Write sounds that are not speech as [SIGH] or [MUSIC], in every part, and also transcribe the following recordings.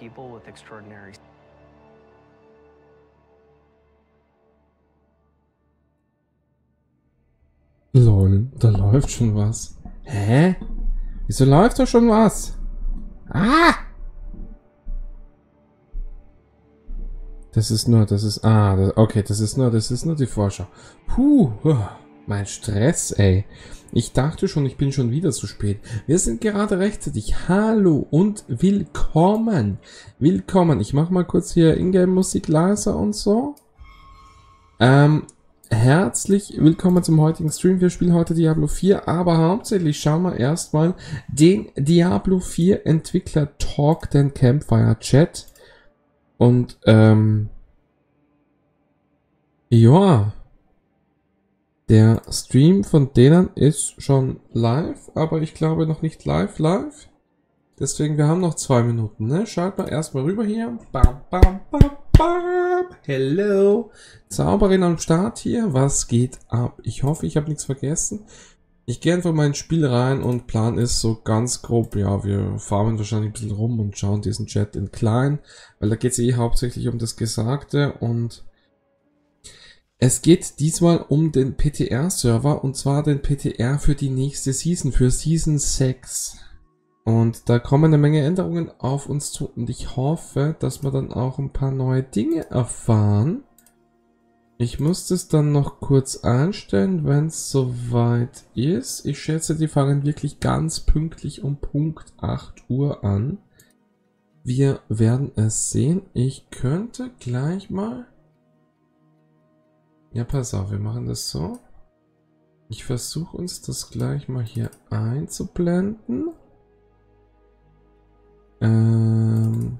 people with extraordinary Lol, da läuft schon was. Hä? Wieso läuft da schon was? Ah! Das ist nur, das ist, ah, das, okay, das ist nur, das ist nur die Vorschau. Puh, mein Stress, ey. Ich dachte schon, ich bin schon wieder zu spät. Wir sind gerade rechtzeitig. Hallo und willkommen. Willkommen. Ich mach mal kurz hier Ingame-Musik leiser und so. Ähm, herzlich willkommen zum heutigen Stream. Wir spielen heute Diablo 4, aber hauptsächlich schauen wir erstmal den Diablo 4 Entwickler Talk, den Campfire Chat. Und, ähm, ja, der Stream von denen ist schon live, aber ich glaube noch nicht live live. Deswegen, wir haben noch zwei Minuten, ne? Schaut mal erstmal rüber hier. Bam, bam, bam, bam. Hello. Zauberin am Start hier. Was geht ab? Ich hoffe, ich habe nichts vergessen. Ich gehe einfach mal ins Spiel rein und Plan ist so ganz grob, ja, wir farmen wahrscheinlich ein bisschen rum und schauen diesen Chat in klein, weil da geht es eh hauptsächlich um das Gesagte und es geht diesmal um den PTR-Server und zwar den PTR für die nächste Season, für Season 6. Und da kommen eine Menge Änderungen auf uns zu und ich hoffe, dass wir dann auch ein paar neue Dinge erfahren. Ich muss das dann noch kurz einstellen, wenn es soweit ist. Ich schätze, die fangen wirklich ganz pünktlich um Punkt 8 Uhr an. Wir werden es sehen. Ich könnte gleich mal... Ja, pass auf, wir machen das so. Ich versuche uns das gleich mal hier einzublenden. Ähm,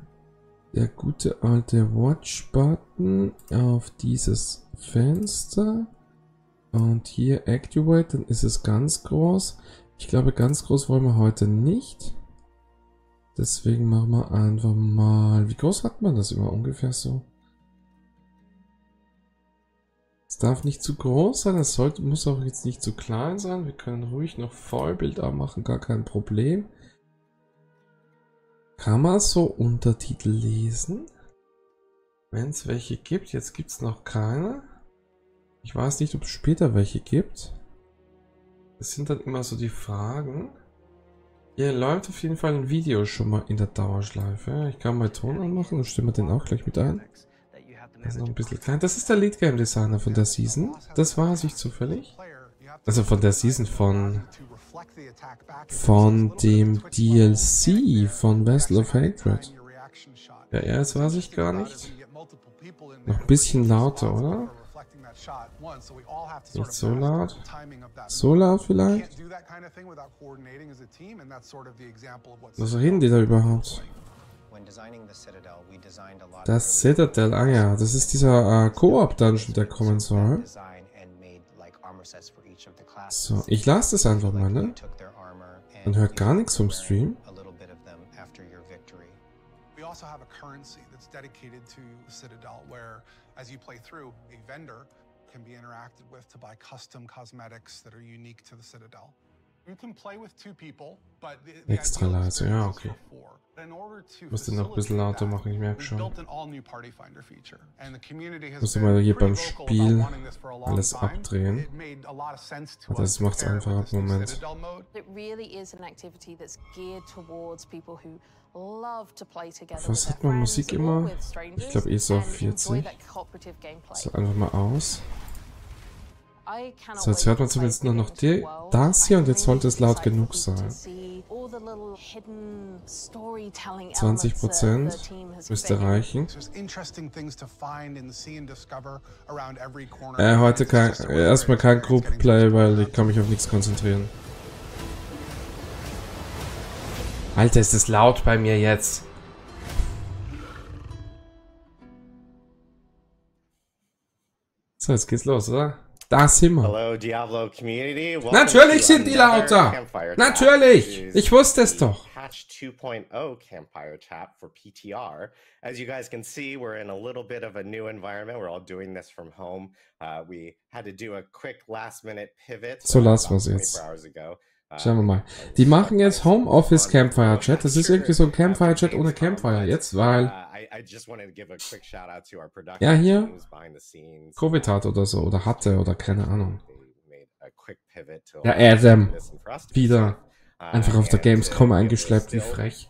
der gute alte Watch-Button auf dieses Fenster. Und hier Activate, dann ist es ganz groß. Ich glaube, ganz groß wollen wir heute nicht. Deswegen machen wir einfach mal... Wie groß hat man das immer? Ungefähr so. Darf nicht zu groß sein, es sollte, muss auch jetzt nicht zu klein sein. Wir können ruhig noch Vollbild machen, gar kein Problem. Kann man so Untertitel lesen? Wenn es welche gibt. Jetzt gibt es noch keine. Ich weiß nicht, ob es später welche gibt. Das sind dann immer so die Fragen. Hier läuft auf jeden Fall ein Video schon mal in der Dauerschleife. Ich kann mal Ton anmachen und stimme den auch gleich mit ein. Das ist noch ein bisschen klein. Das ist der Lead Game Designer von der Season. Das war es nicht zufällig. Also von der Season von von dem DLC von Vessel of Hatred. Wer er ist, weiß ich gar nicht. Noch ein bisschen lauter, oder? Nicht so laut. So laut vielleicht? Was reden die da überhaupt? Das Citadel, ah ja, das ist dieser äh, Koop-Dungeon, der kommen soll. So, ich lasse das einfach mal, ne? Man hört gar nichts vom Stream. Also have a currency that's dedicated to the Citadel, where as you play through, a vendor can be interacted with to buy custom cosmetics that are unique to the Citadel. Extra leise, ja, okay. Den noch ein bisschen lauter machen, ich merke schon. Muss mal hier beim Spiel alles abdrehen. Aber das macht es einfach ab Moment. Was hat man Musik immer? Ich glaube so auf 40. So, einfach mal aus. So, jetzt hört man zumindest nur noch die, das hier und jetzt sollte es laut genug sein. 20% müsste reichen. Äh, heute kein, erstmal kein Group Play, weil ich kann mich auf nichts konzentrieren. Alter, ist es laut bei mir jetzt. So, jetzt geht's los, oder? Da sind wir. Hello, Diablo community. Natürlich sind die lauter. Natürlich. Ich wusste es doch. Patch 2.0 Campfire Tap for PTR. As you guys can see, we're in a little bit of a new environment. We're all doing this from home. Uh, we had to do a quick last minute pivot. So last was jetzt. Hours ago. Schauen wir mal. Die machen jetzt Homeoffice Campfire Chat. Das ist irgendwie so ein Campfire Chat ohne Campfire jetzt, weil. Ja, hier. Covid hat oder so, oder hatte, oder keine Ahnung. Ja, Adam. Wieder. Einfach auf der Gamescom eingeschleppt, wie frech.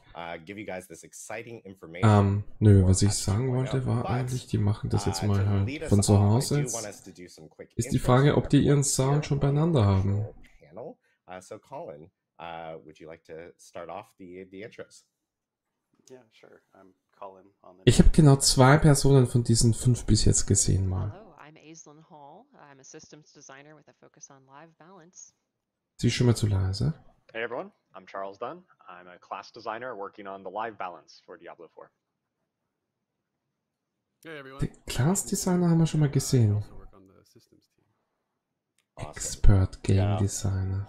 Ähm, nö, was ich sagen wollte, war eigentlich, die machen das jetzt mal halt von zu Hause. Jetzt ist die Frage, ob die ihren Sound schon beieinander haben. Uh, so, Colin, uh, would you like to start off the, the intros? Yeah, sure. I'm Colin on the ich habe genau zwei Personen von diesen fünf bis jetzt gesehen mal. Hello, I'm Aislinn Hall. I'm a systems designer with a focus on live balance. Sie ist schon mal zu leise. Hey everyone, I'm Charles Dunn. I'm a class designer working on the live balance for Diablo 4. Hey everyone. Den Class Designer haben wir schon mal gesehen. Expert Game Designer.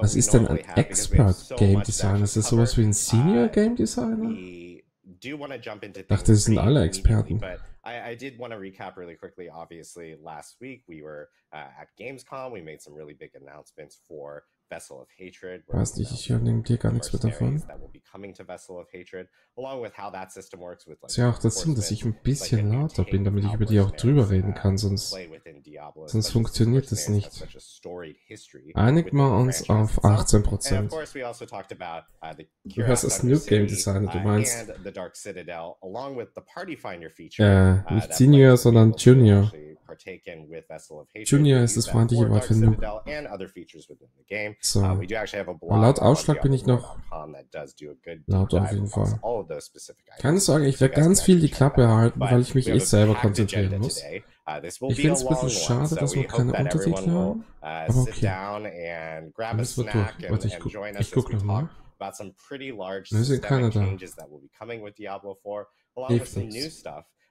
Was ist denn ein Expert Game Designer? Ist das sowas wie ein Senior Game Designer? Ich dachte, das sind alle Experten. I, I did want to recap really quickly. Obviously, last week we were uh, at Gamescom. We made some really big announcements for. Weiß nicht, ich höre dir gar nichts mehr davon. Ist ja auch das Sinn, dass ich ein bisschen lauter bin, damit ich über die auch drüber reden uh, kann, sonst, sonst funktioniert es nicht. Einigen wir uns auf 18%. Uh, du hörst das New Game Designer, du uh, meinst äh, nicht Senior, sondern Junior. Junior ist das freundliche Wort für Noob. So. Und laut Ausschlag bin ich noch laut auf jeden Fall. Keine Sorge, ich werde ganz viel die Klappe halten, weil ich mich eh selber konzentrieren muss. Ich finde es ein bisschen schade, dass wir keine Untertitel haben, aber okay. Dann müssen wir durch. Warte, ich gucke ich guck nochmal. About some pretty large systemic changes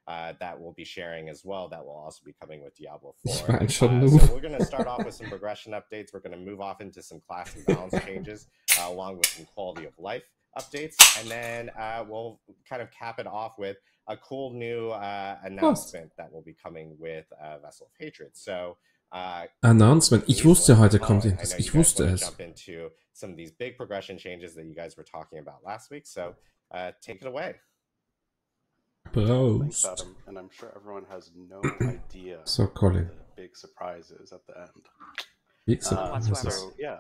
that will be coming with Diablo 4, along with some new stuff uh, that we'll be sharing as well. That will also be coming with Diablo [LAUGHS] 4. Uh, so we're going to start off with some progression updates. We're going to move off into some class and balance [LAUGHS] changes, uh, along with some quality of life updates, and then uh, we'll kind of cap it off with a cool new uh, announcement that will be coming with uh, Vessel of Hatred. So. Announcement. Ich wusste heute kommt irgendwas. Ich wusste es. Jump into some of these big progression changes that you guys were talking about last week. So take it away. Thanks, Adam. And I'm sure everyone has no [CLEARS THROAT] idea. So, Colin. big surprises at the end. Big um, surprises. so, yeah,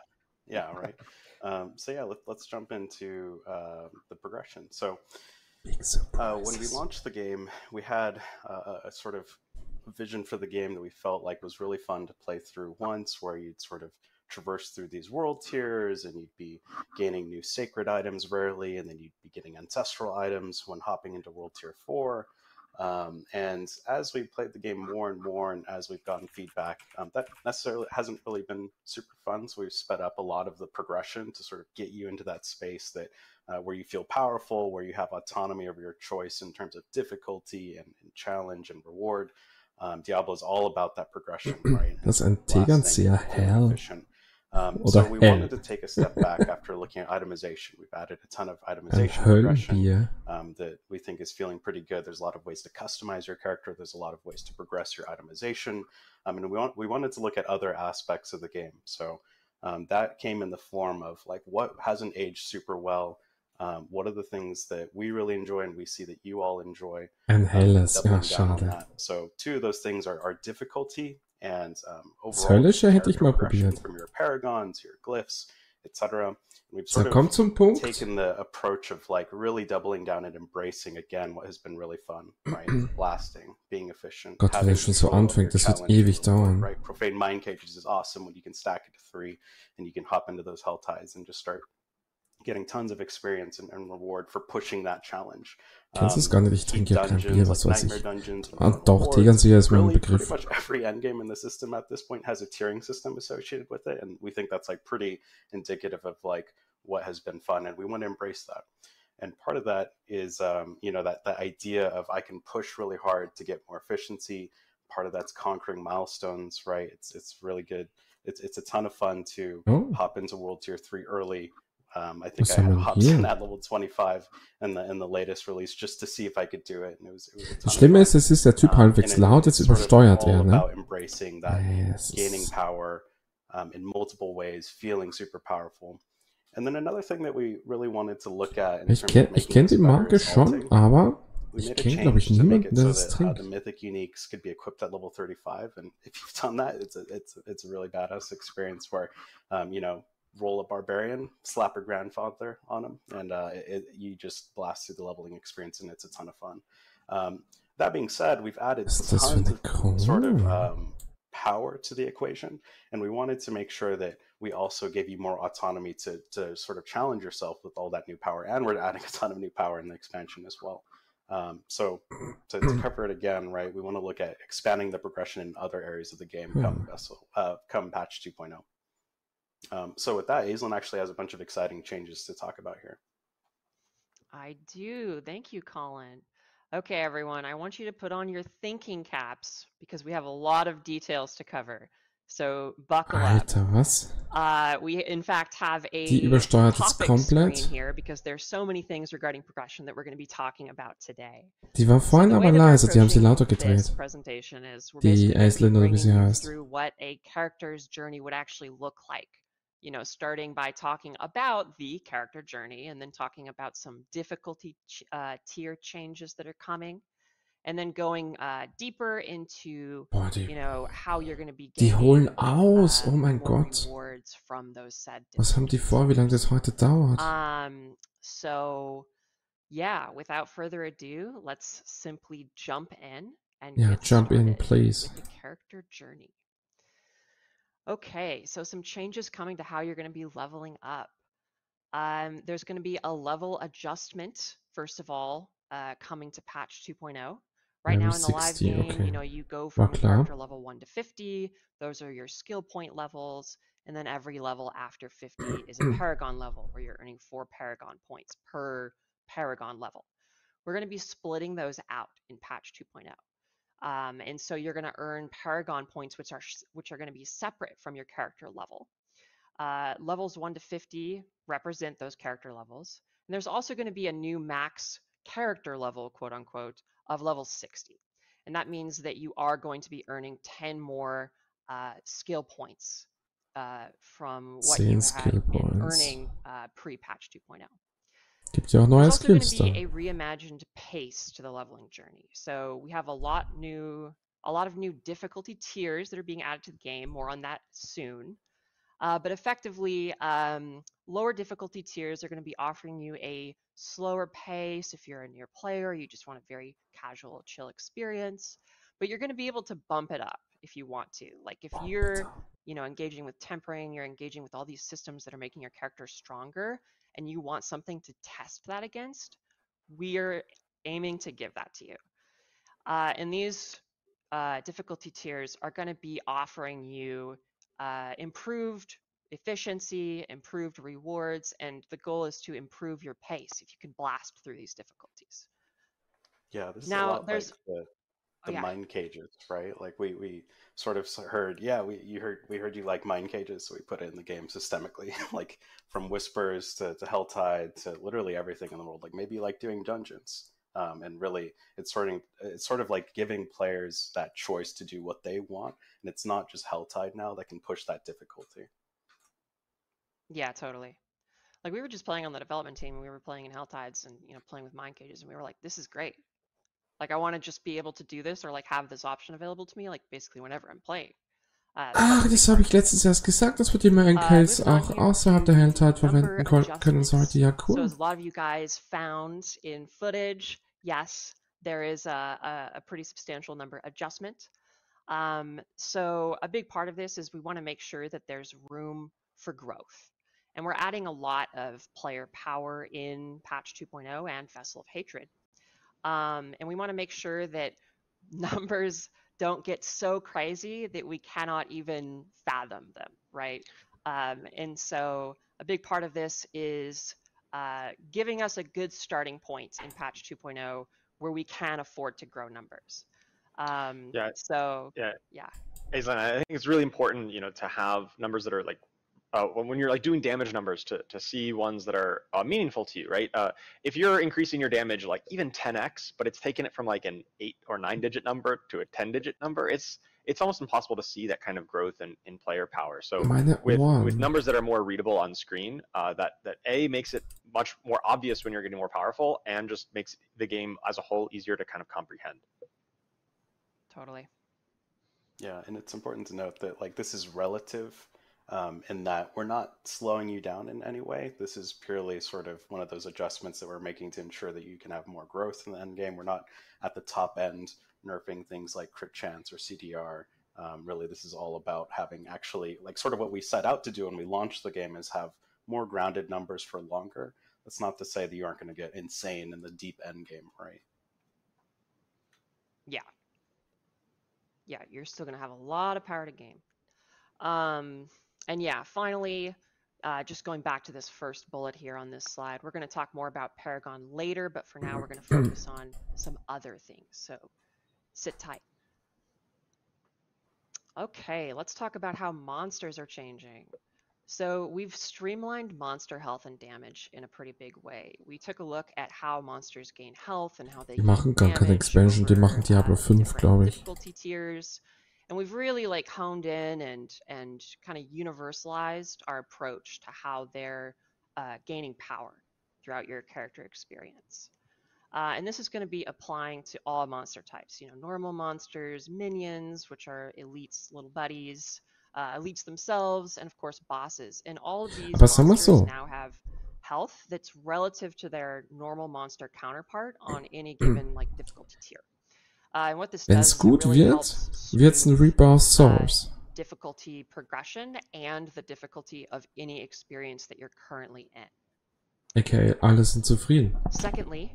yeah, right. um, so yeah, let, us jump into uh, the progression. So, uh, when we launched the game, we had uh, a sort of vision for the game that we felt like was really fun to play through once, where you'd sort of traverse through these world tiers and you'd be gaining new sacred items rarely, and then you'd be getting ancestral items when hopping into world tier four. Um, and as we played the game more and more, and as we've gotten feedback, um, that necessarily hasn't really been super fun. So we've sped up a lot of the progression to sort of get you into that space that uh, where you feel powerful, where you have autonomy over your choice in terms of difficulty and, and challenge and reward. Um, Diablo is all about that progression, [CLEARS THROAT] right? Ist ein Tegernseer hell. Um, so we wanted to take a step back [LAUGHS] after looking at itemization. We've added a ton of itemization progression um, that we think is feeling pretty good. There's a lot of ways to customize your character. There's a lot of ways to progress your itemization. Um, and we want we wanted to look at other aspects of the game. So um, that came in the form of like what hasn't aged super well. Um, what are the things that we really enjoy and we see that you all enjoy? And Hellas, um, ja, So two of those things are, are difficulty and um, overall hätte ich mal probiert. From your paragons, your glyphs, etc. We've sort so, of zum Punkt. taken the approach of like really doubling down and embracing again what has been really fun, right? [CLEARS THROAT] Lasting, being efficient. Gott, wenn es schon so anfängt, das wird ewig dauern. Right? Profane Mind Cages is awesome when you can stack it to three and you can hop into those Helltides and just start getting tons of experience and, and reward for pushing that challenge. Kennst du es gar nicht? Ich trinke ja kein Bier, was weiß ich. Ah, doch, Tegernseer ist mir ein Begriff. Pretty much every endgame in the system at this point has a tiering system associated with it, and we think that's like pretty indicative of like what has been fun, and we want to embrace that. And part of that is, um, you know, that that idea of I can push really hard to get more efficiency. Part of that's conquering milestones, right? It's it's really good. It's it's a ton of fun to oh. hop into World Tier Three early Um, I think Was I had hopped in at level 25 in the in the latest release just to see if I could do it. And it was, it was das Schlimme ist, es ist der Typ halbwegs laut, jetzt übersteuert er, ne? embracing that yes. gaining power, um, in multiple ways, feeling super powerful. And then another thing that we really wanted to look at. ich kenne kenn die Marke schon, aber ich kenne, glaube ich, niemanden, der trinkt. Uh, the Mythic Uniques could be equipped at level 35, and [LAUGHS] if you've done that, it's a, it's it's a really badass experience where, um, you know, roll a barbarian, slap your grandfather on him, and uh, it, you just blast through the leveling experience, and it's a ton of fun. Um, that being said, we've added tons cool? sort of um, power to the equation, and we wanted to make sure that we also gave you more autonomy to to sort of challenge yourself with all that new power, and we're adding a ton of new power in the expansion as well. Um, so [CLEARS THROAT] to, to, cover it again, right, we want to look at expanding the progression in other areas of the game come hmm. vessel, uh, come patch 2.0. Um, so with that, Aislinn actually has a bunch of exciting changes to talk about here. I do. Thank you, Colin. Okay, everyone, I want you to put on your thinking caps because we have a lot of details to cover. So buckle Alter, up. was? Uh, we in fact have a Die übersteuert jetzt komplett. here because there's so many things regarding progression that we're going to be talking about today. Die war vorhin so aber leise, die haben sie lauter gedreht. Die Aislinn oder wie sie heißt. Through what a character's journey would actually look like. You know, starting by talking about the character journey and then talking about some difficulty uh, tier changes that are coming and then going uh, deeper into Boah, die, you know how you're going to be die holen aus. uh, oh mein Gott. from those said was haben die vor? wie lange das heute dauert? Um so yeah without further ado let's simply jump in and yeah jump in please. character journey okay so some changes coming to how you're going to be leveling up um, there's going to be a level adjustment first of all uh, coming to patch 2.0 Right now in the 60, live game, okay. you know, you go from character level 1 to 50. Those are your skill point levels. And then every level after 50 is a [CLEARS THROAT] Paragon level where you're earning four Paragon points per Paragon level. We're going to be splitting those out in patch 2.0. Um, and so you're going to earn Paragon points, which are which are going to be separate from your character level. Uh, levels 1 to 50 represent those character levels. And there's also going to be a new max character level, quote unquote, of level 60. And that means that you are going to be earning 10 more uh, skill points uh, from what you had earning uh, pre-patch 2.0. Gibt ja auch neue also going to be a reimagined pace to the leveling journey. So we have a lot new, a lot of new difficulty tiers that are being added to the game. More on that soon. Uh, but effectively, um, lower difficulty tiers are going to be offering you a slower pace if you're a near player, you just want a very casual, chill experience. But you're going to be able to bump it up if you want to. Like if you're, you know, engaging with tempering, you're engaging with all these systems that are making your character stronger, and you want something to test that against, we're aiming to give that to you. Uh, and these uh, difficulty tiers are going to be offering you uh, improved efficiency, improved rewards, and the goal is to improve your pace if you can blast through these difficulties. Yeah, this now, is a lot there's, like the, the yeah. mind cages, right? Like we we sort of heard, yeah, we you heard we heard you like mind cages, so we put it in the game systemically, [LAUGHS] like from whispers to, to Helltide to literally everything in the world. Like maybe you like doing dungeons. Um, and really it's sort of it's sort of like giving players that choice to do what they want and it's not just helltide now that can push that difficulty yeah, totally. Like we were just playing on the development team. We were playing in Helltides and you know playing with mind cages, and we were like, "This is great." Like I want to just be able to do this or like have this option available to me, like basically whenever I'm playing. Uh, Ach, das habe ich letztens erst gesagt, dass wir die Mind Case uh, auch außerhalb der Helltide verwenden können sollte. Ja, cool. So as a lot of you guys found in footage, yes, there is a, a, a pretty substantial number adjustment. Um, so a big part of this is we want to make sure that there's room for growth. And we're adding a lot of player power in patch 2.0 and Vessel of Hatred. Um, and we want to make sure that [LAUGHS] numbers don't get so crazy that we cannot even fathom them, right? Um, and so a big part of this is uh, giving us a good starting point in patch 2.0 where we can afford to grow numbers. Um, yeah. So yeah, yeah. Aislinn, I think it's really important, you know, to have numbers that are like uh, when you're like doing damage numbers to, to see ones that are uh, meaningful to you, right? Uh, if you're increasing your damage like even 10x, but it's taking it from like an eight or nine digit number to a 10 digit number, it's it's almost impossible to see that kind of growth in, in player power. So with, with numbers that are more readable on screen, uh, that that a makes it much more obvious when you're getting more powerful, and just makes the game as a whole easier to kind of comprehend. Totally. Yeah, and it's important to note that like this is relative um, in that we're not slowing you down in any way. This is purely sort of one of those adjustments that we're making to ensure that you can have more growth in the end game. We're not at the top end nerfing things like crit chance or CDR. Um, really, this is all about having actually like sort of what we set out to do when we launched the game is have more grounded numbers for longer. That's not to say that you aren't going to get insane in the deep end game, right? Yeah. Yeah, you're still going to have a lot of power to game. Um, and yeah, finally, uh, just going back to this first bullet here on this slide, we're going to talk more about Paragon later, but for now, we're going to focus on some other things. So sit tight. Okay, let's talk about how monsters are changing. So we've streamlined monster health and damage in a pretty big way. We took a look at how monsters gain health and how they die. machen gar keine Expansion, die machen Diablo 5, glaube ich. Difficulty tiers and we've really like honed in and and kind of universalized our approach to how they're uh, gaining power throughout your character experience. Uh, and this is going to be applying to all monster types, you know, normal monsters, minions, which are elites, little buddies, uh, elites themselves, and of course bosses. And all of these monsters now have health that's relative to their normal monster counterpart on [CLEARS THROAT] any given like difficulty tier. Uh, Wenn es gut really wird, wird es ein Source. Difficulty progression and the difficulty of any experience that you're currently in. Okay, alle sind zufrieden. Secondly,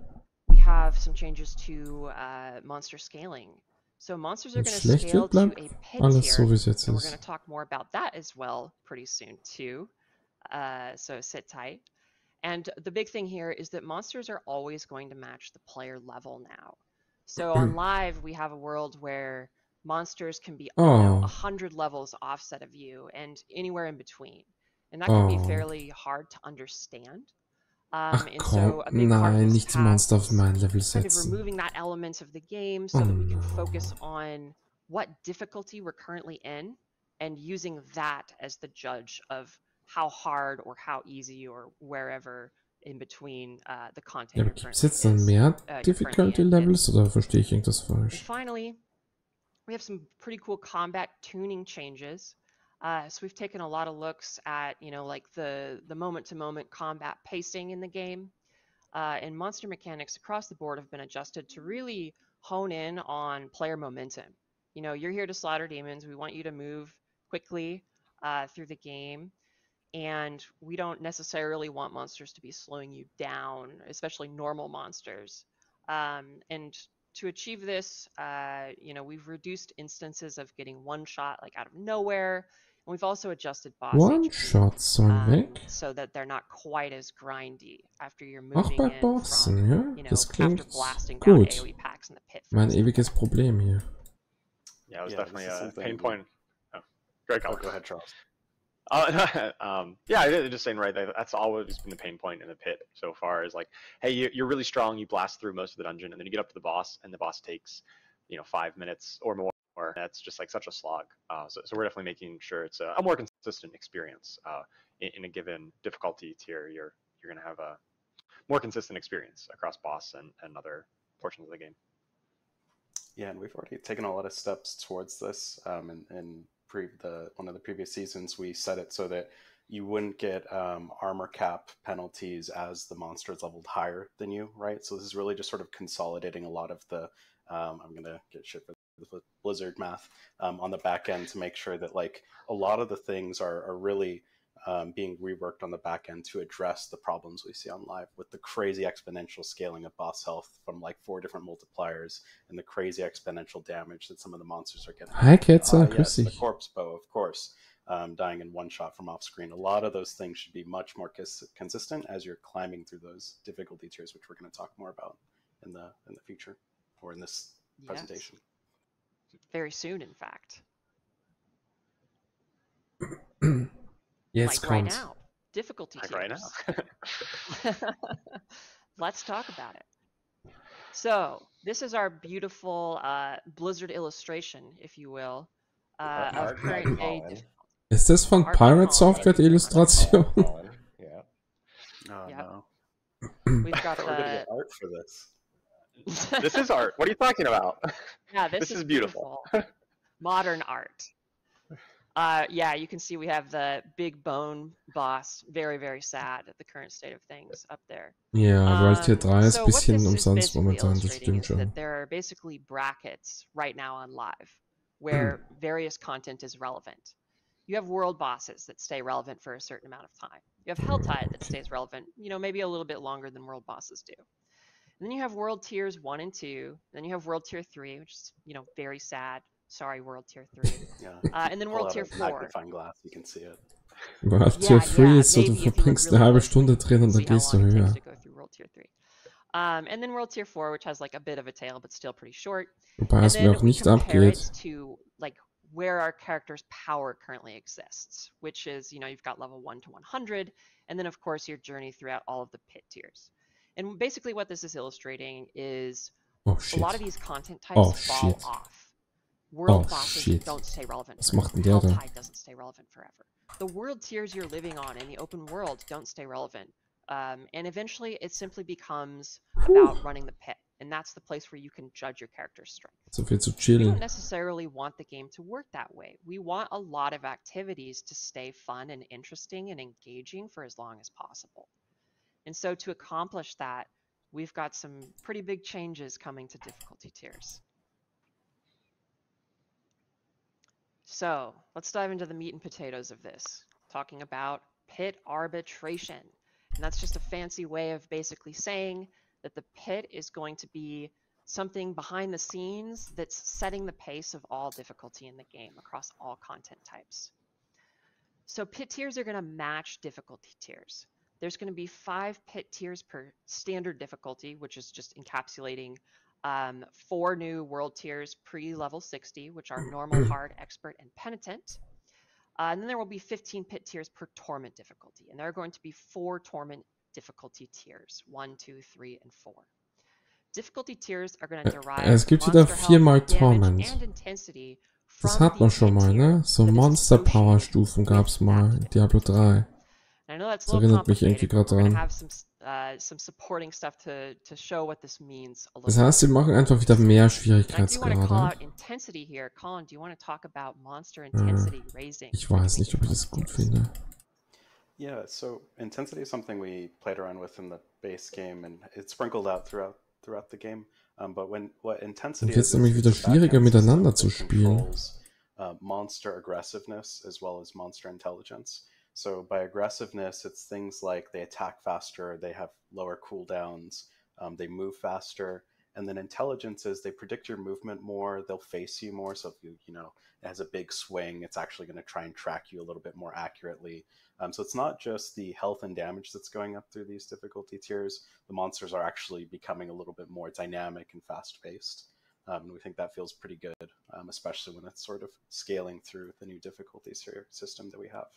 we have some changes to uh, monster scaling. So monsters are going to scale to a pit alles tier, so, and we're going to talk more about that as well pretty soon too. Uh, so sit tight. And the big thing here is that monsters are always going to match the player level now. So on live, we have a world where monsters can be oh. a hundred levels offset of you and anywhere in between, and that can oh. be fairly hard to understand. Um, Ach and so nein, nicht die Monster auf mein Level setzen. Kind of removing that element of the game so oh, that we can focus on what difficulty we're currently in and using that as the judge of how hard or how easy or wherever in between uh, the content. Ja, gibt es dann mehr uh, Difficulty Levels oder verstehe ich irgendwas falsch? Finally, we have some pretty cool combat tuning changes. Uh, so we've taken a lot of looks at, you know, like the the moment-to-moment combat pacing in the game, uh, and monster mechanics across the board have been adjusted to really hone in on player momentum. You know, you're here to slaughter demons. We want you to move quickly uh, through the game and we don't necessarily want monsters to be slowing you down, especially normal monsters. Um, and to achieve this, uh, you know, we've reduced instances of getting one shot like out of nowhere, and we've also adjusted boss one HP, shots are um, so that they're not quite as grindy after you're moving Ach, in Bossen, from, ja? you know, das klingt after blasting gut. down AoE packs in the pit. Mein ewiges Problem hier. Yeah, it was yeah, definitely a pain point. Oh, great call. Oh, go ahead, Charles. Uh, [LAUGHS] um, yeah, just saying right. That's always been the pain point in the pit so far. Is like, hey, you're really strong. You blast through most of the dungeon, and then you get up to the boss, and the boss takes, you know, five minutes or more. That's just like such a slog. Uh, so, so we're definitely making sure it's a, a more consistent experience uh, in, in, a given difficulty tier. You're you're gonna have a more consistent experience across boss and, and other portions of the game. Yeah, and we've already taken a lot of steps towards this, um, and, and pre- the one of the previous seasons, we set it so that you wouldn't get um, armor cap penalties as the monster is leveled higher than you, right? So this is really just sort of consolidating a lot of the. Um, I'm gonna get shit for the Blizzard math um, on the back end to make sure that like a lot of the things are, are really um, being reworked on the back end to address the problems we see on live with the crazy exponential scaling of boss health from like four different multipliers and the crazy exponential damage that some of the monsters are getting. Hi, kids. Uh, yes, the corpse bow, of course, um, dying in one shot from off screen. A lot of those things should be much more cons- consistent as you're climbing through those difficulty tiers, which we're going to talk more about in the in the future or in this yes. presentation. Very soon, in fact. Yes, like right now. Difficulty like right now. [LAUGHS] Let's talk about it. So this is our beautiful uh, Blizzard illustration, if you will, uh, of current day. Ist das von Art Pirate Software die Illustration? yeah. Oh, yep. no. We've [CLEARS THROAT] got the art for this. [LAUGHS] this is art. What are you talking about? Yeah, this, this is, is beautiful. beautiful. Modern art. Uh, yeah, you can see we have the big bone boss. Very, very sad at the current state of things up there. Yeah, um, World Tier 3 ist ein bisschen umsonst momentan, das stimmt schon. There are basically brackets right now on live where various content is relevant. You have world bosses that stay relevant for a certain amount of time. You have Helltide that stays relevant, you know, maybe a little bit longer than world bosses do. And then you have world tiers one and two. Then you have world tier three, which is, you know, very sad. Sorry, World Tier 3. ja. Uh, and then World Tier 4. Magnifying glass, you can see it. World Tier 3 ist so, du verbringst eine halbe Stunde drin und dann gehst du höher. Um, and then World Tier 4, which has like a bit of a tail, but still pretty short. Wobei es mir auch nicht abgeht. To, like, where our character's power currently exists, which is, you know, you've got level 1 to 100, and then, of course, your journey throughout all of the pit tiers. And basically, what this is illustrating is oh, a lot of these content types oh, fall shit. off. World oh, bosses shit. don't stay relevant. Was macht denn der da? Doesn't stay relevant forever. The world tiers you're living on in the open world don't stay relevant. Um, and eventually it simply becomes about running the pit. And that's the place where you can judge your character's strength. So viel zu We don't necessarily want the game to work that way. We want a lot of activities to stay fun and interesting and engaging for as long as possible. And so to accomplish that, we've got some pretty big changes coming to difficulty tiers. So let's dive into the meat and potatoes of this, talking about pit arbitration. And that's just a fancy way of basically saying that the pit is going to be something behind the scenes that's setting the pace of all difficulty in the game across all content types. So pit tiers are going to match difficulty tiers. There's going to be five pit tiers per standard difficulty, which is just encapsulating um, four new world tiers pre-level 60, which are normal, [CLEARS THROAT] hard, expert, and penitent. Uh, and then there will be 15 pit tiers per torment difficulty. And there are going to be four torment difficulty tiers, one, two, three, and four. Difficulty tiers are going to derive Es gibt wieder viermal Torment. Das hat man schon mal, ne? So Monster Power Stufen gab's mal in Diablo 3. Das erinnert mich irgendwie gerade dran. Some supporting stuff to, to show what this means Das heißt, sie machen einfach wieder mehr Schwierigkeitsgrade. Intensity here. Colin, do you want to talk about monster intensity äh, raising? Ich weiß nicht, ob ich das gut finde. Yeah, so intensity is something we played around with in the base game, and it's sprinkled out throughout throughout the game. Um, but when what intensity Und jetzt nämlich wieder schwieriger miteinander zu spielen. Controls, uh, monster aggressiveness as well as monster intelligence. So by aggressiveness, it's things like they attack faster, they have lower cooldowns, um, they move faster, and then intelligence is they predict your movement more, they'll face you more. So if you you know it has a big swing, it's actually going to try and track you a little bit more accurately. Um, so it's not just the health and damage that's going up through these difficulty tiers. The monsters are actually becoming a little bit more dynamic and fast paced. Um, and we think that feels pretty good, um, especially when it's sort of scaling through the new difficulty system that we have.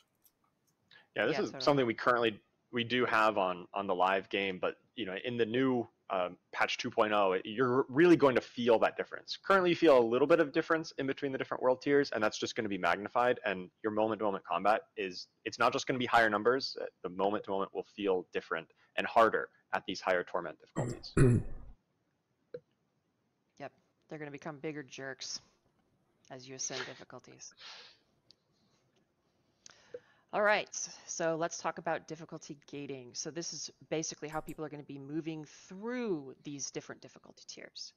Yeah, this Yeah, is totally. something we currently we do have on on the live game, but you know, in the new um, patch 2.0, it- you're really going to feel that difference. Currently, you feel a little bit of difference in between the different world tiers, and that's just going to be magnified. And your moment-to-moment combat is it's not just going to be higher numbers. uh, The moment-to-moment will feel different and harder at these higher torment difficulties. [CLEARS THROAT] Yep, they're going to become bigger jerks as you ascend difficulties. All right, so let's talk about difficulty gating. So this is basically how people are going to be moving through these different difficulty tiers.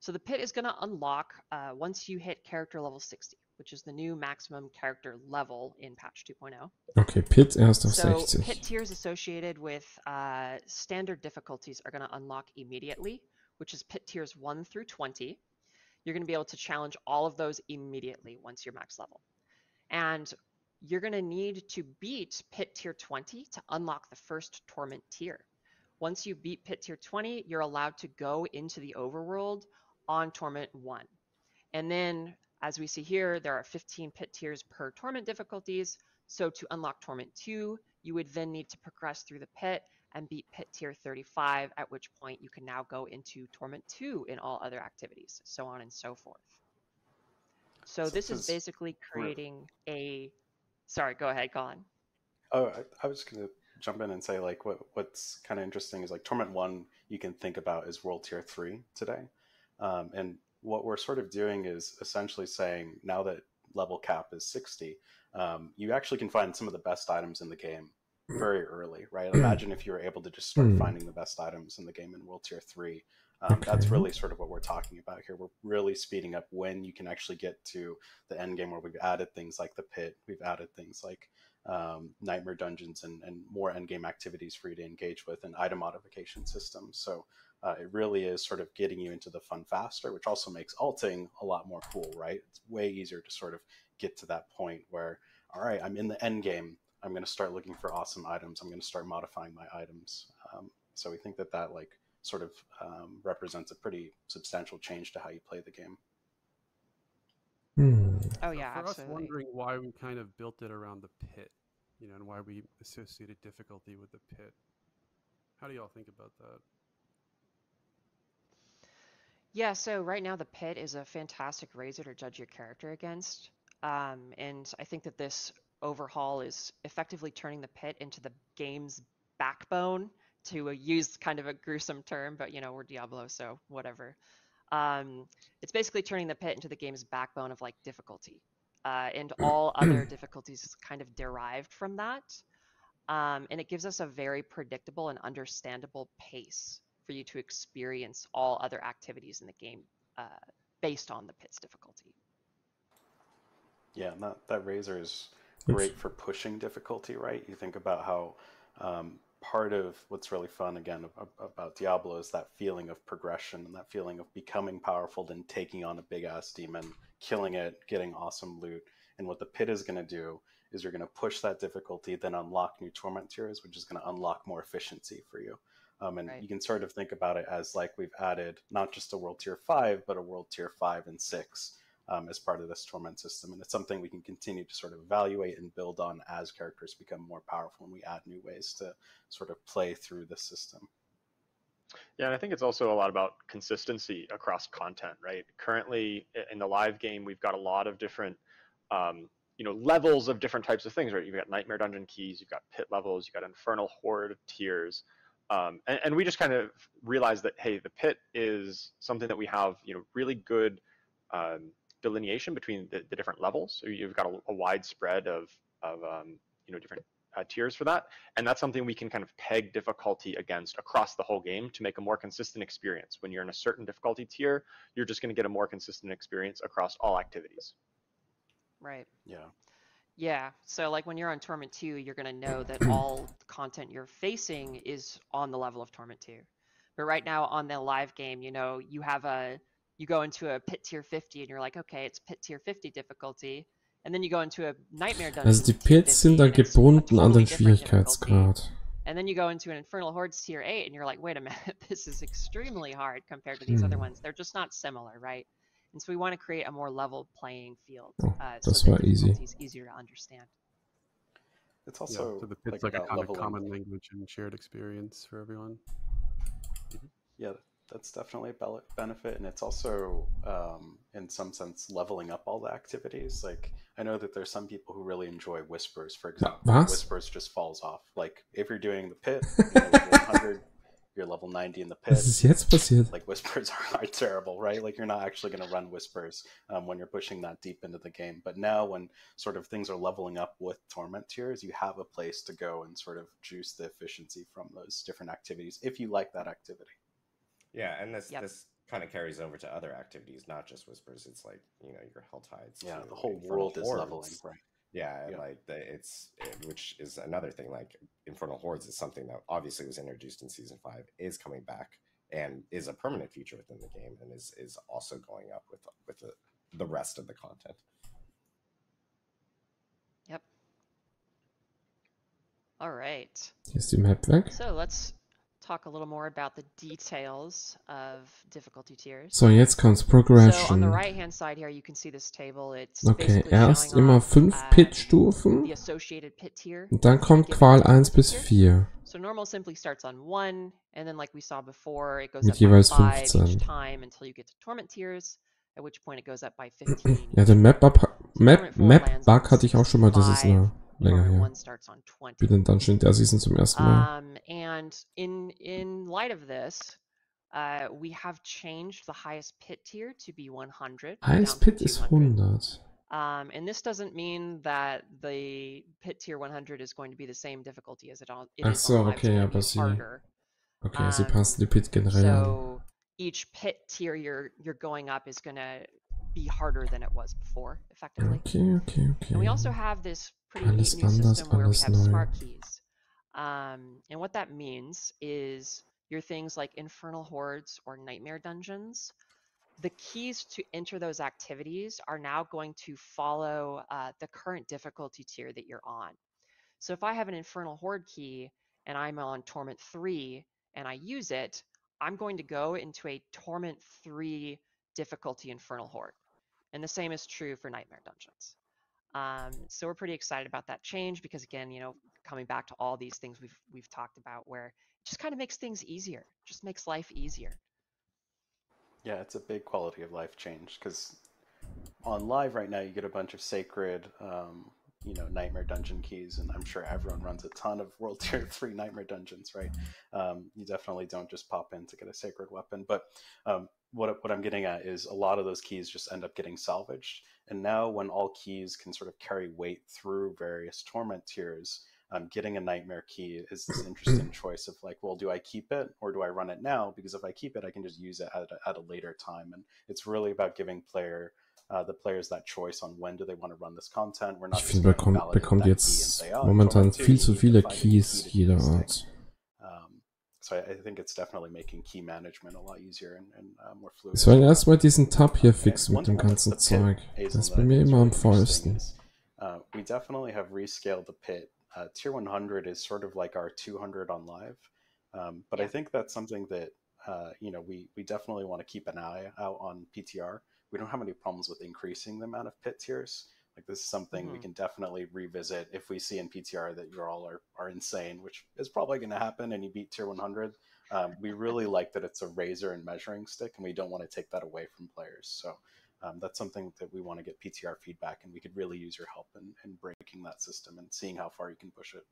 So the pit is going to unlock uh, once you hit character level 60, which is the new maximum character level in patch 2.0. Okay, Pit erst auf So 60. pit tiers associated with uh, standard difficulties are going to unlock immediately, which is pit tiers 1 through 20. You're going to be able to challenge all of those immediately once you're max level. And you're going to need to beat pit tier 20 to unlock the first torment tier. Once you beat pit tier 20, you're allowed to go into the overworld on torment 1. And then, as we see here, there are 15 pit tiers per torment difficulties. So to unlock Torment 2, you would then need to progress through the pit and beat pit tier 35, at which point you can now go into Torment 2 in all other activities, so on and so forth. So, so this is basically creating a. Sorry, go ahead, Colin. Oh, I, I was just going to jump in and say like what what's kind of interesting is like Torment One you can think about as World Tier Three today, um, and what we're sort of doing is essentially saying now that level cap is sixty, um, you actually can find some of the best items in the game very early, right? [CLEARS THROAT] Imagine if you were able to just start hmm. finding the best items in the game in World Tier Three. Um, okay. That's really sort of what we're talking about here. We're really speeding up when you can actually get to the end game where we've added things like the pit, we've added things like um, nightmare dungeons and, and more end game activities for you to engage with and item modification systems. So uh, it really is sort of getting you into the fun faster, which also makes alting a lot more cool, right? It's way easier to sort of get to that point where, all right, I'm in the end game. I'm going to start looking for awesome items. I'm going to start modifying my items. Um, so we think that that like sort of um, represents a pretty substantial change to how you play the game. Hmm. Oh yeah, for absolutely. us wondering why we kind of built it around the pit, you know, and why we associated difficulty with the pit. How do y'all think about that? Yeah, so right now the pit is a fantastic razor to judge your character against. Um, and I think that this overhaul is effectively turning the pit into the game's backbone to use kind of a gruesome term, but you know, we're Diablo, so whatever. Um, it's basically turning the pit into the game's backbone of like difficulty. Uh, and [CLEARS THROAT] all other difficulties is kind of derived from that. Um, and it gives us a very predictable and understandable pace for you to experience all other activities in the game uh, based on the pit's difficulty. Yeah, and that, that razor is great for pushing difficulty, right? You think about how um, part of what's really fun again about Diablo is that feeling of progression and that feeling of becoming powerful, then taking on a big ass demon, killing it, getting awesome loot. And what the pit is going to do is you're going to push that difficulty, then unlock new torment tiers, which is going to unlock more efficiency for you. Um, and right. you can sort of think about it as like we've added not just a world tier five, but a world tier five and six um, as part of this torment system. And it's something we can continue to sort of evaluate and build on as characters become more powerful and we add new ways to sort of play through the system. Yeah, and I think it's also a lot about consistency across content, right? Currently in the live game, we've got a lot of different, um, you know, levels of different types of things, right? You've got Nightmare Dungeon keys, you've got pit levels, you've got Infernal Horde tiers. Um, and, and, we just kind of realized that, hey, the pit is something that we have, you know, really good um, delineation between the, the different levels. So you've got a, a wide spread of, of um, you know, different uh, tiers for that. And that's something we can kind of peg difficulty against across the whole game to make a more consistent experience. When you're in a certain difficulty tier, you're just going to get a more consistent experience across all activities. Right. Yeah. Yeah. So like when you're on Torment 2, you're going to know that [CLEARS THROAT] all content you're facing is on the level of Torment 2. But right now on the live game, you know, you have a you go into a pit tier 50 and you're like, okay, it's pit tier 50 difficulty. And then you go into a nightmare dungeon. Also die Pits sind da gebunden an den Schwierigkeitsgrad. And then you go into an Infernal Hordes tier 8 and you're like, wait a minute, [LAUGHS] this is extremely hard compared to these other hmm. ones. They're just not similar, right? And so we want to create a more level playing field. Oh, uh, das so war easy. It's easier to understand. It's also yeah, so the pit's like, like a kind of common language and shared experience for everyone. Mm-hmm. Yeah, that's definitely a benefit and it's also um, in some sense leveling up all the activities. Like i know that there's some people who really enjoy whispers for example. Was? whispers just falls off. Like if you're doing the pit [LAUGHS] you know, 100 you're level 90 in the pit. Was ist jetzt passiert? like whispers [LAUGHS] are, are terrible right? Like you're not actually going to run whispers um, when you're pushing that deep into the game. But now when sort of things are leveling up with torment tiers you have a place to go and sort of juice the efficiency from those different activities if you like that activity yeah, and this yep. this kind of carries over to other activities, not just whispers. It's like you know your hell tides. Yeah, the whole world hordes. is leveling, right? Yeah, yeah. like the, it's it, which is another thing. Like Infernal Hordes is something that obviously was introduced in season five, is coming back, and is a permanent feature within the game, and is is also going up with with the, the rest of the content. Yep. All right. Ist die Map weg? So let's talk a little more about the details of difficulty tiers. So, jetzt kommt's Progression. So, on the right hand side here, you can see this table. It's okay, erst immer fünf uh, Pit-Stufen. The associated pit tier. Und dann kommt Qual 1 bis 4. So normal simply starts on 1, and then like we saw before, it goes Mit up jeweils by 5 15. each time until you get to torment tiers. at which point it goes up by 15. [CLEARS THROAT] Ja, den Map-Bug Map, Map Bug hatte ich auch schon mal, das ist eine länger her. Für den Dungeon in der Season zum ersten Mal. Um, and in, in light of this, uh, we have changed the highest pit tier to be 100. Highest pit ist 100. Um, and this doesn't mean that the pit tier 100 is going to be the same difficulty as it, all, it Ach so, okay, aber sie... Okay, um, sie passen die Pit generell so each pit tier you're you're going up is gonna be harder than it was before, effectively. Okay, okay, okay. And we also have this pretty alles neat new anders, system where we have neu. smart keys. Um, and what that means is your things like infernal hordes or nightmare dungeons the keys to enter those activities are now going to follow uh, the current difficulty tier that you're on. So if I have an Infernal Horde key and I'm on Torment 3 and I use it, I'm going to go into a Torment 3 difficulty Infernal Horde. And the same is true for Nightmare Dungeons. Um, so we're pretty excited about that change because again, you know, coming back to all these things we've we've talked about where it just kind of makes things easier, just makes life easier. Yeah, it's a big quality of life change because on live right now you get a bunch of sacred, um, you know, Nightmare Dungeon keys, and I'm sure everyone runs a ton of [LAUGHS] World Tier Three Nightmare Dungeons, right? Um, you definitely don't just pop in to get a sacred weapon, but um, what what I'm getting at is a lot of those keys just end up getting salvaged, and now when all keys can sort of carry weight through various torment tiers um, getting a nightmare key is this interesting [CLEARS THROAT] choice of like, well, do I keep it or do I run it now? Because if I keep it, I can just use it at a, at a later time. And it's really about giving player uh, the players that choice on when do they want to run this content. We're not ich finde, bekommt, bekommt jetzt say, oh, momentan viel zu viele Keys jeder Art. Um, so I, I, think it's definitely making key management a lot easier and, and uh, more fluid. Ich soll erstmal diesen Tab hier fixen mit dem ganzen Zeug. Das ist bei mir immer am vollsten. Uh, we definitely have rescaled the pit uh, tier 100 is sort of like our 200 on live um, but i think that's something that uh, you know we we definitely want to keep an eye out on ptr we don't have any problems with increasing the amount of pit tiers like this is something mm-hmm. we can definitely revisit if we see in ptr that you all are, are insane which is probably going to happen and you beat tier 100 um, we really [LAUGHS] like that it's a razor and measuring stick and we don't want to take that away from players so um, that's something that we want to get PTR feedback, and we could really use your help in, in breaking that system and seeing how far you can push it.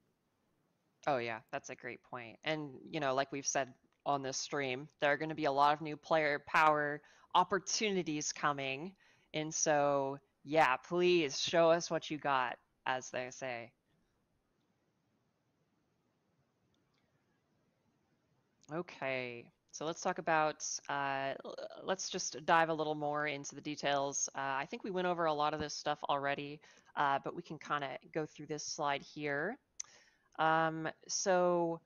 Oh yeah, that's a great point. And you know, like we've said on this stream, there are going to be a lot of new player power opportunities coming, and so yeah, please show us what you got, as they say. Okay. So let's talk about, uh, let's just dive a little more into the details. Uh, I think we went over a lot of this stuff already, uh, but we can kind of go through this slide here. Um, so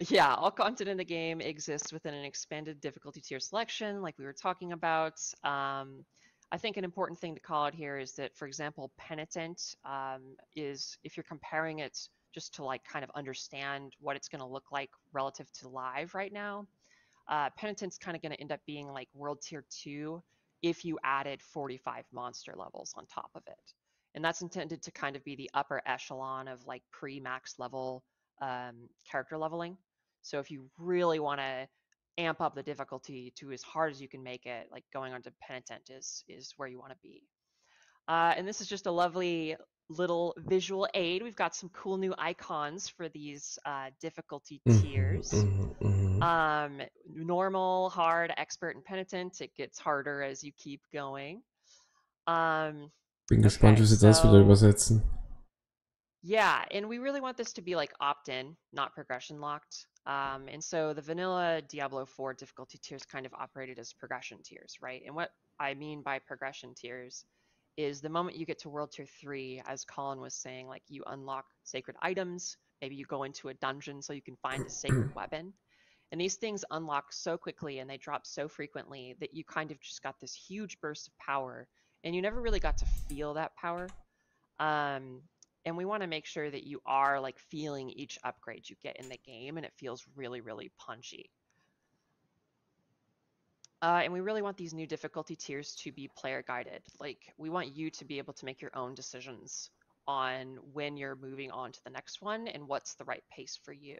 yeah, all content in the game exists within an expanded difficulty tier selection, like we were talking about. Um, I think an important thing to call out here is that, for example, Penitent um, is, if you're comparing it just to like kind of understand what it's going to look like relative to live right now. Uh, Penitent's kind of going to end up being like World Tier 2 if you added 45 monster levels on top of it. And that's intended to kind of be the upper echelon of like pre-max level um, character leveling. So if you really want to amp up the difficulty to as hard as you can make it, like going on to Penitent is, is where you want to be. Uh, and this is just a lovely little visual aid. We've got some cool new icons for these uh, difficulty mm-hmm, tiers. Mm-hmm, mm-hmm. Um, normal, hard, expert, and penitent. It gets harder as you keep going. Um, Bin gespannt, wie sie so, das wieder übersetzen. Yeah, and we really want this to be like opt-in, not progression locked. Um, and so the vanilla Diablo 4 difficulty tiers kind of operated as progression tiers, right? And what I mean by progression tiers is the moment you get to World Tier 3, as Colin was saying, like you unlock sacred items, maybe you go into a dungeon so you can find a sacred [CLEARS THROAT] weapon. And these things unlock so quickly and they drop so frequently that you kind of just got this huge burst of power and you never really got to feel that power. Um, and we want to make sure that you are like feeling each upgrade you get in the game and it feels really, really punchy. Uh, and we really want these new difficulty tiers to be player guided. Like we want you to be able to make your own decisions on when you're moving on to the next one and what's the right pace for you.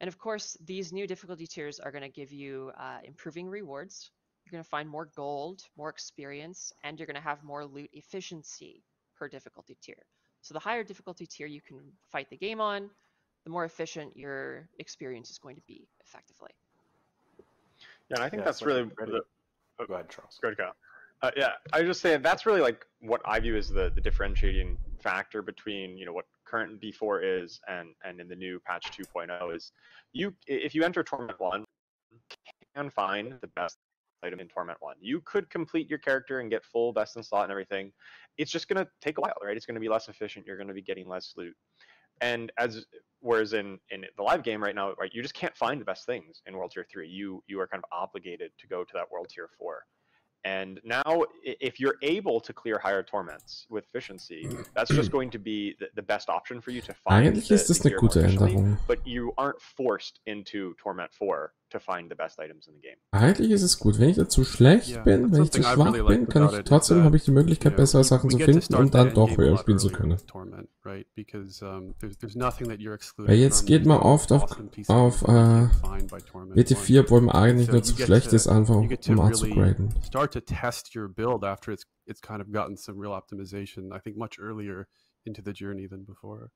And of course, these new difficulty tiers are going to give you uh, improving rewards you're going to find more gold, more experience, and you're going to have more loot efficiency per difficulty tier. So the higher difficulty tier you can fight the game on, the more efficient your experience is going to be effectively. Yeah, and I think yeah, that's really the, oh, go ahead, Charles. Good go. Uh, yeah, I was just saying that's really like what I view as the, the differentiating factor between you know what current D4 is and and in the new patch 2.0 is you if you enter Torment One, can find the best item in Torment 1. You could complete your character and get full best in slot and everything. It's just going to take a while, right? It's going to be less efficient. You're going to be getting less loot. And as whereas in in the live game right now, right, you just can't find the best things in World Tier 3. You you are kind of obligated to go to that World Tier 4. And now, if you're able to clear higher torments with efficiency, that's just going to be the, the best option for you to find. Eigentlich ist das eine gute Änderung. But you aren't forced into Torment 4 to find the best items in the game. Eigentlich ist es gut. Wenn ich dazu schlecht yeah, bin, wenn ich zu schwach really bin, kann ich trotzdem habe ich die Möglichkeit, bessere Sachen zu finden und dann doch höher spielen zu können. Right? Because, um, there's, there's Weil jetzt geht man oft auf, auf äh, WT4, obwohl man eigentlich so nur zu schlecht to, ist, einfach um anzugraden. Start to test your build after it's it's kind of gotten some real optimization. I think much earlier into the journey than before.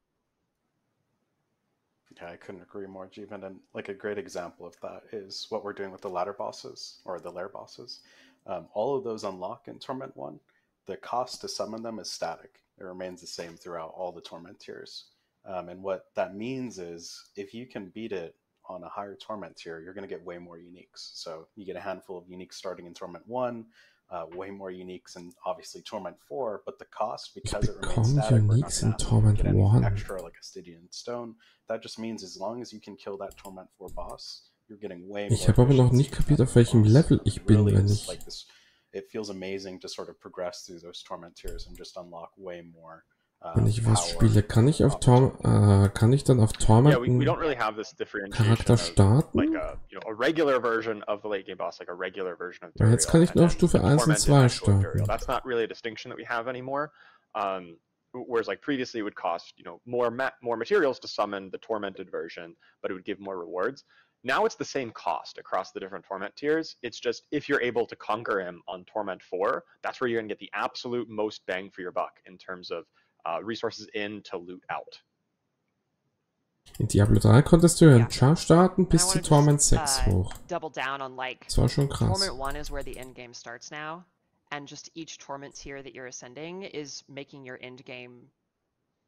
Yeah, I couldn't agree more, Jeevan. And like a great example of that is what we're doing with the ladder bosses or the lair bosses. Um, all of those unlock in Torment 1. The cost to summon them is static. It remains the same throughout all the Torment tiers. Um, and what that means is if you can beat it on a higher Torment tier, you're going to get way more uniques. So you get a handful of uniques starting in Torment 1, uh, way more uniques and obviously Torment 4, but the cost because it remains static, uniques in Torment 1. extra like a Stygian Stone. That just means as long as you can kill that Torment 4 boss, you're getting way Ich habe aber noch nicht kapiert, auf welchem Level ich bin, really wenn ich... Like this, it feels amazing to sort of progress through those Torment tiers and just unlock way more Wenn ich was spiele, kann ich auf Torm, äh, kann ich dann auf Torment yeah, we, we don't really have this Charakter starten? Like a, you know, a regular version of the late game boss, like a regular version of Duriel, Jetzt kann ich nur auf Stufe 1 und 2 starten. That's not really a distinction that we have anymore. Um, whereas like previously it would cost, you know, more ma more materials to summon the tormented version, but it would give more rewards. Now it's the same cost across the different torment tiers. It's just if you're able to conquer him on torment 4, that's where you're going to get the absolute most bang for your buck in terms of uh, resources in to loot out. In Diablo 3 konntest du einen Char starten bis zu Torment 6 uh, hoch. Double down on like das war schon krass. Torment 1 is where the end game starts now. And just each torment tier that you're ascending is making your end game,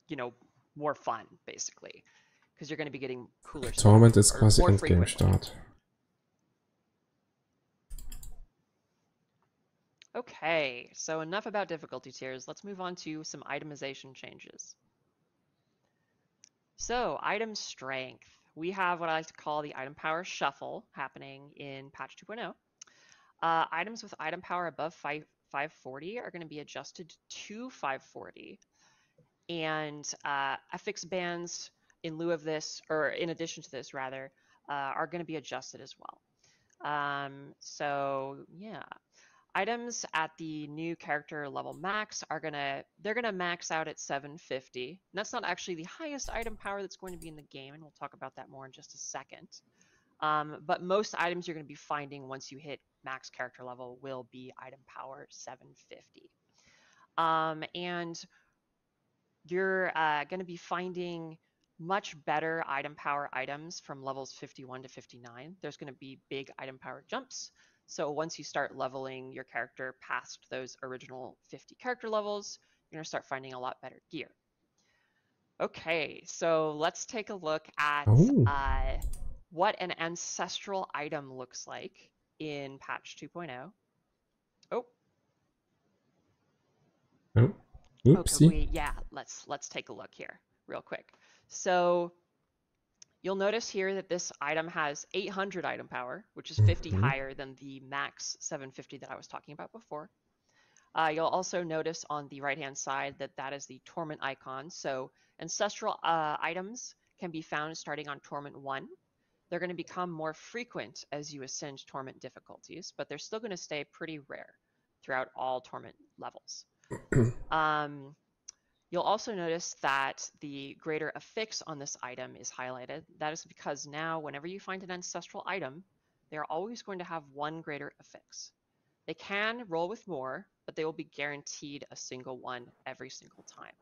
you know, more fun, basically. Because you're going to be getting cooler Torment ist quasi Endgame Start. Okay, so enough about difficulty tiers. Let's move on to some itemization changes. So, item strength. We have what I like to call the item power shuffle happening in patch 2.0. Uh, items with item power above 5, 540 are going to be adjusted to 540. And uh, affix bands in lieu of this, or in addition to this rather, uh, are going to be adjusted as well. Um, so yeah, items at the new character level max are gonna they're gonna max out at 750 and that's not actually the highest item power that's going to be in the game and we'll talk about that more in just a second. Um, but most items you're going to be finding once you hit max character level will be item power 750 um, and you're uh, going to be finding much better item power items from levels 51 to 59 there's going to be big item power jumps so once you start leveling your character past those original 50 character levels, you're going to start finding a lot better gear. Okay, so let's take a look at uh, what an ancestral item looks like in patch 2.0. Oh. Oh. Oopsie. Okay, we, yeah, let's let's take a look here real quick. So You'll notice here that this item has 800 item power, which is 50 mm-hmm. higher than the max 750 that I was talking about before. Uh, you'll also notice on the right-hand side that that is the Torment icon. So ancestral uh, items can be found starting on Torment 1. They're going to become more frequent as you ascend Torment difficulties, but they're still going to stay pretty rare throughout all Torment levels. [CLEARS THROAT] um, You'll also notice that the greater affix on this item is highlighted. That is because now whenever you find an ancestral item, they're always going to have one greater affix. They can roll with more, but they will be guaranteed a single one every single time.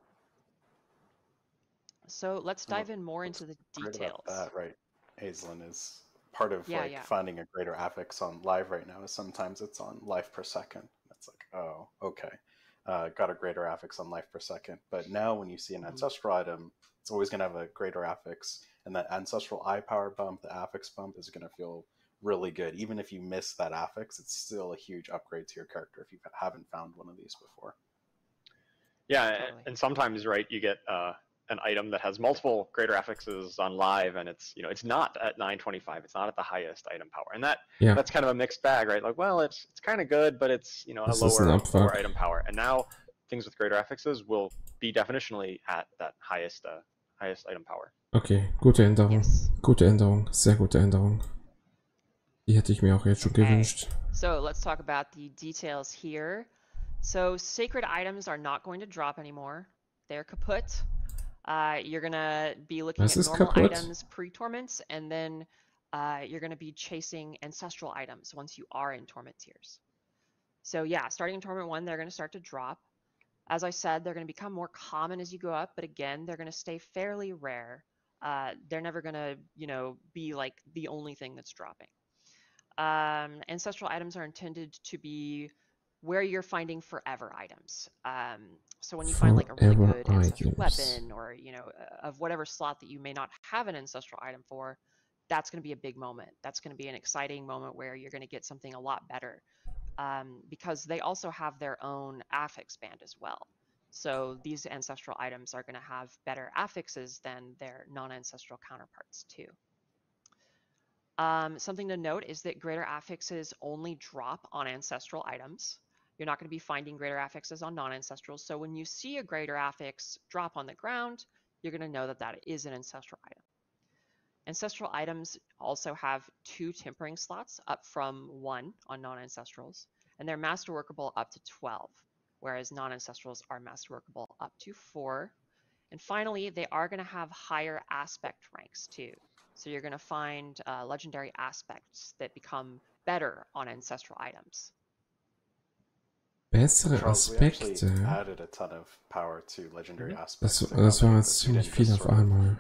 So let's dive in more into the details. that, right, Aislinn is part of yeah, like yeah. finding a greater affix on live right now is sometimes it's on life per second. It's like, oh, okay, uh, got a greater affix on life per second. But now when you see an mm-hmm. ancestral mm-hmm. item, it's always going to have a greater affix, and that ancestral eye power bump, the affix bump, is going to feel really good. Even if you miss that affix, it's still a huge upgrade to your character if you haven't found one of these before. Yeah, totally. and sometimes right, you get uh, an item that has multiple greater affixes on live, and it's you know it's not at 925, it's not at the highest item power, and that yeah. that's kind of a mixed bag, right? Like, well, it's it's kind of good, but it's you know this a lower, lower item power, and now things with greater affixes will be definitionally at that highest uh, highest item power. Okay, gute Änderung, yes. gute Änderung, sehr gute Änderung. Die hätte ich mir auch jetzt schon okay. gewünscht. So let's talk about the details here. So sacred items are not going to drop anymore. They're kaput. Uh, you're gonna be looking at normal kaput? items pre-torments, and then uh, you're gonna be chasing ancestral items once you are in torment tiers. So yeah, starting in torment one, they're gonna start to drop. As I said, they're gonna become more common as you go up, but again, they're gonna stay fairly rare. Uh, they're never gonna, you know, be like the only thing that's dropping. Um, ancestral items are intended to be where you're finding forever items. Um, so when you find like a really good ancestral weapon or you know of whatever slot that you may not have an ancestral item for, that's going to be a big moment. That's going to be an exciting moment where you're going to get something a lot better um, because they also have their own affix band as well. So these ancestral items are going to have better affixes than their non-ancestral counterparts too. Um, something to note is that greater affixes only drop on ancestral items. You're not going to be finding greater affixes on non-ancestrals. So when you see a greater affix drop on the ground, you're going to know that that is an ancestral item. Ancestral items also have two tempering slots up from one on non-ancestrals, and they're masterworkable up to 12, whereas non-ancestrals are masterworkable up to four. And finally, they are going to have higher aspect ranks too. So you're going to find uh, legendary aspects that become better on ancestral items. Mhm. aspects. Das, das war jetzt ziemlich viel auf einmal.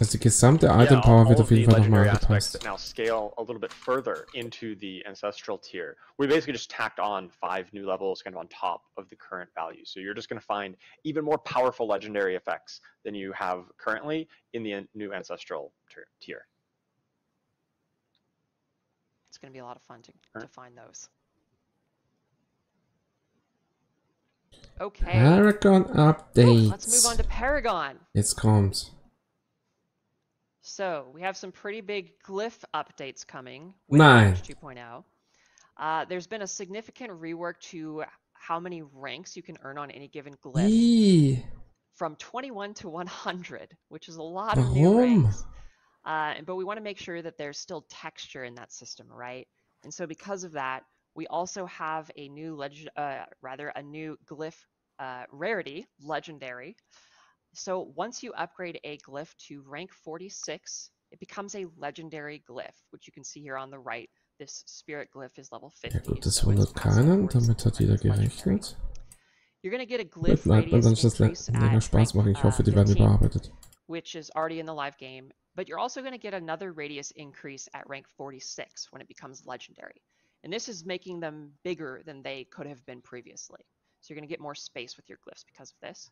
Also die gesamte Item Power wird auf jeden Fall nochmal angepasst. Now scale a little bit further into the ancestral tier. We basically just tacked on five new levels kind of on top of the current value. So you're just going to find even more powerful legendary effects than you have currently in the new ancestral tier. It's going to be a lot of fun to, right. to find those. Okay. Paragon update. Let's move on to Paragon. It's comes. So we have some pretty big glyph updates coming. Nine. 2.0. Uh, there's been a significant rework to how many ranks you can earn on any given glyph. Eee. From 21 to 100, which is a lot of new ranks. Uh, but we want to make sure that there's still texture in that system, right? And so because of that, we also have a new legend, uh, rather a new glyph uh, rarity, legendary. So once you upgrade a glyph to rank 46, it becomes a legendary glyph, which you can see here on the right. This spirit glyph is level 50. Ja gut, das so wundert keinen, damit hat jeder gerechnet. You're gonna get a glyph Wird dann das länger Spaß machen. Ich hoffe, die werden überarbeitet. Which is already in the live game, but you're also going to get another radius increase at rank 46 when it becomes legendary. And this is making them bigger than they could have been previously. So you're going to get more space with your glyphs because of this.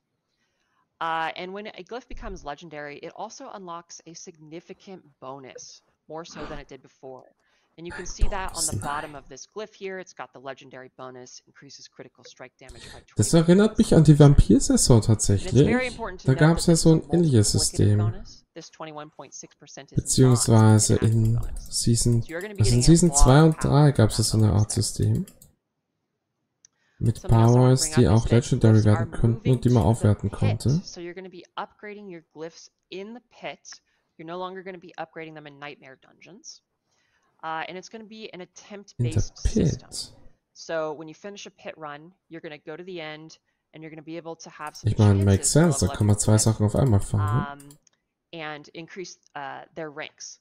Uh, and when a glyph becomes legendary, it also unlocks a significant bonus, more so than it did before. And you can see that on the bottom of this glyph here. It's got the legendary bonus, increases critical strike damage by 20 Das erinnert mich an die Vampir-Saison tatsächlich. Da gab es ja so ein ähnliches System. Beziehungsweise in Season, also in Season 2 und 3 gab es so eine Art System. Mit Powers, die auch Legendary werden könnten und die man aufwerten konnte. You're no longer going to be upgrading them in Nightmare Dungeons. Uh, and it's going to be an attempt-based system. So when you finish a pit run, you're going to go to the end and you're going to be able to have some Ich meine, makes sense, da kann man zwei Sachen auf einmal fahren. Um, and increase uh, their ranks.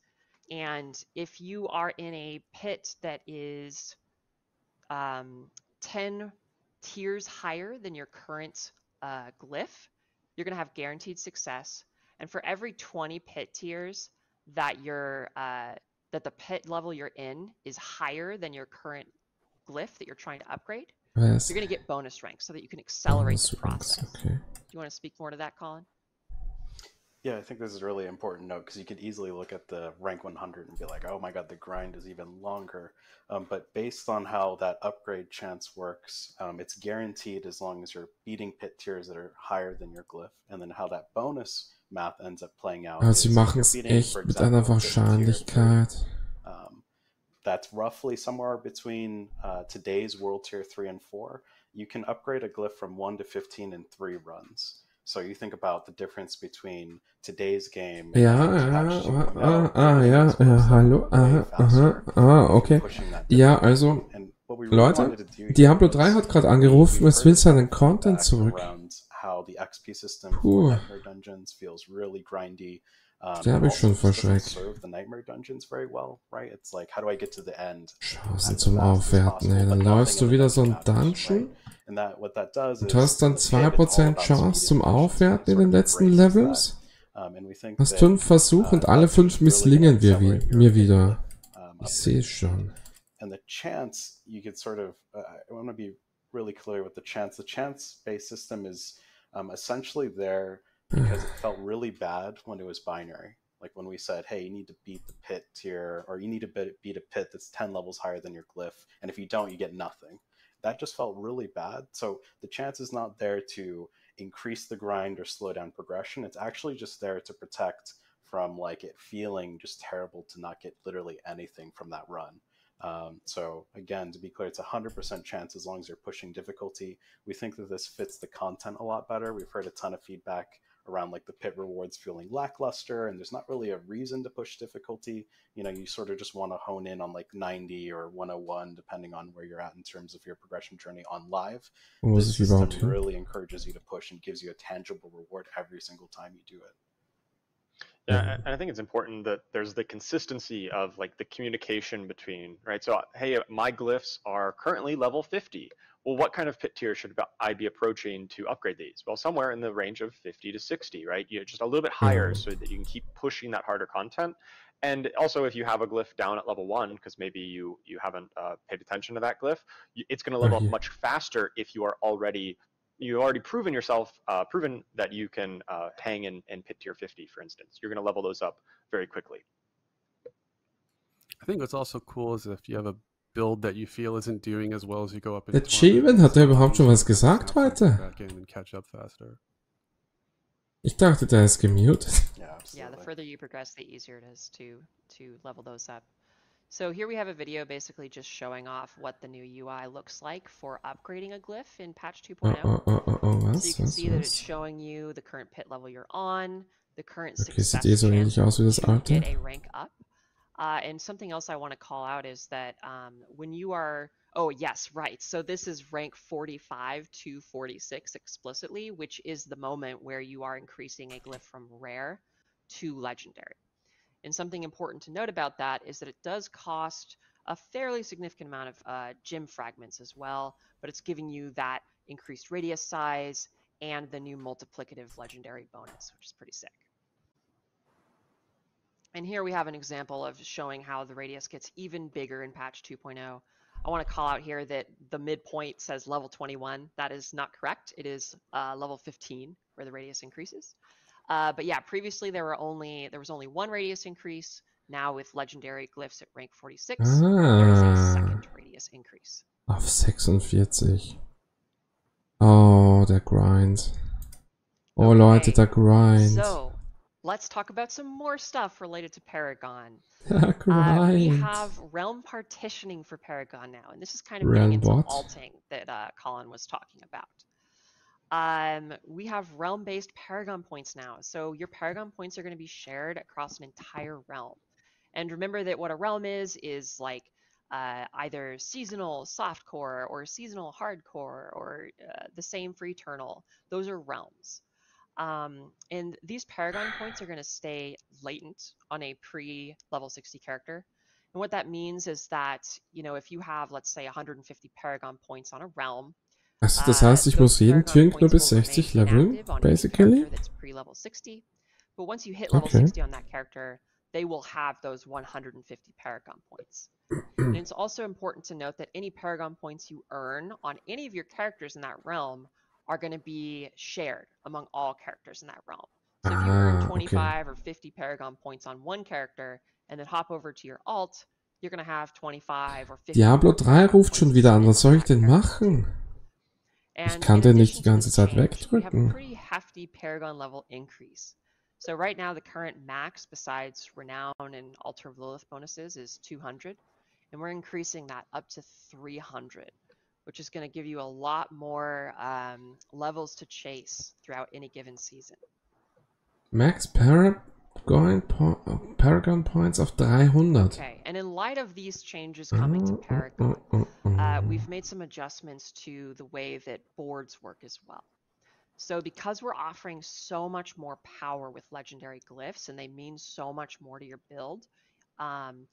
and if you are in a pit that is um, 10 tiers higher than your current uh, glyph, you're going to have guaranteed success. And for every 20 pit tiers that you're uh, that the pit level you're in is higher than your current glyph that you're trying to upgrade, yes. you're going to get bonus ranks so that you can accelerate bonus the process. Ranks, okay. Do you want to speak more to that, Colin? Yeah, I think this is a really important note because you could easily look at the rank 100 and be like, oh my god, the grind is even longer. Um, but based on how that upgrade chance works, um, it's guaranteed as long as you're beating pit tiers that are higher than your glyph. And then how that bonus Also, sie machen es echt mit einer Wahrscheinlichkeit. That's roughly somewhere between uh, today's World Tier 3 and 4. You can upgrade a glyph from 1 to 15 in three runs. So you think about the difference between today's game. Ja, ja, ah, ah, ja, ja, hallo, aha, aha, ah, okay. Ja, also, Leute, Diablo 3 hat gerade angerufen, es will seinen Content zurück. Puh. Um, Der habe ich schon verschreckt. Chancen zum Aufwerten, ey. Dann läufst du wieder so ein Dungeon und hast dann 2% Chance zum Aufwerten in den letzten Levels. Hast fünf Versuche und uh, alle fünf misslingen wir wie, mir wieder. Ich sehe schon. And the chance, you could sort of, uh, I want to be really clear with the chance. The chance-based system is um, essentially there because it felt really bad when it was binary. Like when we said, hey, you need to beat the pit tier, or you need to beat a pit that's 10 levels higher than your glyph. And if you don't, you get nothing. That just felt really bad. So the chance is not there to increase the grind or slow down progression. It's actually just there to protect from like it feeling just terrible to not get literally anything from that run. Um, so again, to be clear, it's a 100% chance as long as you're pushing difficulty. We think that this fits the content a lot better. We've heard a ton of feedback around like the pit rewards feeling lackluster and there's not really a reason to push difficulty you know you sort of just want to hone in on like 90 or 101 depending on where you're at in terms of your progression journey on live what this system really encourages you to push and gives you a tangible reward every single time you do it yeah, and I think it's important that there's the consistency of like the communication between, right? So, hey, my glyphs are currently level 50 well, what kind of pit tier should I be approaching to upgrade these? Well, somewhere in the range of 50 to 60, right? You just a little bit higher mm-hmm. so that you can keep pushing that harder content. And also, if you have a glyph down at level one, because maybe you you haven't uh, paid attention to that glyph, it's going to level up much faster if you are already you already proven yourself, uh, proven that you can uh, hang in, in pit tier 50, for instance. You're going to level those up very quickly. I think what's also cool is if you have a build that you feel isn't doing as well as you go up in Der Jeevan, hat der überhaupt schon was gesagt heute? Ich dachte, der ist gemutet. Yeah, the further you progress, the easier it is to to level those up. So here we have a video basically just showing off what the new UI looks like for upgrading a glyph in patch 2.0. Oh, oh, oh, oh, was, so you can was, see was. that it's showing you the current pit level you're on, the current okay, success sieht eh so ähnlich aus wie das alte. get a rank up, uh, and something else I want to call out is that um, when you are, oh, yes, right. So this is rank 45 to 46 explicitly, which is the moment where you are increasing a glyph from rare to legendary. And something important to note about that is that it does cost a fairly significant amount of uh, gem fragments as well, but it's giving you that increased radius size and the new multiplicative legendary bonus, which is pretty sick. And here we have an example of showing how the radius gets even bigger in patch 2.0. I want to call out here that the midpoint says level 21. That is not correct. It is uh, level 15 where the radius increases. Uh, but yeah, previously there were only there was only one radius increase. Now with legendary glyphs at rank 46, ah. there is a ah. second radius increase. Auf 46. Oh, der Grind. Oh okay. Leute, der Grind. So, let's talk about some more stuff related to Paragon. [LAUGHS] uh, we have realm partitioning for Paragon now, and this is kind of realm getting into what? alting that uh, Colin was talking about. Um, we have realm-based Paragon points now, so your Paragon points are going to be shared across an entire realm. And remember that what a realm is is like uh, either seasonal softcore or seasonal hardcore or uh, the same for eternal. Those are realms. Um, and these Paragon points are going to stay latent on a pre level 60 character. And what that means is that, you know, if you have, let's say, 150 Paragon points on a realm, Also, das heißt, ich muss jeden Twink nur bis 60 leveln, basically? That's pre-level 60. But once you hit level okay. 60 on that character, they will have those 150 Paragon points. [CLEARS THROAT] and it's also important to note that any Paragon points you earn on any of your characters in that realm are going to be shared among all characters in that realm. So if you earn ah, 25 okay. or 50 Paragon points on one character and then hop over to your alt, you're going to have 25 or 50. Diablo 3 ruft schon wieder an. Was soll ich denn machen? Ich kann den nicht die ganze Zeit wegdrücken. pretty hefty Paragon level increase. So right now the current max besides Renown and Altar of Lilith bonuses is 200 and we're increasing that up to 300 which is going to give you a lot more um, levels to chase throughout any given season. Max Paragon, po Paragon points of 300. Okay, and in light of these changes coming to uh, uh, uh, Paragon, uh, we've made some adjustments to the way that boards work as well. So because we're offering so much more power with legendary glyphs and they mean so much more to your build, um,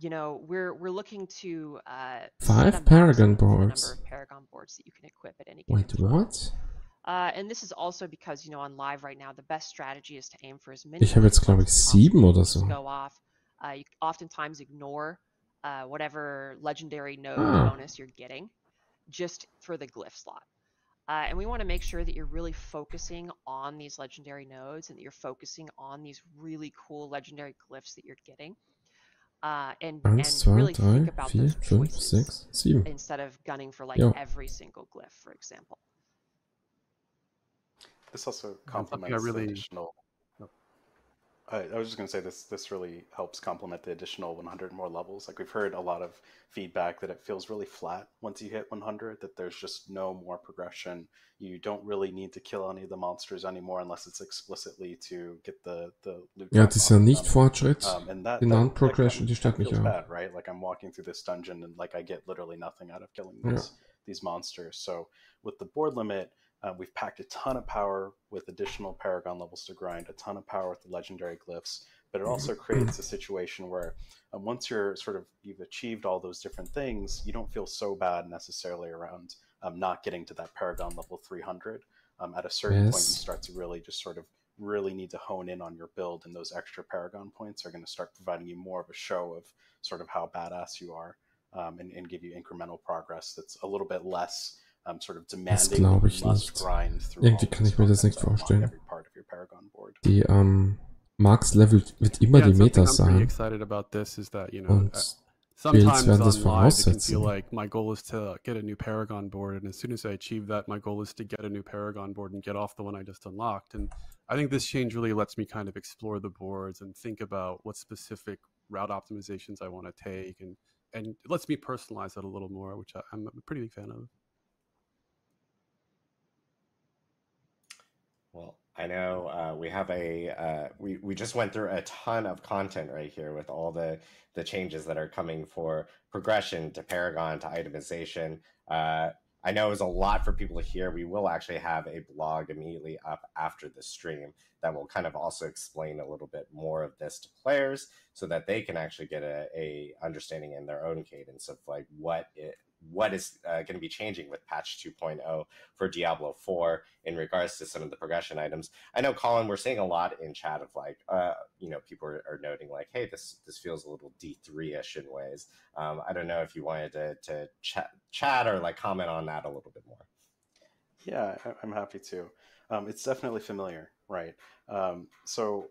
you know, we're we're looking to uh, five Paragon boards. Number of Paragon boards that you can equip at any. Wait, what? Uh, and this is also because you know on live right now the best strategy is to aim for as many. Ich habe jetzt glaube ich sieben oder so. Go off. Uh, you oftentimes ignore uh, whatever legendary node ah. bonus you're getting, just for the glyph slot. Uh, and we want to make sure that you're really focusing on these legendary nodes and that you're focusing on these really cool legendary glyphs that you're getting uh, and, Eins, and really drei, think about vier, those fünf, sechs, sieben. instead of gunning for like every single glyph, for example. This also complements really... the additional I, I was just going to say this. This really helps complement the additional 100 more levels. Like we've heard a lot of feedback that it feels really flat once you hit 100. That there's just no more progression. You don't really need to kill any of the monsters anymore unless it's explicitly to get the the loot. Ja, dieser Nicht-Fortschritt um, and that, genannt Progression, die stört mich auch. Bad, right? Like I'm walking through this dungeon and like I get literally nothing out of killing these yeah. these monsters. So with the board limit uh, we've packed a ton of power with additional Paragon levels to grind, a ton of power with the legendary glyphs, but it also creates a situation where um, once you're sort of you've achieved all those different things, you don't feel so bad necessarily around um, not getting to that Paragon level 300. Um, at a certain yes. point, you start to really just sort of really need to hone in on your build, and those extra Paragon points are going to start providing you more of a show of sort of how badass you are, um, and, and, give you incremental progress that's a little bit less um, sort of das glaube ich nicht. Irgendwie kann ich mir das nicht vorstellen. Die ähm, Max-Level wird immer yeah, die Meta sein. That, you know, Und uh, Builds werden das voraussetzen. like my goal is to get a new Paragon board, and as soon as I achieve that, my goal is to get a new Paragon board and get off the one I just unlocked. And I think this change really lets me kind of explore the boards and think about what specific route optimizations I want to take, and and it lets me personalize that a little more, which I, I'm a pretty big fan of. Well, I know uh, we have a uh, we we just went through a ton of content right here with all the the changes that are coming for progression to Paragon to itemization. Uh, I know it was a lot for people to hear. We will actually have a blog immediately up after the stream that will kind of also explain a little bit more of this to players so that they can actually get a, a understanding in their own cadence of like what it what is uh, going to be changing with patch 2.0 for Diablo 4 in regards to some of the progression items. I know, Colin, we're seeing a lot in chat of like, uh, you know, people are, are, noting like, hey, this this feels a little D3ish in ways. Um, I don't know if you wanted to, to chat, chat or like comment on that a little bit more. Yeah, I'm happy to. Um, it's definitely familiar, right? Um, so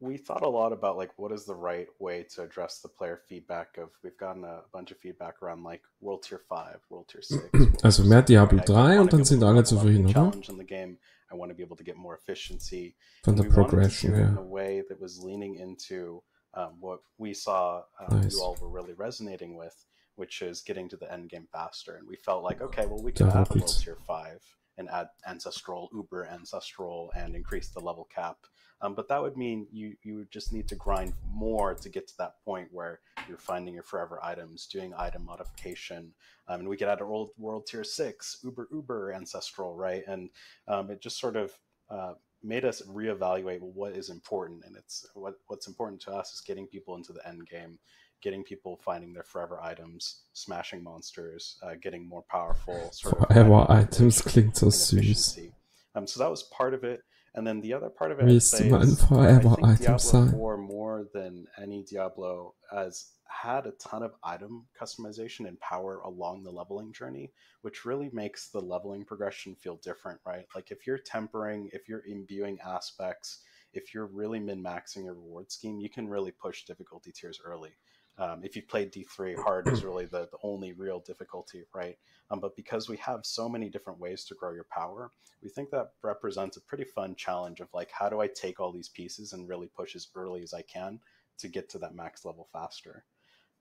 we thought a lot about like what is the right way to address the player feedback of we've gotten a bunch of feedback around like World Tier 5, World Tier 6. [CLEARS THROAT] also mehr Diablo 3 und dann sind alle zufrieden, oder? In the game. I want to be able to get more efficiency. Von der progression, yeah. In a way that was leaning into um, what we saw um, nice. you all were really resonating with, which is getting to the end game faster. And we felt like, okay, well, we can add World Tier 5 and add Ancestral, Uber Ancestral, and increase the level cap. Um, but that would mean you you would just need to grind more to get to that point where you're finding your forever items, doing item modification, um, and we get out of old world tier six, Uber Uber ancestral, right? And um, it just sort of uh, made us reevaluate what is important, and it's what what's important to us is getting people into the end game, getting people finding their forever items, smashing monsters, uh, getting more powerful. forever items klingt so süß. Um, so that was part of it. And then the other part of it, I'd say is, forever I think Diablo 4 more than any Diablo has had a ton of item customization and power along the leveling journey, which really makes the leveling progression feel different, right? Like if you're tempering, if you're imbuing aspects, if you're really min maxing your reward scheme, you can really push difficulty tiers early. Um, if you've played D3, hard is really the, the only real difficulty, right? Um, but because we have so many different ways to grow your power, we think that represents a pretty fun challenge of like, how do I take all these pieces and really push as early as I can to get to that max level faster?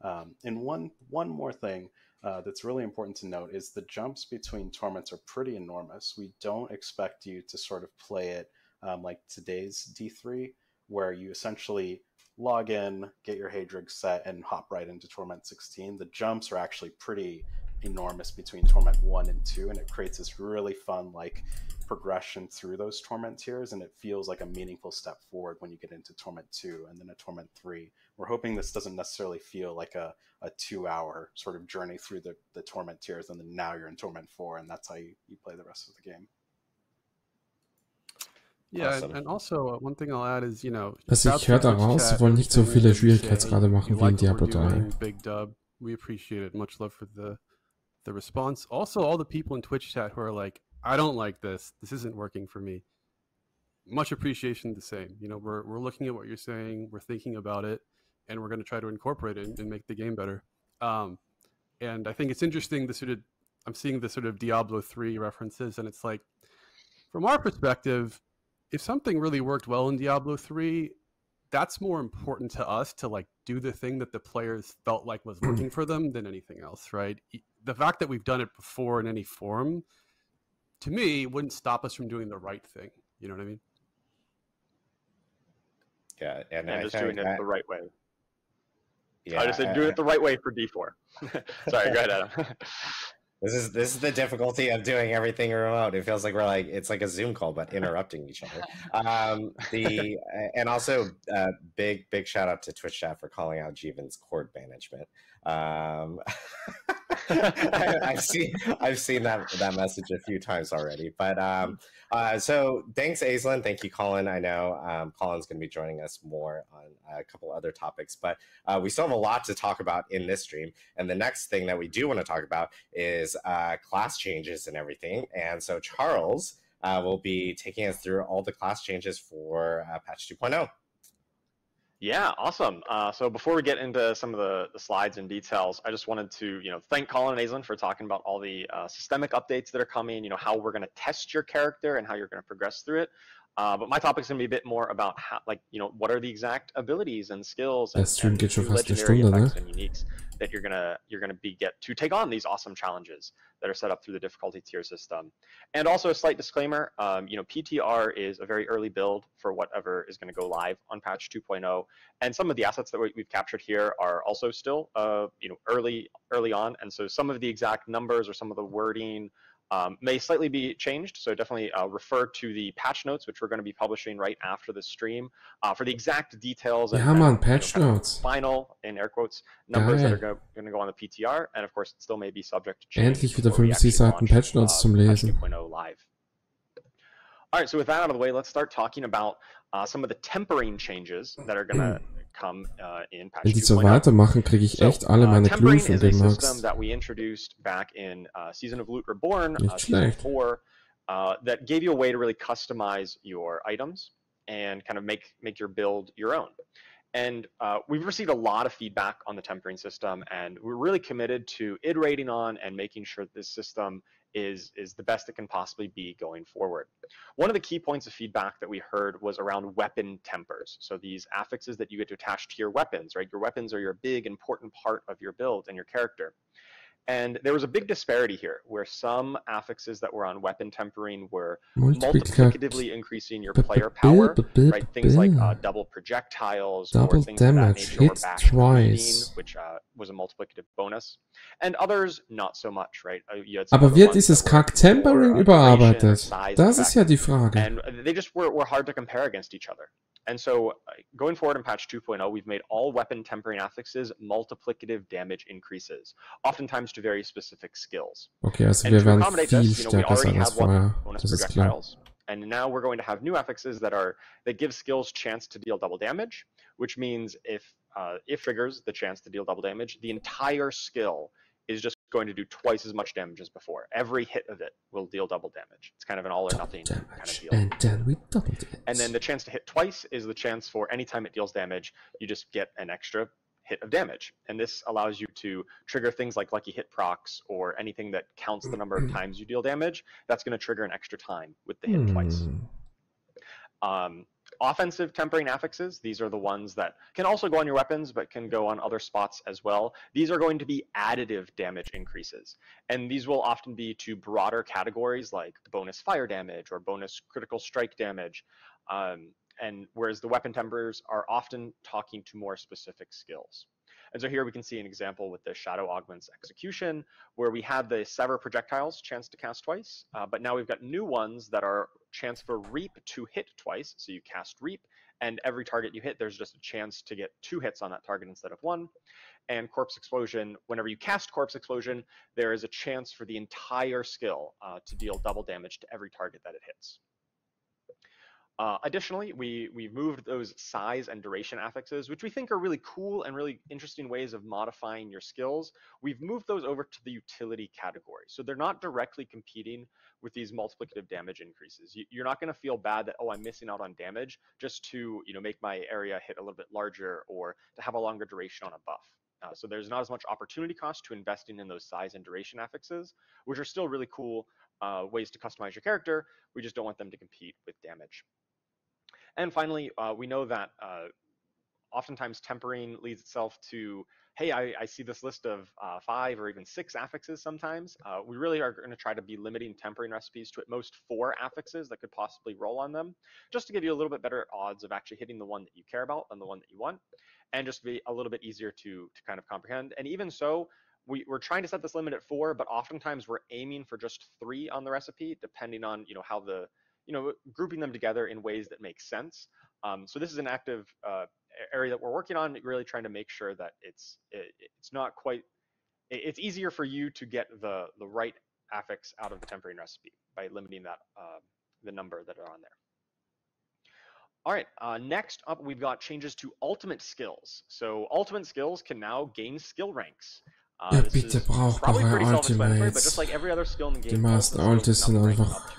Um, and one one more thing uh, that's really important to note is the jumps between torments are pretty enormous. We don't expect you to sort of play it um, like today's D3, where you essentially log in, get your Haedrig set, and hop right into Torment 16. The jumps are actually pretty enormous between Torment 1 and 2, and it creates this really fun, like, progression through those Torment tiers, and it feels like a meaningful step forward when you get into Torment 2 and then a Torment 3. We're hoping this doesn't necessarily feel like a, a two hour sort of journey through the, the Torment tiers, and then now you're in Torment 4, and that's how you, you play the rest of the game. Ja, awesome. and also uh, one thing I'll add is, you know, also ich höre daraus, sie wollen nicht so viele Schwierigkeitsgrade machen wie in Diablo 3. Big dub. We appreciate it. Much love for the the response. Also, all the people in Twitch chat who are like, I don't like this. This isn't working for me. Much appreciation the same. You know, we're we're looking at what you're saying, we're thinking about it, and we're going to try to incorporate it and make the game better. Um, and I think it's interesting the sort of I'm seeing the sort of Diablo 3 references, and it's like, from our perspective, if something really worked well in Diablo 3, that's more important to us to like do the thing that the players felt like was working [CLEARS THROAT] for them than anything else, right? The fact that we've done it before in any form, to me, wouldn't stop us from doing the right thing. You know what I mean? Yeah, and, and just doing that... it the right way. Yeah, I just said doing it the right way for D4. [LAUGHS] Sorry, go ahead, Adam. [LAUGHS] [LAUGHS] This is this is the difficulty of doing everything remote. It feels like we're like it's like a Zoom call, but interrupting each other. [LAUGHS] Um, the and also uh, big big shout out to Twitch chat for calling out Jeevan's cord management. Um, [LAUGHS] [LAUGHS] I, have seen I've seen that that message a few times already. But um, uh, so thanks, Aislinn. Thank you, Colin. I know um, Colin's going to be joining us more on a couple other topics, but uh, we still have a lot to talk about in this stream. And the next thing that we do want to talk about is uh, class changes and everything. And so Charles uh, will be taking us through all the class changes for uh, patch 2.0. Yeah, awesome. Uh, so before we get into some of the, the, slides and details, I just wanted to, you know, thank Colin and Aislinn for talking about all the uh, systemic updates that are coming. You know, how we're going to test your character and how you're going to progress through it. Uh, but my topic is going to be a bit more about how, like, you know, what are the exact abilities and skills and, and legendary effects and uniques that you're gonna you're gonna be get to take on these awesome challenges that are set up through the difficulty tier system. And also a slight disclaimer, um, you know, PTR is a very early build for whatever is going to go live on patch 2.0, and some of the assets that we've captured here are also still, uh, you know, early early on, and so some of the exact numbers or some of the wording um, may slightly be changed. So definitely uh, refer to the patch notes, which we're going to be publishing right after the stream uh, for the exact details. Yeah, and, man, patch you know, notes. Final, in air quotes, numbers Geil. that are going to go on the PTR. And of course, it still may be subject to change. Endlich wieder 50 Seiten Patch Notes zum Lesen. 2.0 live. All right, so with that out of the way, let's start talking about uh, some of the tempering changes that are going to come uh, in patch Wenn die so weitermachen, kriege ich echt alle uh, meine uh, Clues in dem Max. that we introduced back in uh, Season of Loot Reborn, uh, Season 4, uh, that gave you a way to really customize your items and kind of make make your build your own. And uh, we've received a lot of feedback on the tempering system, and we're really committed to iterating on and making sure that this system is, is the best it can possibly be going forward. One of the key points of feedback that we heard was around weapon tempers. So these affixes that you get to attach to your weapons, right? Your weapons are your big important part of your build and your character. And there was a big disparity here where some affixes that were on weapon tempering were multiplicatively increasing your player power, right? Things like uh, double projectiles double or things damage, of that nature, or bash which uh, was a multiplicative bonus, and others not so much, right? Uh, Aber wird dieses Kack Tempering überarbeitet? Das ist ja die Frage. And they just were, were hard to compare against each other. And so uh, going forward in patch 2.0, we've made all weapon tempering affixes multiplicative damage increases, oftentimes to very specific skills. Okay, also and wir werden viel this, you know, stärker sein als vorher. Das ist klar. And now we're going to have new affixes that are that give skills chance to deal double damage, which means if uh, if triggers the chance to deal double damage, the entire skill is just going to do twice as much damage as before. Every hit of it will deal double damage. It's kind of an all or nothing kind of deal. And then we doubled it. And then the chance to hit twice is the chance for any time it deals damage, you just get an extra hit of damage. And this allows you to trigger things like lucky hit procs or anything that counts the number of [CLEARS THROAT] times you deal damage. That's going to trigger an extra time with the hit hmm. twice. Um, offensive tempering affixes, these are the ones that can also go on your weapons, but can go on other spots as well. These are going to be additive damage increases. And these will often be to broader categories like bonus fire damage or bonus critical strike damage. Um, and whereas the weapon tempers are often talking to more specific skills. And so here we can see an example with the Shadow Augment's execution, where we had the Sever projectiles chance to cast twice, uh, but now we've got new ones that are chance for Reap to hit twice. So you cast Reap, and every target you hit, there's just a chance to get two hits on that target instead of one. And Corpse Explosion, whenever you cast Corpse Explosion, there is a chance for the entire skill uh, to deal double damage to every target that it hits. Uh, additionally, we, we've moved those size and duration affixes, which we think are really cool and really interesting ways of modifying your skills. We've moved those over to the utility category. So they're not directly competing with these multiplicative damage increases. You, are not going to feel bad that, oh, I'm missing out on damage just to you know, make my area hit a little bit larger or to have a longer duration on a buff. Uh, so there's not as much opportunity cost to investing in those size and duration affixes, which are still really cool uh, ways to customize your character. We just don't want them to compete with damage. And finally, uh, we know that uh, oftentimes tempering leads itself to, hey, I, I see this list of uh, five or even six affixes sometimes. Uh, we really are going to try to be limiting tempering recipes to at most four affixes that could possibly roll on them, just to give you a little bit better odds of actually hitting the one that you care about than the one that you want, and just be a little bit easier to, to kind of comprehend. And even so, we, we're trying to set this limit at four, but oftentimes we're aiming for just three on the recipe, depending on you know how the you know, grouping them together in ways that make sense. Um, so this is an active uh, area that we're working on, really trying to make sure that it's it, it's not quite. It's easier for you to get the the right affix out of the tempering recipe by limiting that uh, the number that are on there. All right, uh, next up, we've got changes to ultimate skills. So ultimate skills can now gain skill ranks. Uh, ja, bitte brauchbare Ultimates. Like Die meisten Ultis sind einfach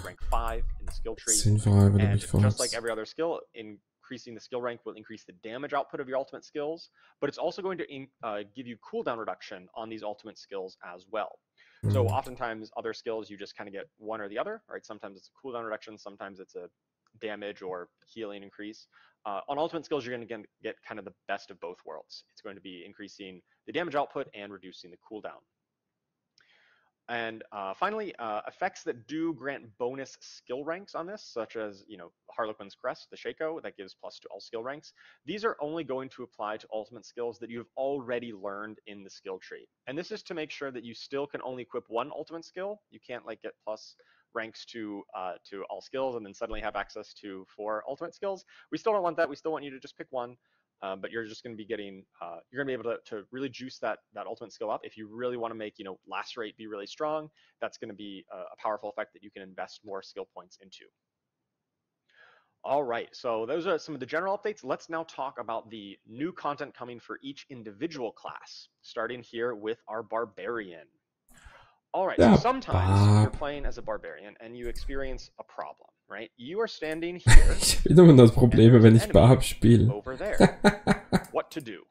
sinnvoll, wenn du mich fragst. Just like every other skill, increasing the skill rank will increase the damage output of your ultimate skills, but it's also going to in, uh, give you cooldown reduction on these ultimate skills as well. Mm. So oftentimes other skills you just kind of get one or the other, right? Sometimes it's a cooldown reduction, sometimes it's a damage or healing increase. Uh, on ultimate skills, you're going to get kind of the best of both worlds. It's going to be increasing the damage output and reducing the cooldown. And uh, finally, uh, effects that do grant bonus skill ranks on this, such as you know Harlequin's Crest, the Shako, that gives plus to all skill ranks. These are only going to apply to ultimate skills that you've already learned in the skill tree. And this is to make sure that you still can only equip one ultimate skill. You can't like get plus ranks to uh, to all skills and then suddenly have access to four ultimate skills. We still don't want that. We still want you to just pick one. Um, but you're just going to be getting, uh, you're going to be able to, to really juice that that ultimate skill up. If you really want to make, you know, lacerate be really strong, that's going to be a, a powerful effect that you can invest more skill points into. All right, so those are some of the general updates. Let's now talk about the new content coming for each individual class, starting here with our Barbarian. All right, so sometimes you're playing as a Barbarian and you experience a problem. right? You are standing [LAUGHS] here. ich habe immer das Problem, wenn ich Barb spiele. Over there. [LAUGHS] what to do?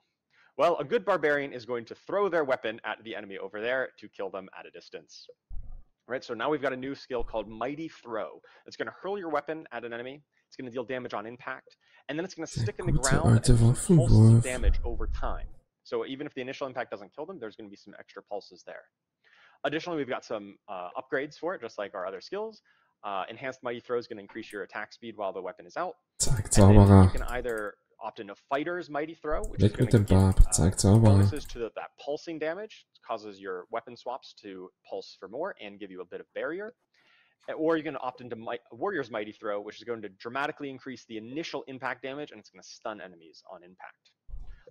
Well, a good barbarian is going to throw their weapon at the enemy over there to kill them at a distance. Right, so now we've got a new skill called Mighty Throw. It's going to hurl your weapon at an enemy. It's going to deal damage on impact, and then it's going to stick in the ground and pulse damage over time. So even if the initial impact doesn't kill them, there's going to be some extra pulses there. Additionally, we've got some uh, upgrades for it, just like our other skills. Uh, enhanced Mighty Throw is going to increase your attack speed while the weapon is out. Zauberer. You can either opt into Fighter's Mighty Throw, which Weg mit dem Barb, zeig Zauberer. to the, that pulsing damage, it causes your weapon swaps to pulse for more and give you a bit of barrier. Or you can opt into My Warrior's Mighty Throw, which is going to dramatically increase the initial impact damage and it's going to stun enemies on impact.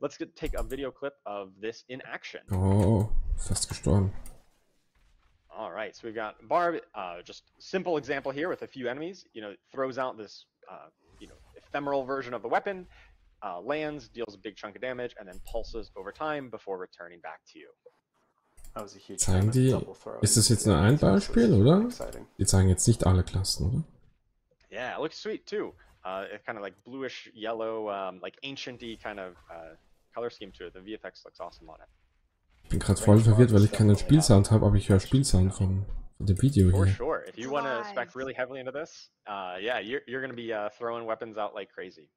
Let's get, take a video clip of this in action. Oh, fast gestorben. All right, so we've got Barb, uh, just simple example here with a few enemies. You know, throws out this, uh, you know, ephemeral version of the weapon, uh, lands, deals a big chunk of damage, and then pulses over time before returning back to you. That was a huge zeigen die, ist das jetzt nur ein Beispiel, oder? Die zeigen jetzt nicht alle Klassen, oder? Yeah, it looks sweet too. Uh, kind of like bluish yellow, um, like ancient-y kind of uh, color scheme to it. The VFX looks awesome on it. Ich bin gerade voll verwirrt, weil ich keinen Spielsound habe, aber ich höre Spielsound von, von dem Video For sure. If you want to spec really heavily into this, uh, yeah, you're, you're going to be uh, throwing weapons out like crazy.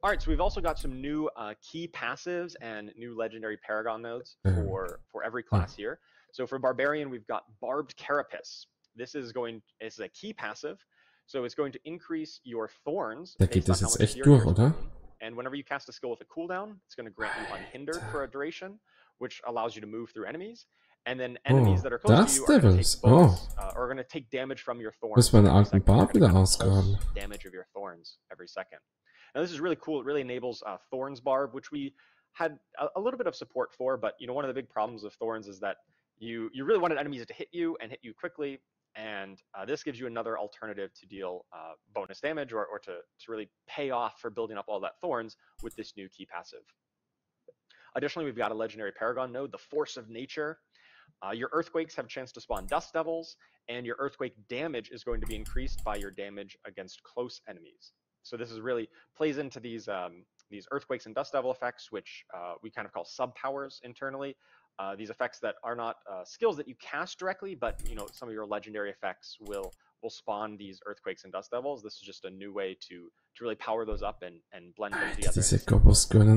All right, so we've also got some new uh, key passives and new legendary Paragon nodes for, for every class here. So for Barbarian, we've got Barbed Carapace. This is going is a key passive, so it's going to increase your thorns. Da geht das jetzt echt durch, oder? And whenever you cast a skill with a cooldown, it's going to grant you unhindered for a duration, which allows you to move through enemies. And then enemies oh, that are close to you are going to take bonus, oh. uh, are going to take damage from your thorns. Muss meine alten Bart wieder ausgraben. Damage of your thorns every second. Now this is really cool. It really enables uh, Thorns Barb, which we had a, a, little bit of support for, but you know one of the big problems with Thorns is that you you really wanted enemies to hit you and hit you quickly, and uh, this gives you another alternative to deal uh, bonus damage or, or to, to really pay off for building up all that Thorns with this new key passive. Additionally, we've got a legendary Paragon node, the Force of Nature. Uh, your Earthquakes have a chance to spawn Dust Devils, and your Earthquake damage is going to be increased by your damage against close enemies. So this is really plays into these um, these earthquakes and dust devil effects, which uh, we kind of call sub powers internally. Uh, these effects that are not uh, skills that you cast directly, but you know some of your legendary effects will will spawn these earthquakes and dust devils. This is just a new way to to really power those up and and blend them together.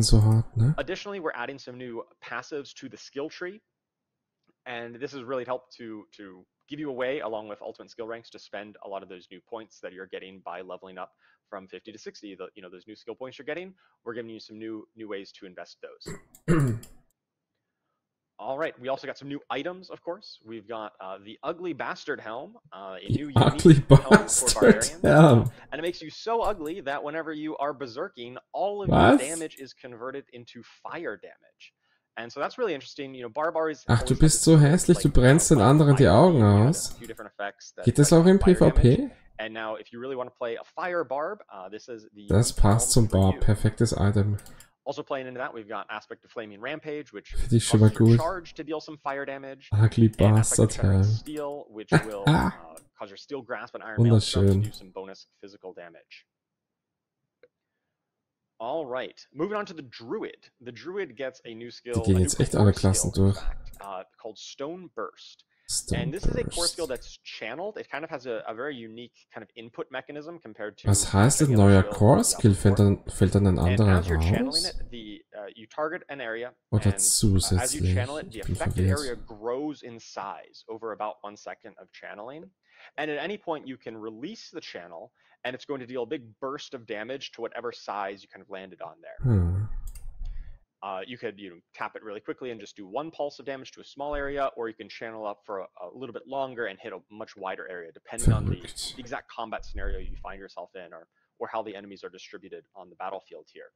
so hart, ne? Additionally, we're adding some new passives to the skill tree, and this has really helped to to give you a way, along with ultimate skill ranks, to spend a lot of those new points that you're getting by leveling up from 50 to 60 the you know those new skill points you're getting we're giving you some new new ways to invest those [CLEARS THROAT] all right we also got some new items of course we've got uh, the ugly bastard helm uh, a new [LAUGHS] ugly bastard helm. and it makes you so ugly that whenever you are berserking all of your damage is converted into fire damage And so that's really interesting. You know, Barbaries Ach, du bist so hässlich, du brennst den anderen die Augen aus. Geht das auch im PvP? And now, if you really want to play a fire barb, uh, this is the. Das passt zum Barb, perfektes Item. Also playing into that, we've got Aspect of Flaming Rampage, which ich schon charge to deal some fire damage. Ugly Bastard. Steel, which will uh, cause your Steel Grasp and Iron Mail to do some bonus physical damage. All right, moving on to the Druid. The Druid gets a new skill. Die gehen jetzt echt alle Klassen durch. uh, called Stone Burst. And this is a core skill that's channeled. It kind of has a, a, very unique kind of input mechanism compared to. Was heißt denn neuer Core Skill? Fällt dann, fällt dann ein anderer raus? It, the, uh, you target an area, Oder and, zusätzlich? Uh, as you channel it, the affected area grows in size over about one second of channeling. And at any point, you can release the channel, and it's going to deal a big burst of damage to whatever size you kind of landed on there. Hmm. Uh, you could you know tap it really quickly and just do one pulse of damage to a small area, or you can channel up for a, a little bit longer and hit a much wider area, depending on the, the, exact combat scenario you find yourself in, or or how the enemies are distributed on the battlefield here.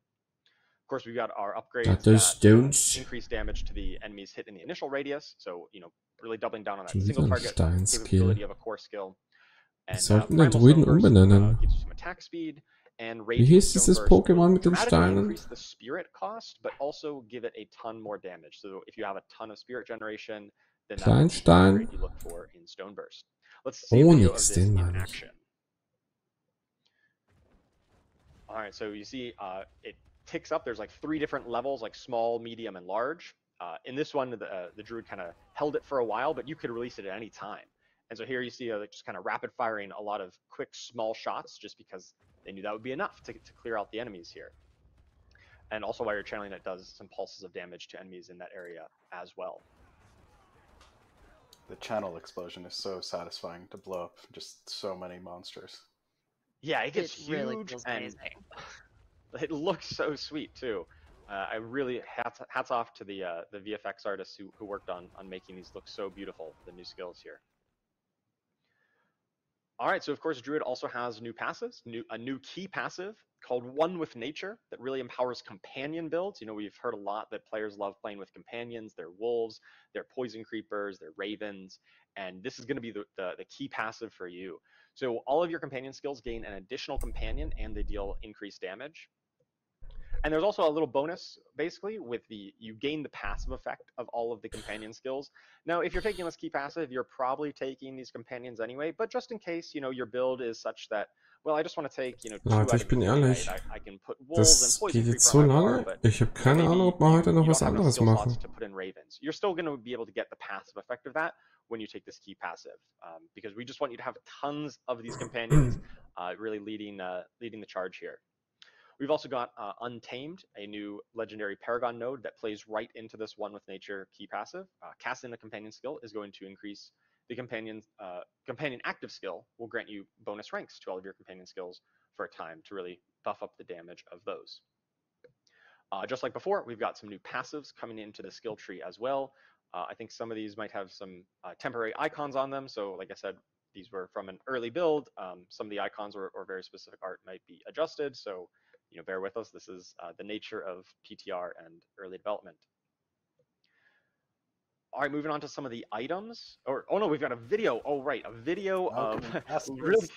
Of course, we've got our upgrades that stones. increase damage to the enemies hit in the initial radius, so you know really doubling down on that single target capability of a core skill. And, sollten uh, Druiden umbenennen. Uh, gives you some attack speed, and Wie hieß dieses Pokémon mit den Steinen? Increase the spirit cost, but also give it a ton more damage. So if you have a ton of spirit generation, then Kleinstein. you look for in Stoneburst. Let's see Onix, den in action. All right, so you see uh, it ticks up. There's like three different levels, like small, medium, and large. Uh, in this one, the, uh, the druid kind of held it for a while, but you could release it at any time. And so here you see uh, just kind of rapid firing a lot of quick, small shots, just because they knew that would be enough to, to clear out the enemies here. And also while you're channeling it does some pulses of damage to enemies in that area as well. The channel explosion is so satisfying to blow up just so many monsters. Yeah, it gets it huge really and [LAUGHS] it looks so sweet too. Uh, I really hats hats off to the uh, the VFX artists who, who worked on on making these look so beautiful. The new skills here. All right, so of course Druid also has new passives, new a new key passive called One with Nature that really empowers companion builds. You know, we've heard a lot that players love playing with companions. They're wolves, they're poison creepers, they're ravens, and this is going to be the, the, the key passive for you. So all of your companion skills gain an additional companion and they deal increased damage. And there's also a little bonus, basically, with the you gain the passive effect of all of the companion skills. Now, if you're taking this key passive, you're probably taking these companions anyway. But just in case, you know, your build is such that, well, I just want to take, you know, Leute, ich bin ehrlich, I, I das geht jetzt so lange. Ich habe keine Ahnung, ob wir heute noch was anderes machen. You're still going to be able to get the passive effect of that when you take this key passive, um, because we just want you to have tons of these companions, [CLEARS THROAT] uh, really leading uh, leading the charge here. We've also got uh, Untamed, a new legendary Paragon node that plays right into this One with Nature key passive. Uh, casting the companion skill is going to increase the companion, uh, companion active skill will grant you bonus ranks to all of your companion skills for a time to really buff up the damage of those. Uh, just like before, we've got some new passives coming into the skill tree as well. Uh, I think some of these might have some uh, temporary icons on them. So like I said, these were from an early build. Um, some of the icons or, or very specific art might be adjusted. So you know, bear with us. This is uh, the nature of PTR and early development. All right, moving on to some of the items. Or oh no, we've got a video. Oh right, a video of [LAUGHS] really,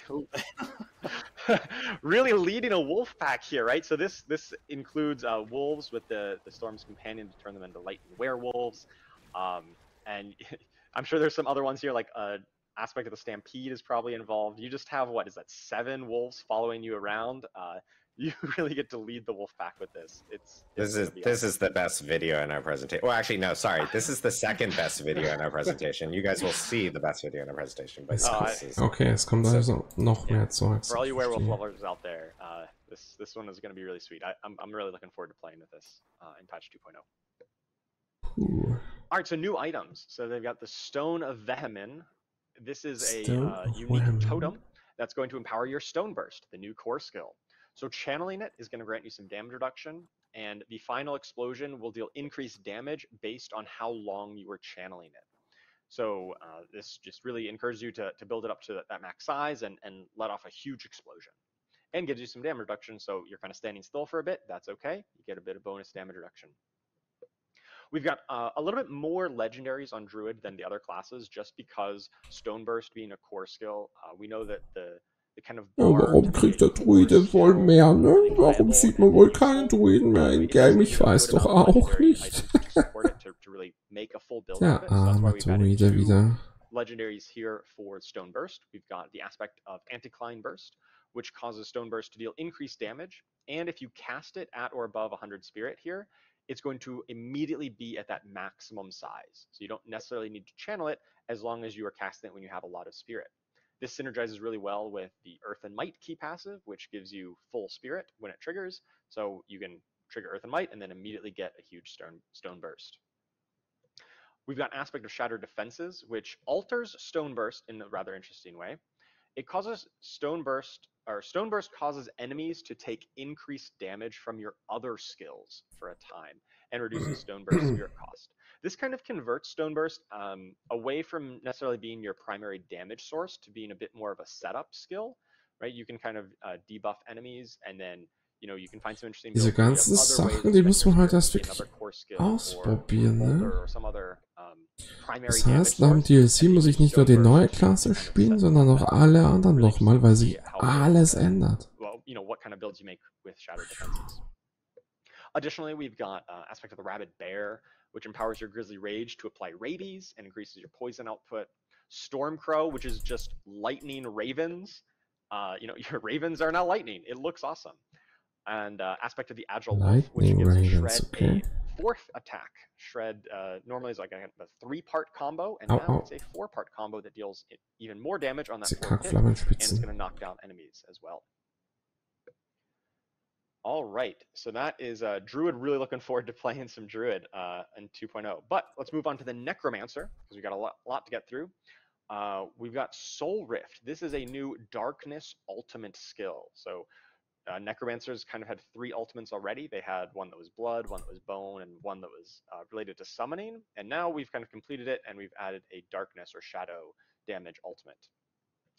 [LAUGHS] really leading a wolf pack here, right? So this this includes uh, wolves with the the storm's companion to turn them into lightning werewolves, um, and [LAUGHS] I'm sure there's some other ones here like uh, aspect of the stampede is probably involved. You just have what is that seven wolves following you around. Uh, you [LAUGHS] really get to lead the wolf pack with this. It's, it's this is this awesome. is the best video in our presentation. Well, actually, no, sorry. This is the second best video in our presentation. You guys will see the best video in our presentation. But oh, okay, es kommt also noch yeah. mehr Zeugs. For all you werewolf lovers out there, uh, this this one is going to be really sweet. I, am I'm, I'm really looking forward to playing with this uh, in patch 2.0. All right, so new items. So they've got the Stone of Vehemen. This is a uh, unique totem that's going to empower your Stone Burst, the new core skill. So channeling it is going to grant you some damage reduction, and the final explosion will deal increased damage based on how long you were channeling it. So uh, this just really encourages you to, to build it up to that max size and, and let off a huge explosion. And gives you some damage reduction, so you're kind of standing still for a bit. That's okay. You get a bit of bonus damage reduction. We've got uh, a little bit more legendaries on Druid than the other classes, just because Stone Burst being a core skill. Uh, we know that the ja, warum kriegt der Druide wohl mehr, ne? Warum sieht man wohl keinen Druiden mehr in Game? Ich weiß doch auch nicht. der arme Druide wieder. Legendaries here for Stone Burst. We've got the aspect of Anticline Burst, which causes Stone Burst to deal increased damage. And if you cast it at or above 100 Spirit here, it's going to immediately be at that maximum size. So you don't necessarily need to channel it as long as you are casting it when you have a lot of Spirit. This synergizes really well with the Earthen Might key passive, which gives you full spirit when it triggers. So you can trigger Earthen Might and then immediately get a huge stone, stone burst. We've got aspect of Shattered Defenses, which alters Stone Burst in a rather interesting way. It causes Stone Burst, or Stone Burst causes enemies to take increased damage from your other skills for a time and reduces [CLEARS THROAT] Stone Burst spirit cost. This kind of converts Stoneburst um, away from necessarily being your primary damage source to being a bit more of a setup skill, right? You can kind of uh, debuff enemies and then you know, you can find some interesting Diese ganzen Sachen, die muss man halt erst wirklich ausprobieren, ne? Das heißt, nach dem DLC muss ich nicht nur die neue Klasse spielen, sondern auch alle anderen nochmal, weil sich alles ändert. Well, you know, what kind of builds you make with Shattered Defenses. Additionally, we've got uh, aspect of the Rabid Bear, which empowers your Grizzly Rage to apply rabies and increases your poison output. Stormcrow, which is just lightning ravens. Uh, you know, [LAUGHS] your ravens are now lightning. It looks awesome. And uh, aspect of the Agile Wolf, which gives ravens, Shred okay. a fourth attack. Shred uh, normally is like a, a three-part combo, and oh, now oh. it's a four-part combo that deals even more damage on that fourth hit, and it's going to knock down enemies as well. All right, so that is uh, Druid. Really looking forward to playing some Druid uh, in 2.0. But let's move on to the Necromancer because we've got a lot, lot to get through. Uh, we've got Soul Rift. This is a new Darkness Ultimate skill. So uh, necromancers kind of had three ultimates already. They had one that was blood, one that was bone, and one that was uh, related to summoning. And now we've kind of completed it, and we've added a darkness or shadow damage ultimate.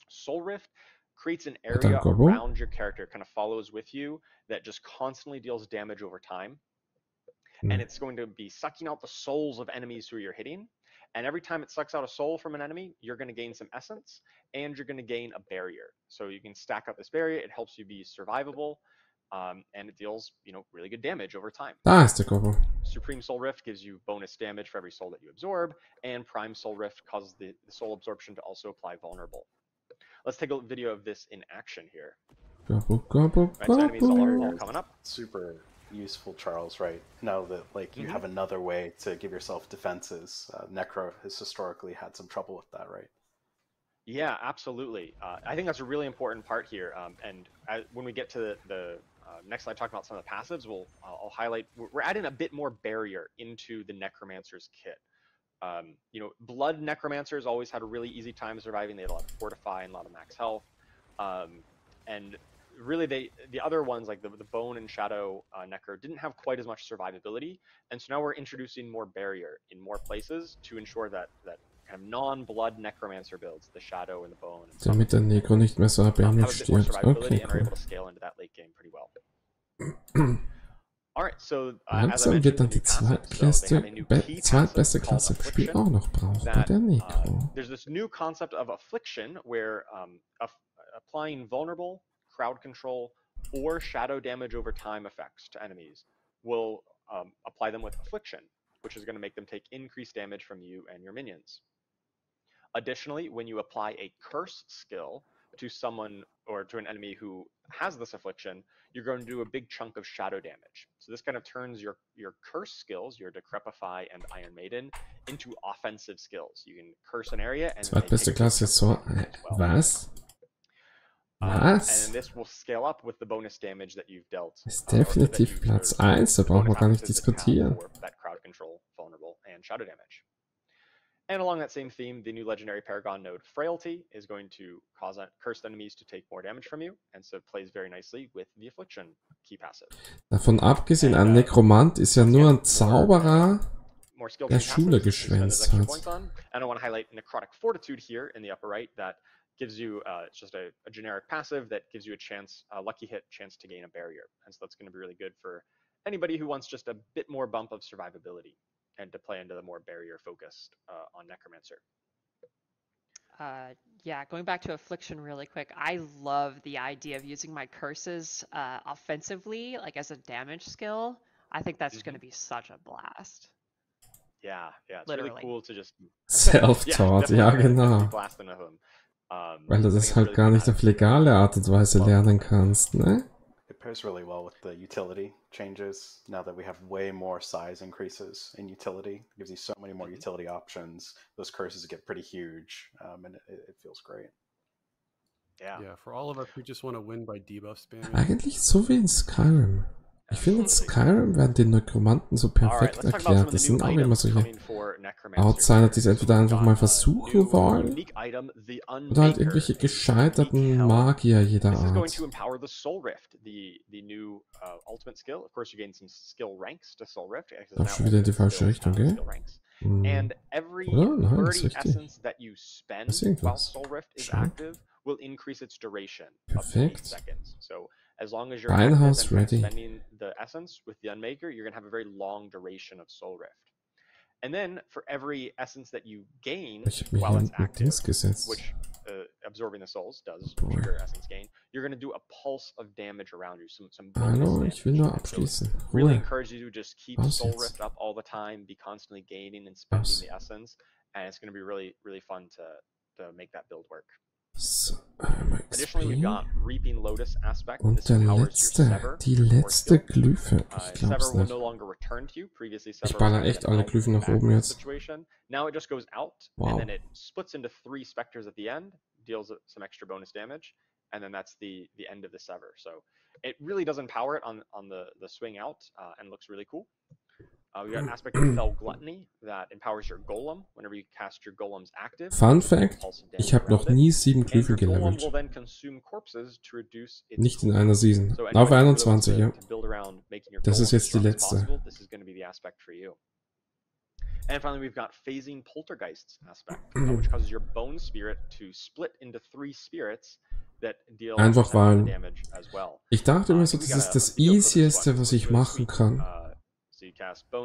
Soul Rift creates an area around your character, kind of follows with you, that just constantly deals damage over time. Mm. And it's going to be sucking out the souls of enemies who you're hitting. And every time it sucks out a soul from an enemy, you're going to gain some essence and you're going to gain a barrier. So you can stack up this barrier. It helps you be survivable. Um, and it deals, you know, really good damage over time. Der Supreme Soul Rift gives you bonus damage for every soul that you absorb, and Prime Soul Rift causes the, the soul absorption to also apply vulnerable. Let's take a video of this in action here. Gobble, gobble, right, so enemies all are, coming up. Super useful, Charles. Right now that like you mm-hmm. have another way to give yourself defenses. Uh, Necro has historically had some trouble with that, right? Yeah, absolutely. Uh, I think that's a really important part here. Um, and I, when we get to the, the uh, next slide, talking about some of the passives, we'll I'll highlight. We're adding a bit more barrier into the Necromancer's kit. Um, you know, Blood Necromancers always had a really easy time surviving. They had a lot of Fortify and a lot of max health. Um, and really they the other ones like the, the bone and shadow uh, necro didn't have quite as much survivability. And so now we're introducing more barrier in more places to ensure that that kind of non-blood necromancer builds the shadow and the bone and damit der Necro nicht mehr so abhängig stirbt. okay and are able to scale into that late game pretty well [CLEARS THROAT] Langsam wird dann die zweitbeste, be zweitbeste Klasse Spiel auch noch brauchbar, der Necro. Uh, there's this new concept of affliction where um, applying vulnerable crowd control, or shadow damage over time effects to enemies will um, apply them with affliction, which is going to make them take increased damage from you and your minions. Additionally, when you apply a curse skill to someone or to an enemy who has this affliction, you're going to do a big chunk of shadow damage. So this kind of turns your your curse skills, your Decrepify and Iron Maiden, into offensive skills. You can curse an area and Zweitbeste Klasse so was? Was? And this will scale up with the bonus damage that you've dealt. Ist definitiv Platz 1, da brauchen wir gar nicht diskutieren. That crowd control, vulnerable, and shadow damage. And along that same theme, the new legendary Paragon node Frailty is going to cause cursed enemies to take more damage from you, and so it plays very nicely with the Affliction key passive. Davon abgesehen, ein uh, Nekromant ist ja nur ein Zauberer, der Schule geschwänzt hat. And I want to highlight Necrotic Fortitude here in the upper right that gives you uh, it's just a, a, generic passive that gives you a chance, a lucky hit chance to gain a barrier. And so that's going to be really good for anybody who wants just a bit more bump of survivability and to play into the more barrier focused uh, on Necromancer. Uh, yeah, going back to Affliction really quick, I love the idea of using my curses uh, offensively, like as a damage skill. I think that's mm-hmm. going to be such a blast. Yeah, yeah, it's Literally. really cool to just [LAUGHS] self-taught, yeah, ja genau. Um, Weil du das halt gar nicht auf legale Art und Weise lernen kannst, ne? It pairs really well with the utility changes now that we have way more size increases in utility. It gives you so many more mm-hmm. utility options. Those curses get pretty huge, um, and it, it feels great. Yeah. Yeah, for all of us who just want to win by debuff spamming. Eigentlich so wie in Skyrim. Ich finde, in Skyrim werden die Nekromanten so perfekt erklärt. Das sind auch immer solche Outsider, die es entweder einfach mal versuchen wollen oder halt irgendwelche gescheiterten Magier jeder Art. Auch schon wieder in die falsche Richtung, gell? Hm. Oder? Nein, birdie essence that you spend while Soul Rift is active will increase its duration Perfekt. Up to seconds. So as long as you're House ready. spending the essence with the Unmaker, you're gonna have a very long duration of Soul Rift. And then for every essence that you gain while it's active, which uh, absorbing the souls does oh trigger essence gain, you're gonna do a pulse of damage around you, some some Hallo, ich will nur abschließen. So really encourage you to just keep Soul Rift up all the time, be constantly gaining and spending the essence, and it's gonna be really really fun to to make that build work. So. Und der letzte, die letzte Glyphe. Ich glaub's nicht. Ich baller echt alle Glyphen nach oben jetzt. Wow. deals some extra bonus damage, and then that's the the end of the sever. So it really does empower it on on the the swing out, uh, and looks really cool. Uh, we got an [CLEARS THROAT] aspect of Fell Gluttony that empowers your Golem whenever you cast your Golem's active. Fun Fact, ich habe noch nie sieben Glyphen gelevelt. Nicht in einer Season. So Auf 21, ja. Das ist jetzt die letzte. And finally, we've got phasing poltergeists aspect, uh, [CLEARS THROAT] which causes your bone spirit to split into three spirits that deal Einfach weil ich dachte immer so, das ist das easieste, was ich machen kann.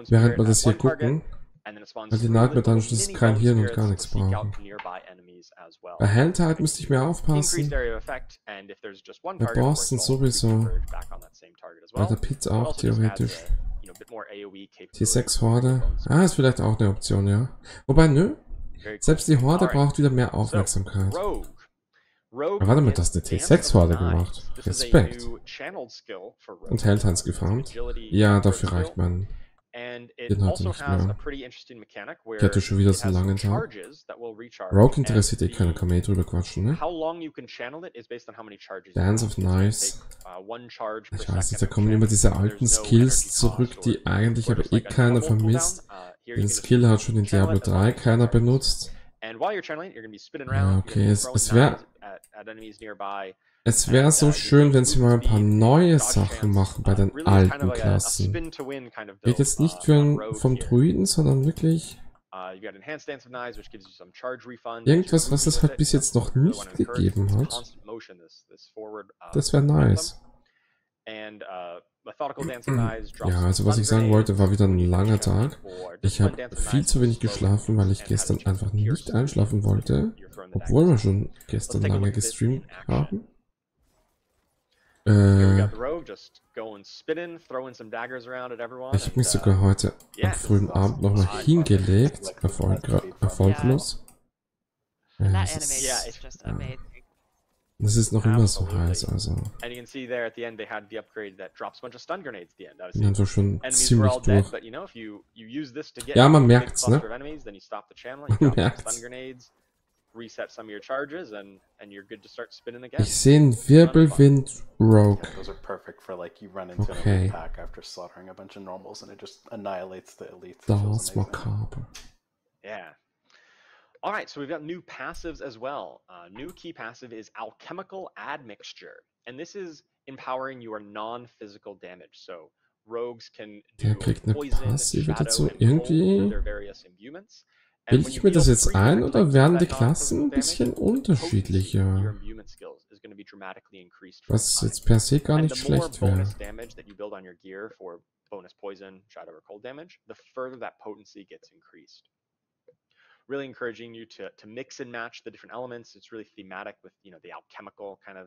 Während wir das hier gucken, weil die Nightmare Dungeons kein Hirn und gar nichts brauchen. Bei Handheld müsste ich mehr aufpassen. Bei Boston sowieso. Bei der Pit auch also theoretisch. Die 6 Horde. Ah, ist vielleicht auch eine Option, ja. Wobei, nö. Selbst die Horde braucht wieder mehr Aufmerksamkeit. Warte mal, das ist eine T6-Horde gemacht. Respekt. Und Helltanz gefarmt. Ja, dafür reicht man. Den hatte nicht mehr. Ich hatte schon wieder so einen langen Tag. Rogue interessiert eh keiner, kann man eh drüber quatschen, ne? Dance of Nice. Uh, ich weiß nicht, da kommen immer diese alten Skills zurück, die eigentlich aber eh keiner vermisst. Uh, Den Skill hat schon in Diablo 3 keiner benutzt. Ja, okay, es, es wäre es wäre so schön, wenn sie mal ein paar neue Sachen machen bei den alten Klassen. Geht jetzt nicht für einen vom Druiden, sondern wirklich irgendwas, was es halt bis jetzt noch nicht gegeben hat. Das wäre nice. Ja, also was ich sagen wollte, war wieder ein langer Tag. Ich habe viel zu wenig geschlafen, weil ich gestern einfach nicht einschlafen wollte, obwohl wir schon gestern lange gestreamt haben. Äh, ich habe mich sogar heute am frühen Abend nochmal hingelegt, erfolg erfolglos. Ja, das, ist, ja, das ist noch immer so heiß, also. Bin einfach schon ziemlich durch. Ja, man merkt's, ne? Man merkt's reset some of your charges and and you're good to start spinning again. Ich sehe einen Wirbelwind Rogue. Yeah, those are perfect for like you run into okay. an pack after slaughtering a bunch of normals and it just annihilates the elites. Das macabre. Yeah. All right, so we've got new passives as well. Uh, new key passive is Alchemical Admixture, and this is empowering your non-physical damage. So rogues can do poison, shadow, and their various imbuements. Bilde ich mir das jetzt ein oder werden die Klassen ein bisschen unterschiedlicher? Was jetzt per se gar nicht schlecht wäre. bonus poison, shadow, or cold damage, the further that potency gets increased. Really encouraging you to, to mix and match the different elements. It's really thematic with you know the alchemical kind of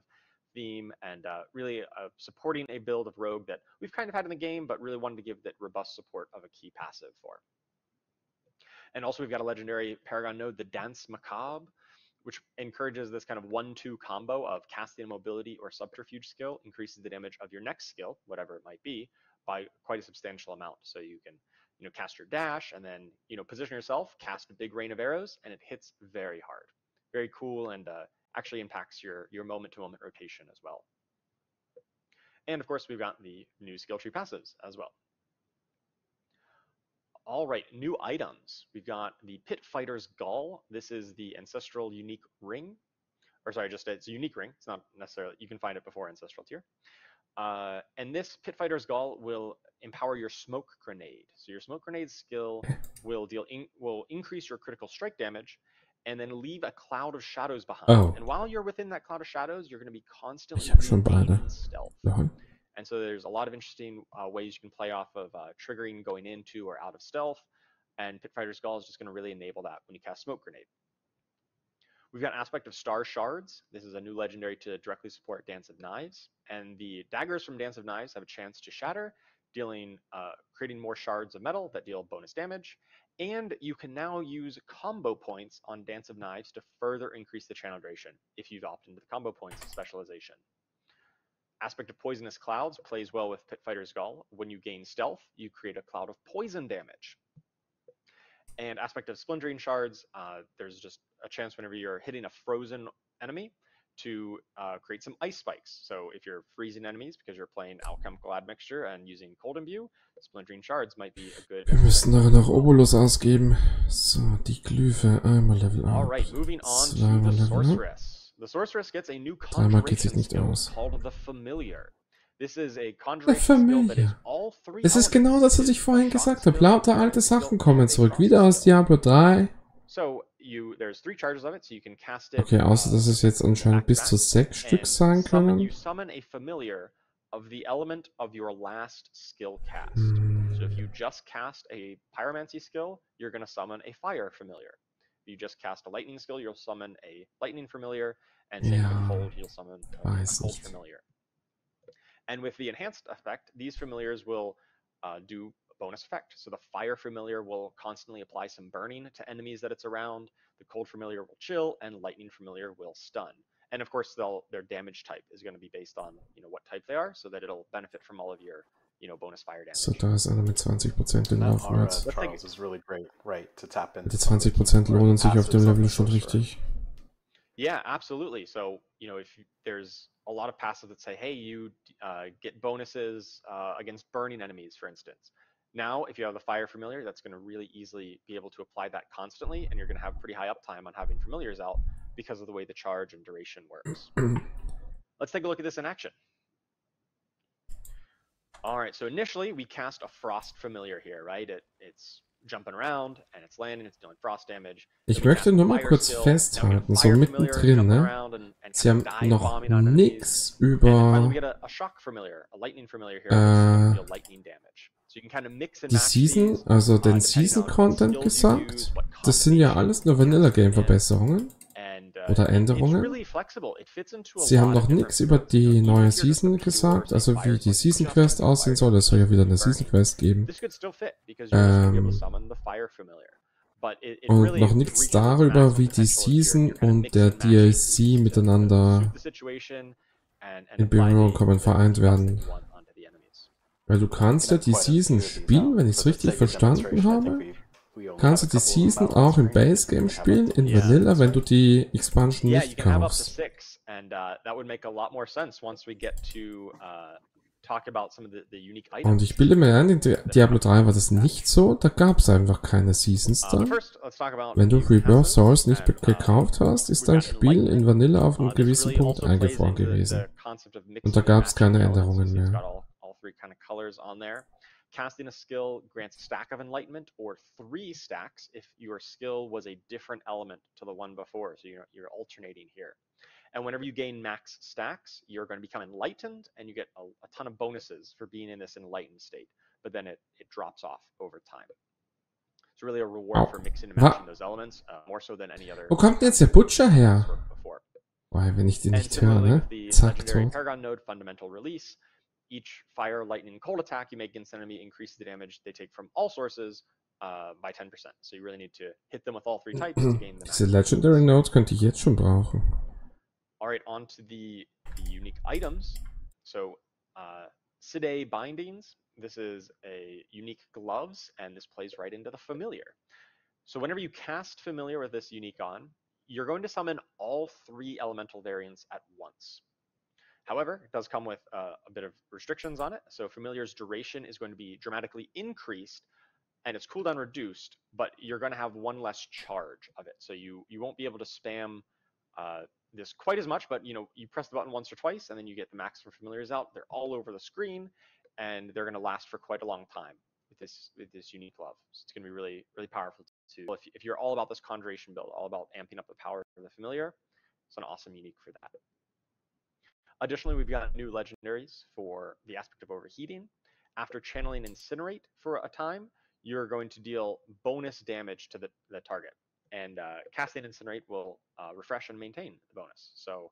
theme and uh, really uh, supporting a build of rogue that we've kind of had in the game, but really wanted to give that robust support of a key passive for. And also we've got a legendary Paragon node, the Dance Macabre, which encourages this kind of one-two combo of casting mobility or subterfuge skill, increases the damage of your next skill, whatever it might be, by quite a substantial amount. So you can, you know, cast your dash and then, you know, position yourself, cast a big rain of arrows, and it hits very hard. Very cool and uh, actually impacts your your moment-to-moment -moment rotation as well. And of course, we've got the new skill tree passives as well. All right, new items. We've got the Pit Fighter's Gall. This is the Ancestral Unique Ring. Or sorry, just it's a unique ring. It's not necessarily, you can find it before Ancestral Tier. Uh, and this Pit Fighter's Gall will empower your Smoke Grenade. So your Smoke Grenade skill [LAUGHS] will deal in, will increase your critical strike damage and then leave a cloud of shadows behind. Oh. And while you're within that cloud of shadows, you're going to be constantly stealth. And so there's a lot of interesting uh, ways you can play off of uh, triggering going into or out of stealth. And Pit Fighter's Gall is just going to really enable that when you cast Smoke Grenade. We've got an aspect of Star Shards. This is a new legendary to directly support Dance of Knives. And the daggers from Dance of Knives have a chance to shatter, dealing, uh, creating more shards of metal that deal bonus damage. And you can now use combo points on Dance of Knives to further increase the channel duration if you've opted into the combo points specialization. Aspect of Poisonous Clouds plays well with Pit Fighter's Gall. When you gain stealth, you create a cloud of poison damage. And Aspect of Splintering Shards, uh, there's just a chance whenever you're hitting a frozen enemy to uh, create some ice spikes. So if you're freezing enemies because you're playing alchemical admixture and using cold imbue, splintering shards might be a good. Wir müssen nachher noch Obolus ausgeben. So, die Glyphe einmal Level up. Alright, moving on to the sorceress. The sorceress gets a new conjuration skill called the familiar. All three Es ist genau das, was ich vorhin gesagt habe. Lauter alte Sachen kommen zurück. Wieder aus Diablo 3. So, you there's three charges of it, so you can cast it. Okay, außer dass es jetzt anscheinend bis zu sechs Stück sein können. Of the element of your last skill cast. Mm. So if you just cast a pyromancy skill, you're going to summon a fire familiar. If you just cast a lightning skill, you'll summon a lightning familiar, and same yeah. cold, you'll summon a, a cold familiar. And with the enhanced effect, these familiars will uh, do bonus effect. So the fire familiar will constantly apply some burning to enemies that it's around. The cold familiar will chill, and lightning familiar will stun. And of course, they'll, their damage type is going to be based on you know what type they are, so that it'll benefit from all of your you know bonus fire damage. So da ist einer mit 20% den Laufen hat. Charles is really great, right, to tap in. Die 20% lohnen sich auf dem Level schon richtig. Yeah, absolutely. So, you know, if there's a lot of passives that say, hey, you uh, get bonuses uh, against burning enemies, for instance. Now, if you have the fire familiar, that's going to really easily be able to apply that constantly, and you're going to have pretty high uptime on having familiars out because of the way the charge and duration works. [CLEARS THROAT] Let's take a look at this in action. All right, so initially we cast a frost familiar here, right? It, it's jumping around and it's landing, it's dealing frost damage. Ich möchte nur mal kurz festhalten, so mittendrin, ne? Sie haben noch nichts über äh, die Season, also den Season Content gesagt. Das sind ja alles nur Vanilla Game Verbesserungen. Uh, oder Änderungen. Sie haben noch nichts über die neue Season gesagt, also wie die Season Quest aussehen soll. Es soll ja wieder eine Season Quest geben. Ähm, und noch nichts darüber, wie die Season und der DLC miteinander in Berührung kommen, vereint werden. Weil du kannst ja die Season spielen, wenn ich es richtig verstanden habe. Kannst du die Season auch im Base Game spielen, in Vanilla, wenn du die Expansion nicht kaufst? Und ich bilde mir ein, in Diablo 3 war das nicht so, da gab es einfach keine Seasons dann. Wenn du Rebirth Souls nicht uh, gekauft hast, ist dein Spiel in Vanilla auf einem uh, gewissen Punkt also eingefroren gewesen. Und da gab es keine Änderungen mehr. Casting a skill grants a stack of enlightenment or three stacks if your skill was a different element to the one before. So you're, you're alternating here. And whenever you gain max stacks, you're going to become enlightened and you get a, a ton of bonuses for being in this enlightened state. But then it, it drops off over time. It's really a reward for mixing and matching those elements, uh, more so than any other. Wo kommt jetzt der Butcher her? Boah, wenn ich den nicht höre, ne? Zack, tot. Paragon Node Fundamental Release each fire, lightning, cold attack you make against an enemy increases the damage they take from all sources uh, by 10%. So you really need to hit them with all three types to gain the Diese Legendary Notes könnte ich jetzt schon brauchen. Alright, on to the, the unique items. So, uh, Sidhe Bindings. This is a unique gloves, and this plays right into the familiar. So whenever you cast familiar with this unique on, you're going to summon all three elemental variants at once. However, it does come with uh, a bit of restrictions on it. So Familiar's duration is going to be dramatically increased and its cooldown reduced, but you're going to have one less charge of it. So you you won't be able to spam uh, this quite as much, but you know you press the button once or twice, and then you get the max for familiars out. They're all over the screen, and they're going to last for quite a long time with this with this unique love. So it's going to be really really powerful too. If if you're all about this conjuration build, all about amping up the power of the familiar, it's an awesome unique for that. Additionally, we've got new legendaries for the aspect of overheating. After channeling Incinerate for a time, you're going to deal bonus damage to the, the target. And uh, casting Incinerate will uh, refresh and maintain the bonus. So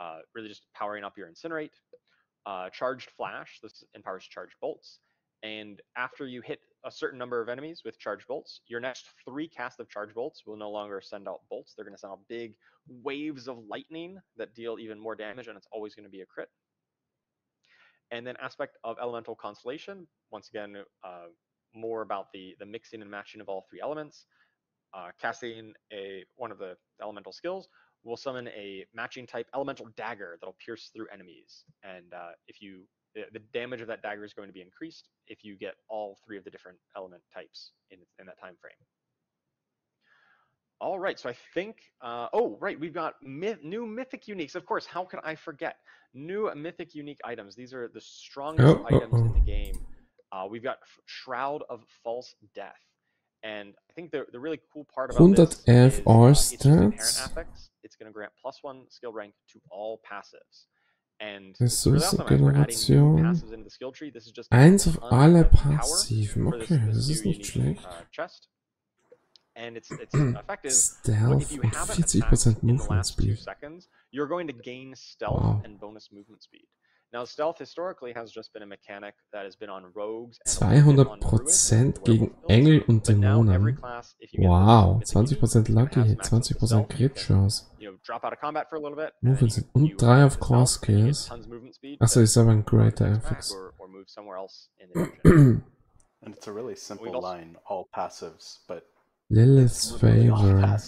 uh, really just powering up your Incinerate. Uh, charged Flash, this empowers charged bolts. And after you hit a certain number of enemies with charge bolts, your next three casts of charge bolts will no longer send out bolts. They're going to send out big waves of lightning that deal even more damage, and it's always going to be a crit. And then aspect of elemental constellation, once again, uh, more about the the mixing and matching of all three elements. Uh, casting a one of the elemental skills will summon a matching type elemental dagger that'll pierce through enemies. And uh, if you the damage of that dagger is going to be increased if you get all three of the different element types in, in that time frame. All right, so I think, uh, oh, right, we've got myth, new mythic uniques. Of course, how could I forget? New mythic unique items. These are the strongest oh, items oh, oh. in the game. Uh, we've got Shroud of False Death. And I think the, the really cool part about this is uh, it's. It's going to grant plus one skill rank to all passives. And Ressourcengeneration. Eins auf alle Passiven. Okay, das ist nicht schlecht. Uh, and it's it's [CLEARS THROAT] effective. Stealth if you und 40% Movement Speed. Seconds, you're going to gain stealth wow. And bonus movement speed. Now, stealth historically has just been a mechanic that has been on rogues. 200% gegen Engel und Dämonen. Wow, 20% Lucky, 20% Crit Chance. Movement sind und 3 auf Core Skills. Achso, ist aber ein Greater FX. And it's a really simple line, all passives, but Lilith's Favor.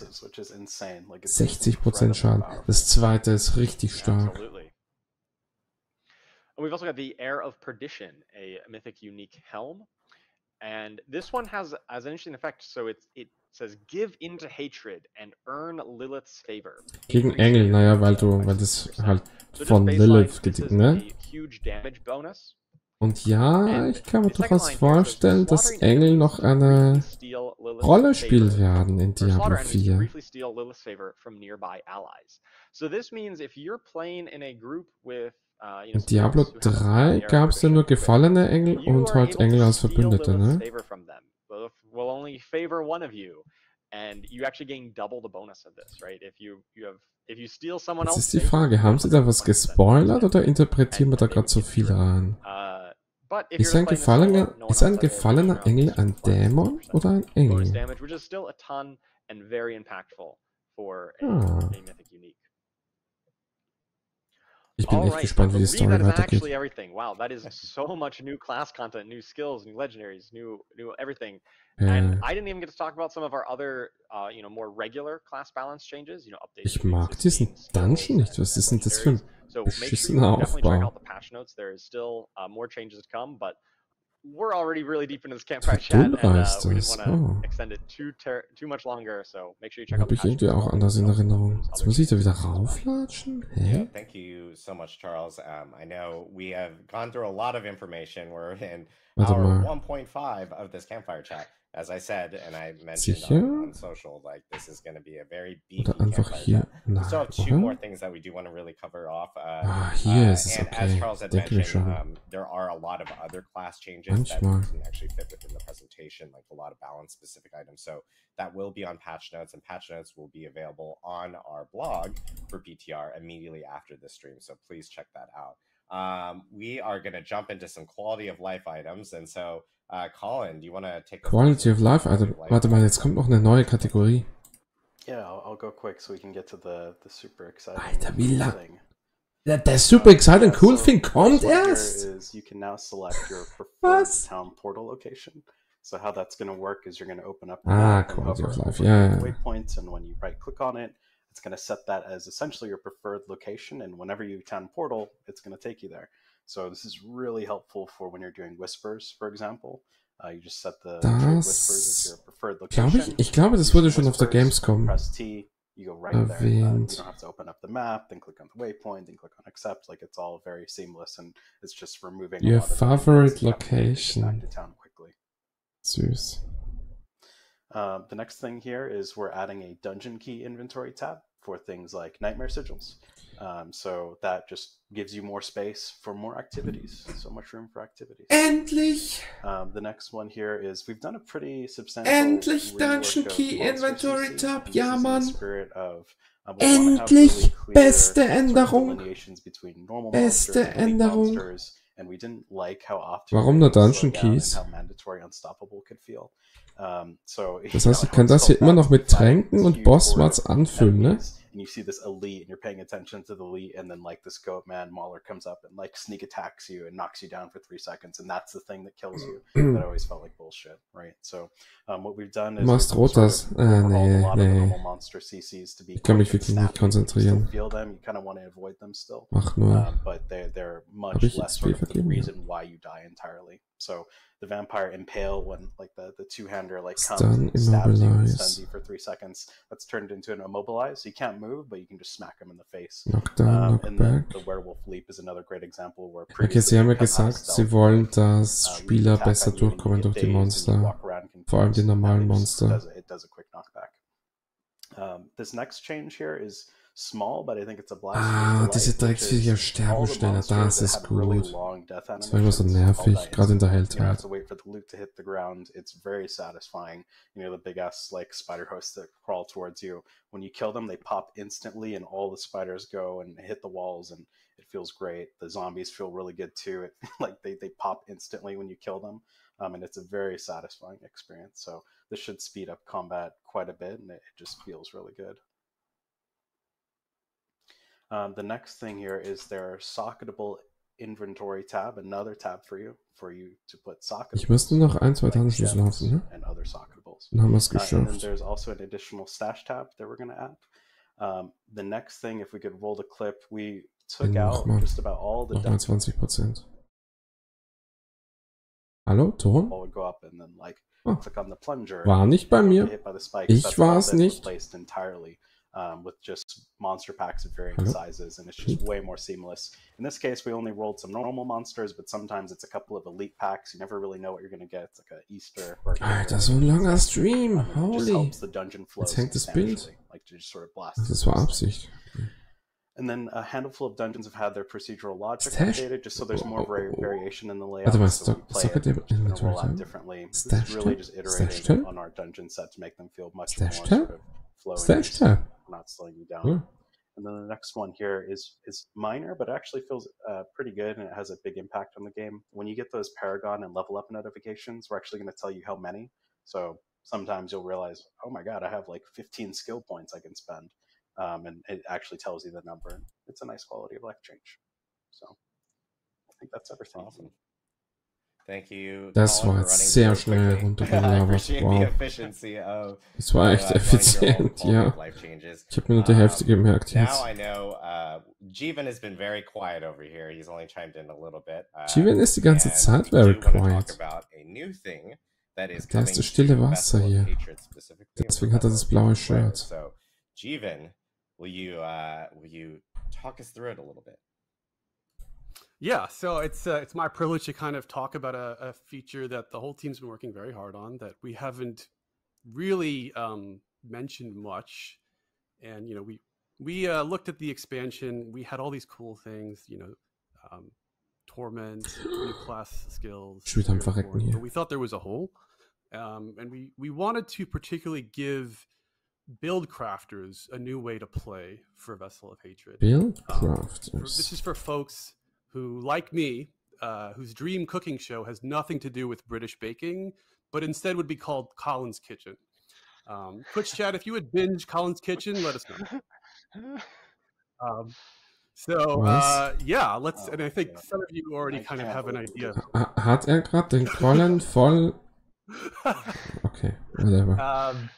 60% Schaden. Das zweite ist richtig stark. And we've also got the Heir of Perdition, a mythic unique helm. And this one has as an interesting effect. So it it says give into hatred and earn Lilith's favor. Gegen Engel, naja, weil du, weil das halt von Lilith geht, ne? Huge damage bonus. Und ja, ich kann mir durchaus vorstellen, dass Engel noch eine Rolle spielen werden in Diablo 4. So this means if you're playing in a group with in Diablo 3 gab es ja nur gefallene Engel und halt Engel als Verbündete, ne? Das ist die Frage, haben Sie da was gespoilert oder interpretieren wir da gerade so viel rein? Uh, ist ein gefallener, ist ein gefallener Engel ein Dämon oder ein Engel? Ah. Ich bin echt gespannt, wie die Story weitergeht. Actually everything. Wow, that is so much new class content, new skills, new legendaries, new new everything. And I didn't even get to talk about some of our other, uh, you know, more regular class balance changes. You know, updates. Ich mag diesen Dungeon nicht. Was ist denn das für ein beschissener Aufbau? There is still uh, more changes to come, but we're already really deep into this campfire chat, and uh, we didn't want to oh. extend it too too much longer. So make sure you check out. Habe ich irgendwie auch anders in Erinnerung. Jetzt muss ich da wieder rauflatschen. Hä? Yeah, thank you so much, Charles. Um, I know we have gone through a lot of information. We're in our 1.5 of this campfire chat. As I said, and I mentioned on, on, social, like this is going to be a very beefy einfach hier We still have two more things that we do want to really cover off. Uh, ah, hier uh, ist and okay. as Charles had mentioned, um, there are a lot of other class changes Manchmal. that can actually fit within the presentation, like a lot of balance specific items. So that will be on patch notes, and patch notes will be available on our blog for PTR immediately after the stream. So please check that out. Um, we are going to jump into some quality of life items, and so Uh, Colin, do you want to take Quality of Life? Also, warte mal, jetzt kommt noch eine neue Kategorie. Yeah, I'll, I'll go quick so we can get to the, the super exciting Alter, wie lang? Der, der super exciting cool so thing kommt erst. Is you can now select your [LAUGHS] preferred town portal location. So how that's going to work is you're going to open up ah, quality of life, yeah. Waypoints, and when you right click on it, it's going to set that as essentially your preferred location. And whenever you town portal, it's going to take you there. So this is really helpful for when you're doing whispers, for example. Uh, you just set the whispers as your preferred location. Glaube ich, ich glaube, das wurde schon auf der Gamescom press T, you go right there. Uh, you don't have to open up the map, then click on the waypoint, then click on accept. Like it's all very seamless, and it's just removing your favorite location. Back to town quickly. Süß. Uh, the next thing here is we're adding a dungeon key inventory tab for things like nightmare sigils. Um, so that just gives you more space for more activities. So much room for activities. Endlich! Um, the next one here is we've done a pretty substantial. Endlich Dungeon Key Inventory Tab, ja Mann! Of, um, Endlich! Really beste Änderung! Beste Änderung! Like Warum nur Dungeon Keys? [LAUGHS] Das heißt, ich kann das hier immer noch mit Tränken und Bosswarts anfüllen, ne? and you see this elite and you're paying attention to the elite and then like this goat man mauler comes up and like sneak attacks you and knocks you down for three seconds and that's the thing that kills you [CLEARS THROAT] that always felt like bullshit right so um, what we've done is Machst rot das? Äh, nee, nee. Ich kann mich wirklich nicht konzentrieren. Feel them, you kind of want to avoid them still. Mach nur. Um, but they're, they're much less sort of the reason why you die entirely. So the vampire impale when like the, the two hander like comes Stun, and stabs you and stuns you for three seconds. That's turned into an immobilize. So you can't move, but you can just smack him in the face. Knockdown, um, knockback. And then the werewolf leap is another great example where Okay, sie haben ja gesagt, sie wollen, dass uh, Spieler besser durchkommen durch die Monster. Vor allem die normalen Monster. It does, it does a quick knockback. Um, this next change here is small, but I think it's a blast. Ah, diese Drecksviecher sterben schneller, das ist gut. Das war immer so nervig, gerade in der Helltide. wait for the loot to hit the ground. It's very satisfying. You know, the big ass like spider hosts that crawl towards you. When you kill them, they pop instantly, and all the spiders go and hit the walls, and it feels great. The zombies feel really good too. It, [LAUGHS] like they, they pop instantly when you kill them, um, and it's a very satisfying experience. So this should speed up combat quite a bit, and it, it just feels really good. Um, the next thing here is their socketable inventory tab, another tab for you, for you to put sockets. Ich müsste noch ein, zwei Taschenschlüssel haben, ne? And other socketables. Dann haben wir es geschafft. Uh, and then there's also an additional stash tab that we're going to add. Um, the next thing, if we could roll the clip, we took out mal, just about all the nochmal 20%. Hallo, Ton? Would go up and then like oh. click on the plunger. War nicht bei mir. Ich war es nicht. Um, with just monster packs of varying sizes, and it's just way more seamless. In this case, we only rolled some normal monsters, but sometimes it's a couple of elite packs. You never really know what you're going to get. It's like a Easter. Alter, so ein langer Stream. Um, Holy. helps the dungeon flow Jetzt hängt das Bild. Like to just sort of blast. Das war Absicht. And then a handful of dungeons have had their procedural logic Stash? updated, just so there's more vari variation in the layout. Warte mal, so stock, stock it roll out differently. Stash this is really just iterating on our dungeon set to make them feel much Stash more sort of flowing. Stash tab not slowing you down. Mm. And then the next one here is is minor, but it actually feels uh, pretty good, and it has a big impact on the game. When you get those Paragon and level up notifications, we're actually going to tell you how many. So sometimes you'll realize, oh my god, I have like 15 skill points I can spend, um, and it actually tells you the number. It's a nice quality of life change. So I think that's everything. Awesome. Thank you. Das war jetzt sehr schnell runtergelabert. [LAUGHS] Wow. Das war echt uh, effizient, ja. Ich habe mir nur die Hälfte gemerkt jetzt. Now I know, uh, Jeevan has been very quiet over here. He's only chimed in a little bit. Jeevan ist die ganze Zeit very quiet. Der ist das stille Wasser hier. Deswegen hat er das blaue Shirt. So, Jeevan, will you, uh, will you talk us through it a little bit? Yeah, so it's uh, it's my privilege to kind of talk about a, a, feature that the whole team's been working very hard on that we haven't really um, mentioned much, and you know we we uh, looked at the expansion. We had all these cool things, you know, um, torment, new [GASPS] class skills. but we thought there was a hole, um, and we we wanted to particularly give build crafters a new way to play for Vessel of Hatred. Build um, crafters. For, this is for folks who, like me, uh, whose dream cooking show has nothing to do with British baking, but instead would be called Colin's Kitchen. Um, Twitch chat, if you would binge Colin's Kitchen, let us know. Um, so uh, yeah, let's. And I think some of you already kind of have an idea. Hat er gerade den Colin [LAUGHS] voll? [LAUGHS] Okay, whatever. Um,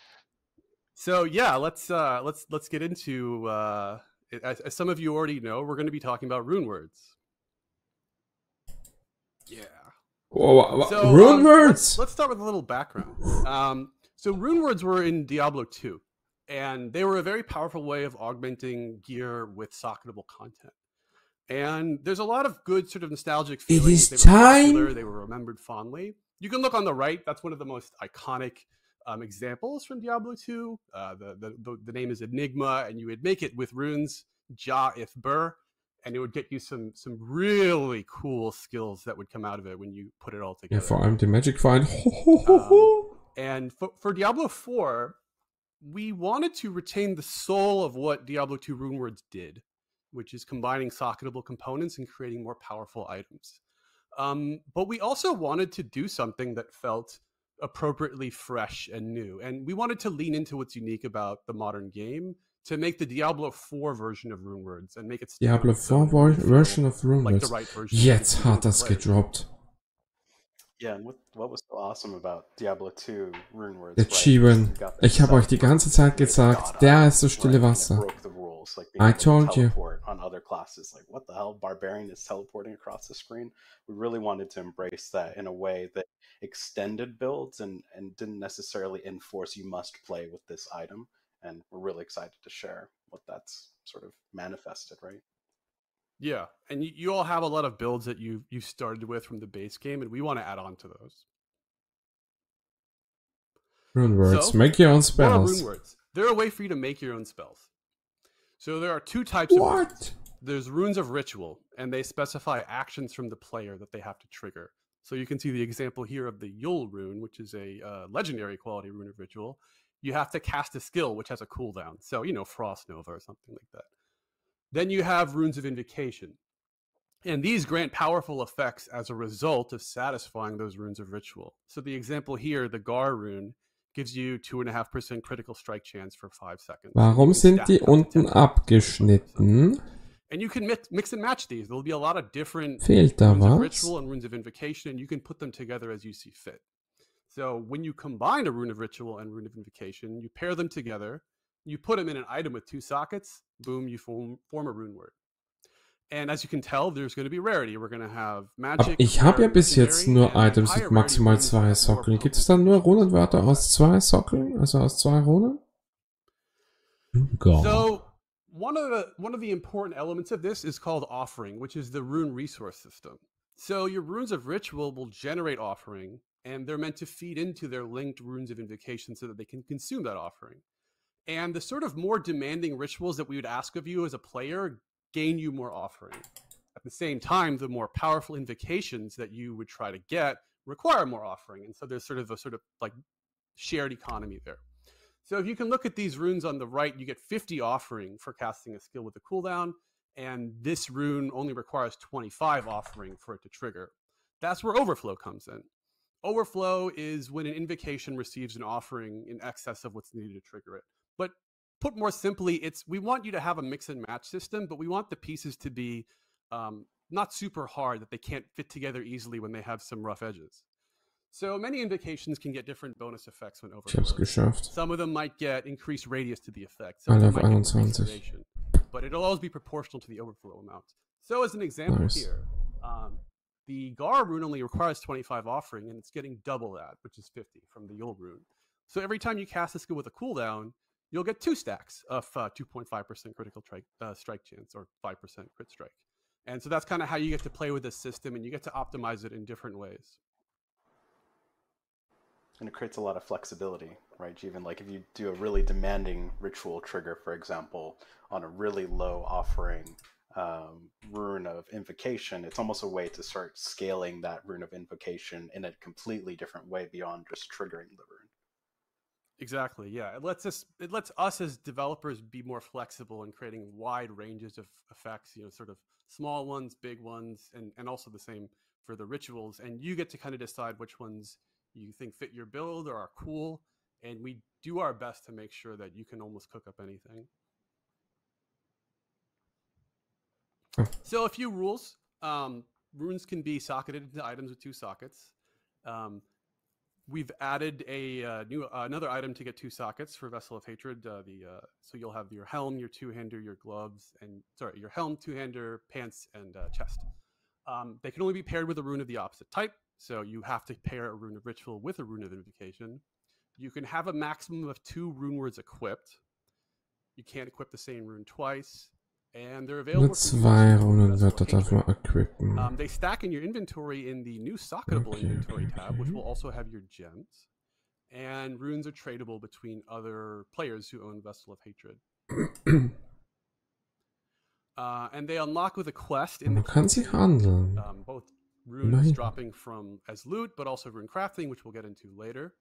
so yeah, let's uh, let's let's get into. Uh, as, as some of you already know, we're going to be talking about rune words. Yeah. Whoa, so, rune um, words. Let's, let's, start with a little background. Um, so rune words were in Diablo 2, and they were a very powerful way of augmenting gear with socketable content. And there's a lot of good sort of nostalgic feelings. It is they time. Popular, they were remembered fondly. You can look on the right. That's one of the most iconic um, examples from Diablo 2. Uh, the, the, the, the name is Enigma, and you would make it with runes Jah Ith Ber and it would get you some some really cool skills that would come out of it when you put it all together. Yeah, for I'm the magic find. um, [LAUGHS] and for, for Diablo 4, we wanted to retain the soul of what Diablo 2 Runewords did, which is combining socketable components and creating more powerful items. Um, but we also wanted to do something that felt appropriately fresh and new. And we wanted to lean into what's unique about the modern game to make the Diablo 4 version of Rune Words and make it Diablo 4 version of Rune Words. Like right Jetzt hat das gedroppt. Yeah, and what, what was so awesome about Diablo 2 Rune Words? Der Jeevan. Ich habe euch die ganze Zeit gesagt, der ist das stille Wasser. I told you. On other classes, like what the hell, barbarian is teleporting across the screen. We really wanted to embrace that in a way that extended builds and and didn't necessarily enforce you must play with this item. And we're really excited to share what that's sort of manifested, right? Yeah, and you, you all have a lot of builds that you you started with from the base game, and we want to add on to those. Rune words. So, make your own spells. rune words? They're a way for you to make your own spells. So there are two types what? of runes. There's runes of ritual, and they specify actions from the player that they have to trigger. So you can see the example here of the Yul rune, which is a uh, legendary quality rune of ritual. You have to cast a skill which has a cooldown. So, you know, Frost Nova or something like that. Then you have runes of invocation. And these grant powerful effects as a result of satisfying those runes of ritual. So the example here, the Gar rune, gives you 2.5% critical strike chance for 5 seconds. Warum sind die unten abgeschnitten? And you can mix, mix and match these. There'll be a lot of different Fehlt da runes was? of ritual and runes of invocation, and you can put them together as you see fit. So when you combine a rune of ritual and rune of invocation, you pair them together, you put them in an item with two sockets, boom, you form, form a rune word. And as you can tell, there's going to be rarity. We're going to have magic. ich habe ja bis jetzt nur Items mit maximal zwei Sockeln. Gibt es dann nur Runenwörter aus zwei Sockeln? Also aus zwei Runen? Oh God. So one of the one of the important elements of this is called offering, which is the rune resource system. So your runes of ritual will generate offering, and they're meant to feed into their linked runes of invocation so that they can consume that offering. And the sort of more demanding rituals that we would ask of you as a player gain you more offering. At the same time, the more powerful invocations that you would try to get require more offering. And so there's sort of a sort of like shared economy there. So if you can look at these runes on the right, you get 50 offering for casting a skill with a cooldown. And this rune only requires 25 offering for it to trigger. That's where overflow comes in. Overflow is when an invocation receives an offering in excess of what's needed to trigger it. But put more simply, it's we want you to have a mix and match system, but we want the pieces to be um, not super hard that they can't fit together easily when they have some rough edges. So many invocations can get different bonus effects when overflowed. Some of them might get increased radius to the effect. Some I love 21. But it'll always be proportional to the overflow amount. So as an example nice. here, um, the Gar rune only requires 25 offering, and it's getting double that, which is 50 from the Yul rune. So every time you cast a skill with a cooldown, you'll get two stacks of 2.5% uh, critical strike, uh, strike chance or 5% crit strike. And so that's kind of how you get to play with this system and you get to optimize it in different ways. And it creates a lot of flexibility, right? Even like if you do a really demanding ritual trigger, for example, on a really low offering um, rune of invocation, it's almost a way to start scaling that rune of invocation in a completely different way beyond just triggering the rune. Exactly. Yeah. It lets us it lets us as developers be more flexible in creating wide ranges of effects, you know, sort of small ones, big ones, and, and also the same for the rituals. And you get to kind of decide which ones you think fit your build or are cool. And we do our best to make sure that you can almost cook up anything. [LAUGHS] So a few rules. Um, runes can be socketed into items with two sockets. Um, we've added a uh, new uh, another item to get two sockets for Vessel of Hatred. Uh, the uh, so you'll have your helm, your two hander, your gloves, and sorry, your helm, two hander, pants, and uh, chest. Um, they can only be paired with a rune of the opposite type, so you have to pair a rune of ritual with a rune of invocation. You can have a maximum of two rune words equipped. You can't equip the same rune twice. And they're available. zwei Runen wird er dafür equippen. Um, they stack in your inventory in the new socketable okay, inventory okay, tab, which will also have your gems. And runes are tradable between other players who own Vessel of Hatred. [COUGHS] uh, and they unlock with a quest in Man kann sie handeln. Um, both runes Nein. dropping from as loot, but also rune crafting, which we'll get into later.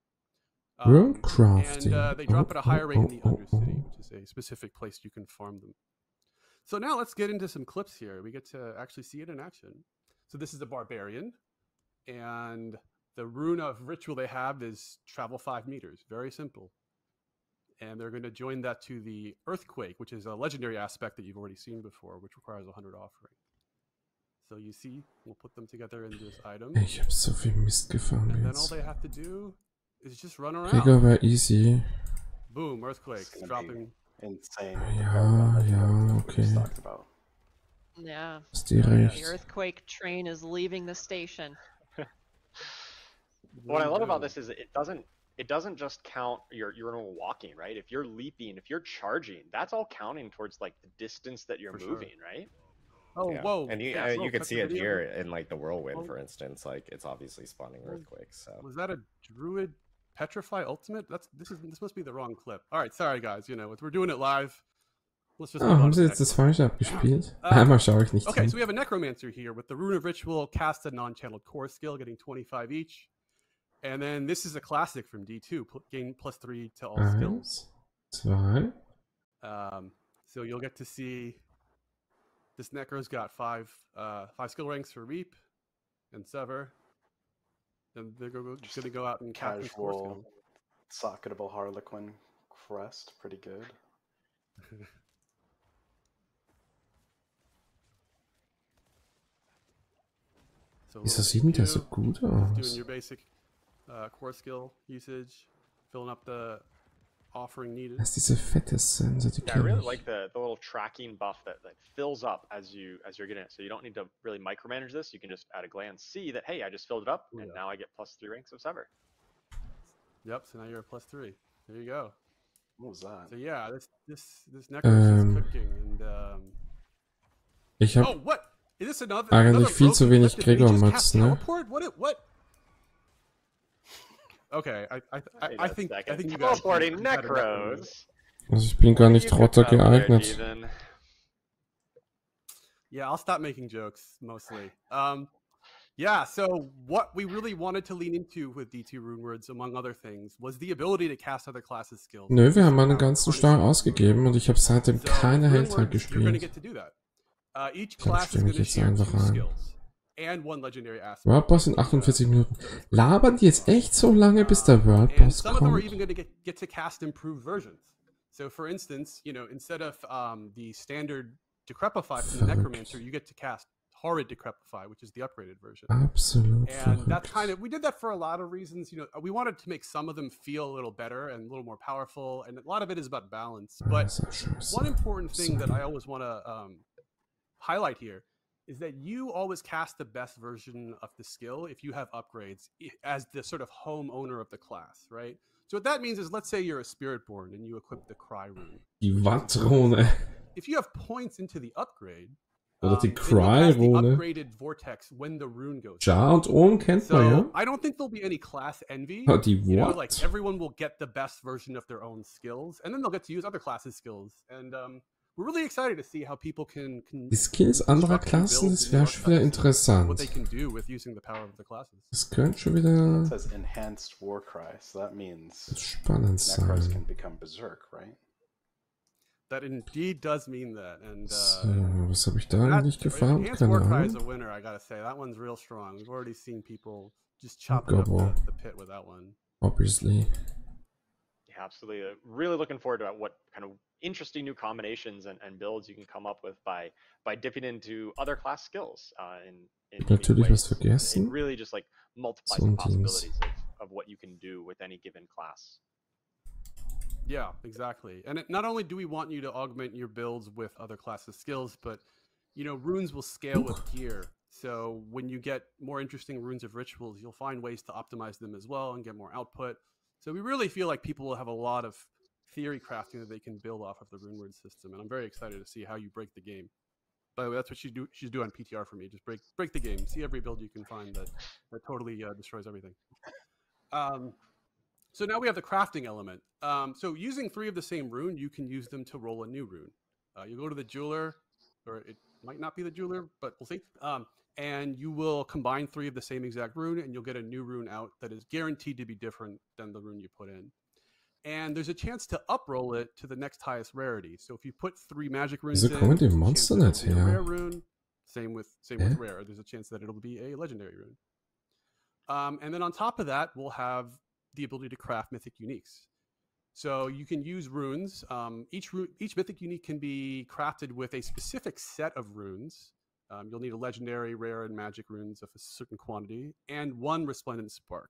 Um, rune crafting. And uh, they drop oh, at a higher rate oh, in the oh, Undercity, which is a specific place you can farm them. So now let's get into some clips here. We get to actually see it in action. So this is a barbarian, and the rune of ritual they have is travel five meters. Very simple. and they're going to join that to the Earthquake, which is a legendary aspect that you've already seen before, which requires a 100 offering. So you see, we'll put them together in this item. Ich hab so viel Mist gefahren And jetzt. then all they have to do is just run around. Krieger war easy. Boom, Earthquake, dropping. Insane. Ja, ja, okay. Yeah. Hast die The earthquake train is leaving the station. [LAUGHS] what I love about this is it doesn't it doesn't just count your your normal walking, right? If you're leaping, if you're charging, that's all counting towards like the distance that you're For sure. moving, right? Oh, Yeah. whoa! And you yeah, uh, whoa, you could see it video. here in like the whirlwind, Oh. for instance. Like it's obviously spawning Oh. earthquakes. So Was that a Druid Petrify Ultimate? That's this is this must be the wrong clip. All right, sorry guys. You know, we're doing it live. Let's just. On haben sie jetzt das falsche abgespielt? Uh, Einmal schaue ich nicht Okay, so we have a Necromancer here with the Rune of Ritual, cast a non-channeled core skill, getting 25 each. And then this is a classic from D2, pl- gain plus three to all skills. Eins, zwei. Um, so you'll get to see this Necro's got five uh, five skill ranks for Reap and Sever. And they're going to go out and cast this Casual, socketable Harlequin crest. Pretty good. [LAUGHS] So a Wieso little sieht denn der so CPU, gut just doing your basic uh, core skill usage, filling up the offering needed. Das ist diese fette Sense, die Yeah, I really ich. like the, the little tracking buff that, that fills up as you as you're getting it. So you don't need to really micromanage this. You can just at a glance see that hey, I just filled it up, and Yeah. now I get plus three ranks of Sever. Yep. So now you're a plus three. There you go. What was that? So yeah, this this this necklace Ähm. is cooking and um. Ich habe Oh, what is this another? Eigentlich another viel zu wenig Gregor mages ne? What? What? Okay, I I, I, I think I think you guys teleporting necros. also ich bin gar nicht rotter geeignet. Yeah, I'll stop making jokes mostly. Um, yeah, so what we really wanted to lean into with D2 Runewords, among other things, was the ability to cast other classes' skills. Nö, wir haben now ganzen Star ausgegeben und ich habe seitdem So, keine Heldtag gespielt. get to do that. Uh, each Dann stimme going ich to jetzt einfach ein. And one legendary aspect. World Boss in 48 Minuten. Labern die jetzt echt so lange, bis der World Boss some of them are even going to get, get to cast improved versions. So, for instance, you know, instead of um, the standard Decrepify from the Necromancer, you get to cast Horrid Decrepify, which is the upgraded version. Absolut and that's kind of we did that for a lot of reasons you know we wanted to make some of them feel a little better and a little more powerful and a lot of it is about balance Ah, but ist ja scheiße. one important thing that i always want to um, highlight here is that you always cast the best version of the skill if you have upgrades as the sort of home owner of the class right so what that means is let's say you're a Spiritborn and you equip the Kry rune Die Wattrone. if you have points into the upgrade Oder die Kry-Rune. upgraded vortex when the rune goes Jah und Ohm kennt so man, ja? I don't think there'll be any class envy. Ah, die You know, like everyone will get the best version of their own skills, and then they'll get to use other classes' skills. And um, we're really excited to see how people can, can Die Skills anderer construct and Klassen, build das wäre schon wieder artifacts What interessant. they can do with using the power of the classes. Das könnte schon It wieder says enhanced war cry, so that means spannend necros sein. can become berserk, right? That indeed does mean that. And uh, So, was habe ich da that- eigentlich gefarmt? Enhanced Keine Warcry is a Ahnung. winner, I gotta say. That one's real strong. We've already seen people just chopping up the, the pit with that one. Obviously. Yeah, absolutely. Uh, Really looking forward to what kind of interesting new combinations and, and builds you can come up with by by dipping into other class skills uh, in, in unique Natürlich was ways. It really just like multiplies So the possibilities of, of what you can do with any given class. Yeah, exactly. And it, not only do we want you to augment your builds with other classes' skills, but you know, runes will scale with gear. So when you get more interesting runes of rituals, you'll find ways to optimize them as well and get more output. So we really feel like people will have a lot of theory crafting that they can build off of the rune word system, and I'm very excited to see how you break the game. By the way, that's what she do. She's doing PTR for me. Just break break the game. See every build you can find that that totally uh, destroys everything. Um, so now we have the crafting element. Um, so using three of the same rune, you can use them to roll a new rune. Uh, you go to the jeweler, or it might not be the jeweler, but we'll see. Um, and you will combine three of the same exact rune, and you'll get a new rune out that is guaranteed to be different than the rune you put in. And there's a chance to uproll it to the next highest rarity. So if you put three magic runes Wieso in, kommen die there's a Monster that nicht it'll be a rare rune. Same with same Hä? with rare. There's a chance that it'll be a legendary rune. Um, and then on top of that, we'll have the ability to craft mythic uniques. So you can use runes. Um, each each mythic unique can be crafted with a specific set of runes. Um, you'll need a legendary, rare, and magic runes of a certain quantity, and one resplendent spark.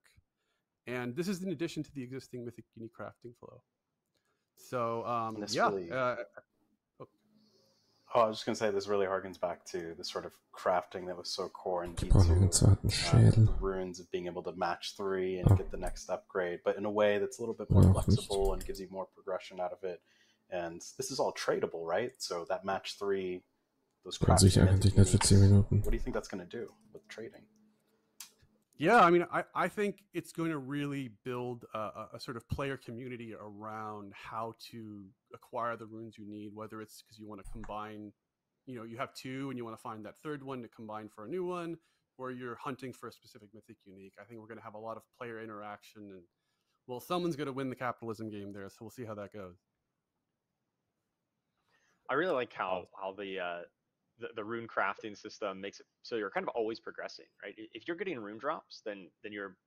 And this is in addition to the existing mythic unique crafting flow. So um, yeah, really... uh, Oh, I was just gonna say this really harkens back to the sort of crafting that was so core in D2. Uh, runes of being able to match three and oh. get the next upgrade, but in a way that's a little bit more flexible and gives you more progression out of it. And this is all tradable, right? So that match three, those crafting. What do you think that's gonna do with trading? Yeah, I mean, I, I think it's going to really build a, a, sort of player community around how to acquire the runes you need, whether it's because you want to combine, you know, you have two and you want to find that third one to combine for a new one, or you're hunting for a specific mythic unique. I think we're going to have a lot of player interaction and, well, someone's going to win the capitalism game there, so we'll see how that goes. I really like how how the uh, the, the rune crafting system makes it so you're kind of always progressing, right? If you're getting rune drops, then then you're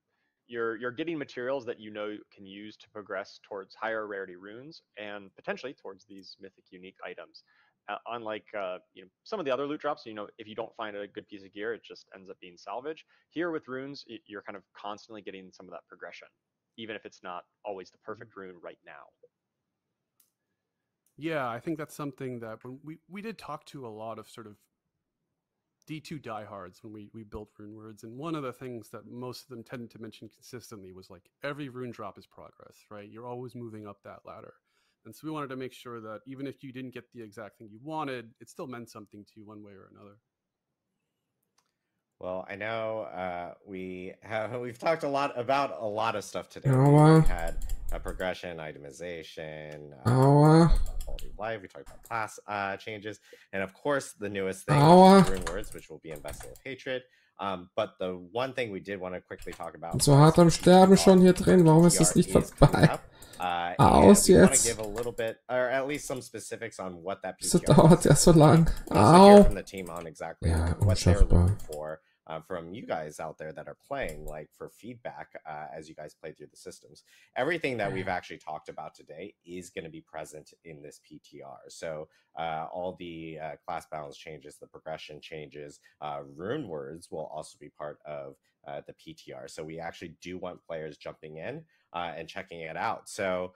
you're you're getting materials that you know can use to progress towards higher rarity runes and potentially towards these mythic unique items. Uh, unlike uh, you know some of the other loot drops, you know if you don't find a good piece of gear, it just ends up being salvage. Here with runes, you're kind of constantly getting some of that progression, even if it's not always the perfect rune right now. Yeah, I think that's something that when we we did talk to a lot of sort of D2 diehards when we we built rune words, and one of the things that most of them tended to mention consistently was like every rune drop is progress, right? You're always moving up that ladder. And so we wanted to make sure that even if you didn't get the exact thing you wanted, it still meant something to you one way or another. Well, I know uh, we have [LAUGHS] we've talked a lot about a lot of stuff today. Oh, we had a progression, itemization, uh, oh, life. We talked about class uh, changes, and of course, the newest thing, oh, rune words, which will be in Vessel of Hatred. Um, but the one thing we did want to quickly talk about. So hart am Sterben schon hier drin. Warum ist es nicht vorbei? Uh, Aus jetzt. Give a little bit, or at least some specifics on what that PTR so dauert ja so lang. Au. From the team on exactly ja, what they're looking for uh, from you guys out there that are playing, like for feedback uh, as you guys play through the systems. Everything that we've actually talked about today is going to be present in this PTR. So uh, all the uh, class balance changes, the progression changes, uh, rune words will also be part of uh, the PTR. So we actually do want players jumping in and checking it out. So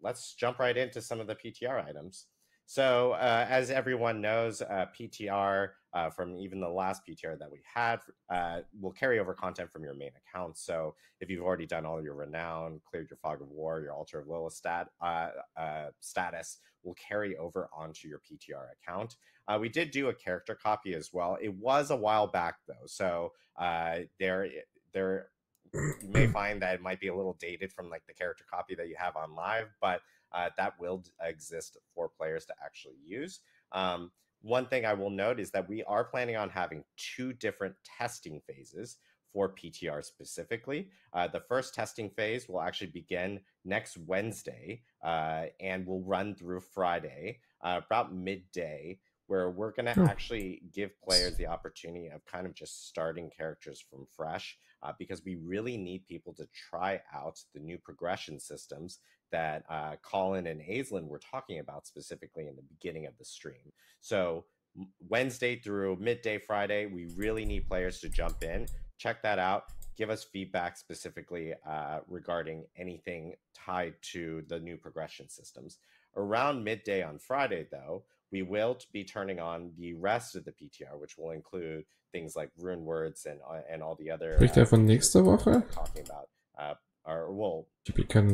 let's jump right into some of the PTR items. So, uh, as everyone knows, uh, PTR uh, from even the last PTR that we had uh, will carry over content from your main account. So, if you've already done all your renown, cleared your fog of war, your altar of Lilith stat, uh, uh, status will carry over onto your PTR account. we did do a character copy as well. It was a while back though, so there there you may [CLEARS THROAT] find that it might be a little dated from like the character copy that you have on live, but uh, that will exist for players to actually use. Um, one thing I will note is that we are planning on having two different testing phases for PTR specifically. Uh, the first testing phase will actually begin next Wednesday uh, and will run through Friday, uh, about midday, where we're going to actually give players the opportunity of kind of just starting characters from fresh uh, because we really need people to try out the new progression systems that uh, Colin and Aislinn were talking about specifically in the beginning of the stream. So Wednesday through midday Friday, we really need players to jump in, check that out, give us feedback specifically uh, regarding anything tied to the new progression systems. Around midday on Friday, though, we will be turning on the rest of the PTR, which will include things like rune words and uh, and all the other. Spricht uh, von nächste Woche? Talking about uh, or well,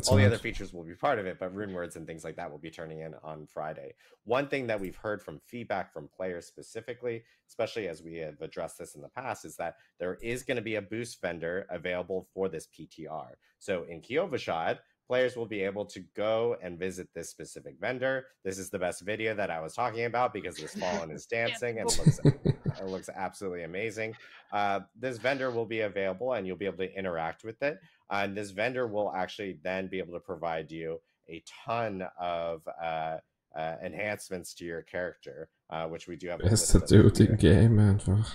all the other features will be part of it, but rune words and things like that will be turning in on Friday. One thing that we've heard from feedback from players specifically, especially as we have addressed this in the past, is that there is going to be a boost vendor available for this PTR. So in Kyovashad, players will be able to go and visit this specific vendor. This is the best video that I was talking about because this fallen is [LAUGHS] dancing and it looks [LAUGHS] it looks absolutely amazing. Uh, this vendor will be available and you'll be able to interact with it. Uh, and this vendor will actually then be able to provide you a ton of uh, uh, enhancements to your character, uh, which we do have. Beste Dude in game einfach.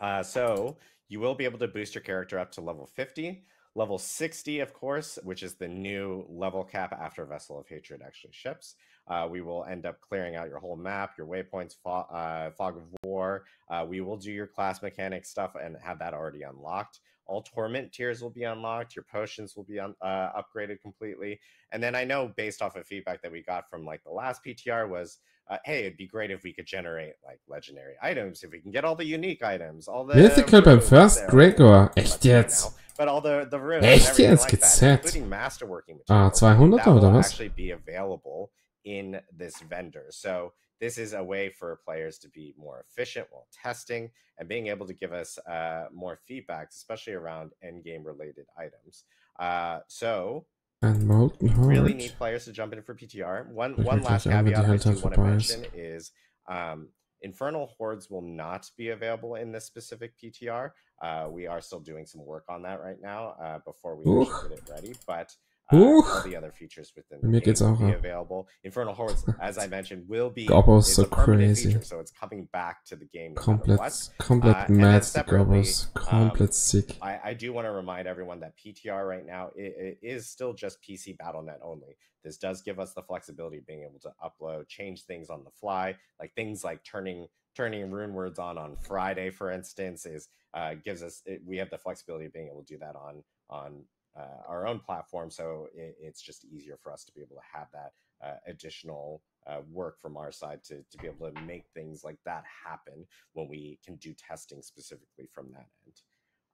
Uh, so you will be able to boost your character up to level 50. Level 60, of course, which is the new level cap after Vessel of Hatred actually ships. Uh, we will end up clearing out your whole map, your waypoints, fog, uh, fog of war. Uh, we will do your class mechanic stuff and have that already unlocked. All torment tiers will be unlocked. Your potions will be un- uh, upgraded completely. And then I know, based off of feedback that we got from like the last PTR, was uh, hey, it'd be great if we could generate like legendary items, if we can get all the unique items, all the. Mythical beim First Gregor. [LAUGHS] Echt jetzt? But all the the runes, Echt jetzt? Like that, including masterworking ah, materials. Ah, 200 oder was? Actually, be available in this vendor. So this is a way for players to be more efficient while testing and being able to give us uh, more feedbacks, especially around end game related items. Uh, so and really need players to jump in for PTR. One one last caveat I do want to mention is um, Infernal Hordes will not be available in this specific PTR. Uh, we are still doing some work on that right now uh, before we get it ready, but uh, all the other features within the Mir game geht's auch will be available. Infernal Hordes, as I mentioned, will be Gobbo's is so crazy. feature, so it's coming back to the game. no matter Komplett, what. komplett Uh, mad, Gobbos. Komplett um, sick. I, I do want to remind everyone that PTR right now it, it is still just PC Battle.net only. This does give us the flexibility of being able to upload, change things on the fly, like things like turning turning rune words on on Friday, for instance, is uh, gives us it, we have the flexibility of being able to do that on on uh, our own platform. So it, it's just easier for us to be able to have that uh, additional uh, work from our side to, to be able to make things like that happen when we can do testing specifically from that end.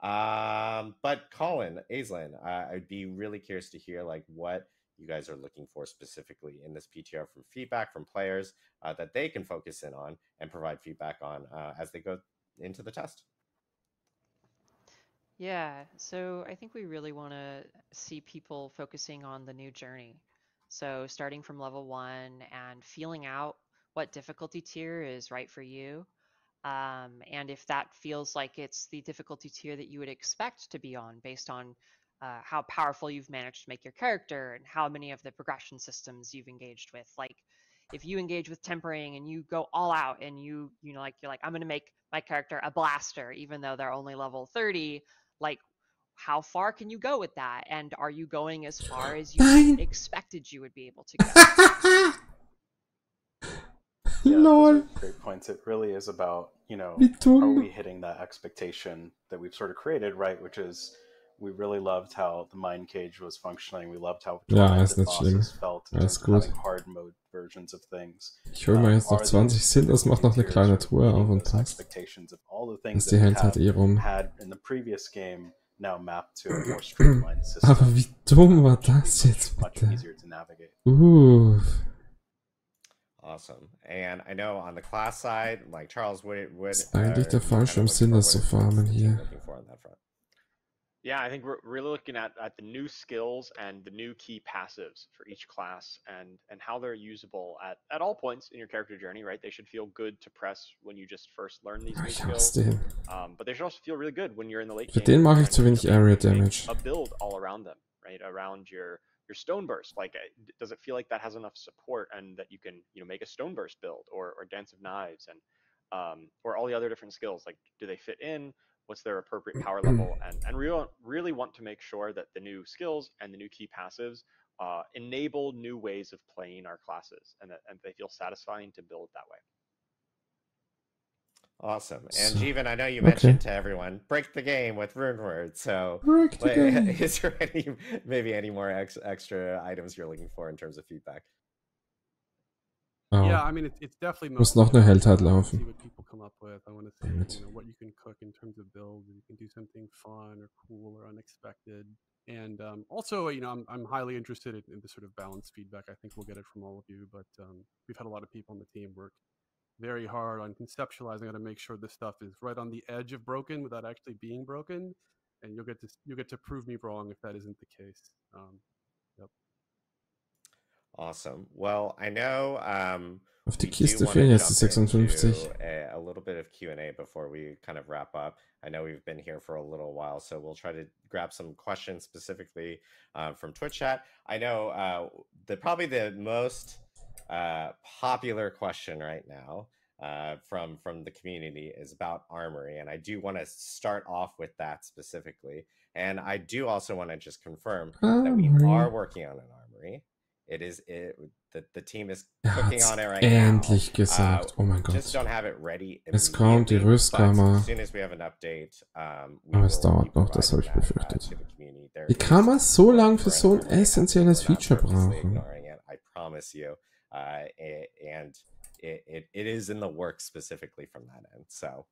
Um, but Colin, Aislinn, I'd be really curious to hear like what you guys are looking for specifically in this PTR from feedback from players uh, that they can focus in on and provide feedback on uh, as they go into the test. Yeah, so I think we really want to see people focusing on the new journey. So starting from level one and feeling out what difficulty tier is right for you. Um, and if that feels like it's the difficulty tier that you would expect to be on based on uh, how powerful you've managed to make your character and how many of the progression systems you've engaged with. Like if you engage with tempering and you go all out and you, you know, like you're like, I'm going to make my character a blaster, even though they're only level 30, like how far can you go with that? And are you going as far as you [LAUGHS] expected you would be able to go? Yeah, Lol. those are great points. It really is about, you know, are we hitting that expectation that we've sort of created, right? Which is we really loved how the mind cage was functioning. We loved how Ja, tormented ist nicht schlimm. bosses felt in Alles gut. hard mode versions of things. Ich hol mal jetzt noch 20 Sinn, das macht noch eine kleine Tour auf und passt. Expectations of all the things die that we hält eh rum. had in the previous game now mapped to a [CLEARS THROAT] more streamlined system. Aber wie dumm war which das much- jetzt bitte? easier to navigate. Uh. Awesome. And I know on the class side, like Charles, would would Ist eigentlich der you falsche kind im of Sinn, das zu for- what is farmen hier. looking for on that front? Yeah, I think we're really looking at, at the new skills and the new key passives for each class and and how they're usable at, at all points in your character journey, right? They should feel good to press when you just first learn these new skills. Um, but they should also feel really good when you're in the late Für game. den mache ich zu wenig Area Damage. A build all around them, right? Around your your stone burst. Like, uh, does it feel like that has enough support and that you can you know make a stone burst build or or dance of knives and um, or all the other different skills? Like, do they fit in? What's their appropriate power [CLEARS THROAT] level? And and we really want to make sure that the new skills and the new key passives uh, enable new ways of playing our classes and that and they feel satisfying to build that way. Awesome. And So- Jeevan, I know you okay. mentioned to everyone, break the game with rune words. So Break the Wait, [LAUGHS] game. is there any maybe any more ex- extra items you're looking for in terms of feedback? Oh. Yeah, I mean, it's, it's definitely Muss mostly noch eine Helltide laufen. See what people come up with. I want to see, you know, what you can cook in terms of builds. You can do something fun or cool or unexpected. And um, also, you know, I'm, I'm highly interested in, in the sort of balanced feedback. I think we'll get it from all of you, but um, we've had a lot of people on the team work very hard on conceptualizing how to make sure this stuff is right on the edge of broken without actually being broken. And you'll get to you'll get to prove me wrong if that isn't the case. Um, Awesome. Well, I know um, Auf die Kiste fehlen jetzt die 56. A, a little bit of Q and A before we kind of wrap up. I know we've been here for a little while, so we'll try to grab some questions specifically uh, from Twitch chat. I know uh, the probably the most uh, popular question right now uh, from from the community is about armory, and I do want to start off with that specifically And I do also want to just confirm that we are working on an armory. It is it the, the team is cooking on it right endlich now. gesagt. Uh, oh mein Gott. Just don't have it ready es kommt die Rüstkammer. As soon as we have an update, um, Aber es dauert noch, das habe ich befürchtet. Wie kann man so lange für so ein essentielles Feature brauchen? I promise you. Uh, and it, it, it is in the works specifically from that end. So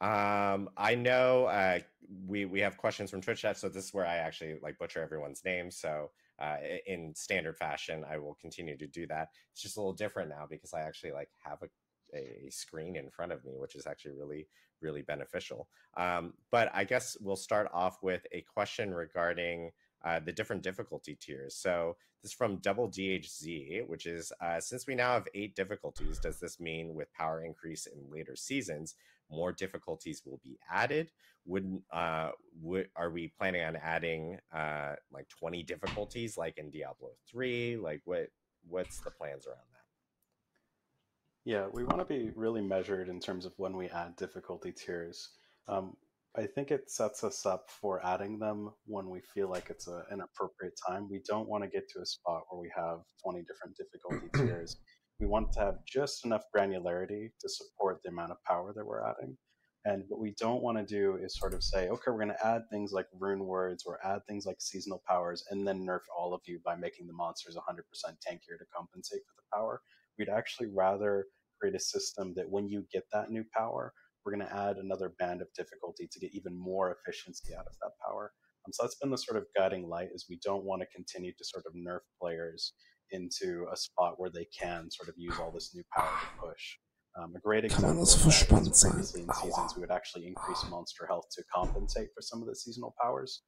um, I know uh, we we have questions from Twitch chat, so this is where I actually like butcher everyone's name. So uh, in standard fashion, I will continue to do that. It's just a little different now because I actually like have a a screen in front of me, which is actually really, really beneficial. Um, but I guess we'll start off with a question regarding uh, the different difficulty tiers. So this is from Double DHZ, which is uh, since we now have eight difficulties, does this mean with power increase in later seasons, more difficulties will be added? Would uh, would are we planning on adding uh, like twenty difficulties like in Diablo three? Like what what's the plans around that? Yeah, we want to be really measured in terms of when we add difficulty tiers. Um, I think it sets us up for adding them when we feel like it's a, an appropriate time. We don't want to get to a spot where we have 20 different difficulty [CLEARS THROAT] tiers. We want to have just enough granularity to support the amount of power that we're adding. And what we don't want to do is sort of say, okay, we're going to add things like rune words or add things like seasonal powers and then nerf all of you by making the monsters 100% tankier to compensate for the power. We'd actually rather create a system that when you get that new power, we're going to add another band of difficulty to get even more efficiency out of that power. Um, so that's been the sort of guiding light is we don't want to continue to sort of nerf players into a spot where they can sort of use all this new power to push. Um, a great example of that is previously in seasons we would actually increase monster health to compensate for some of the seasonal powers.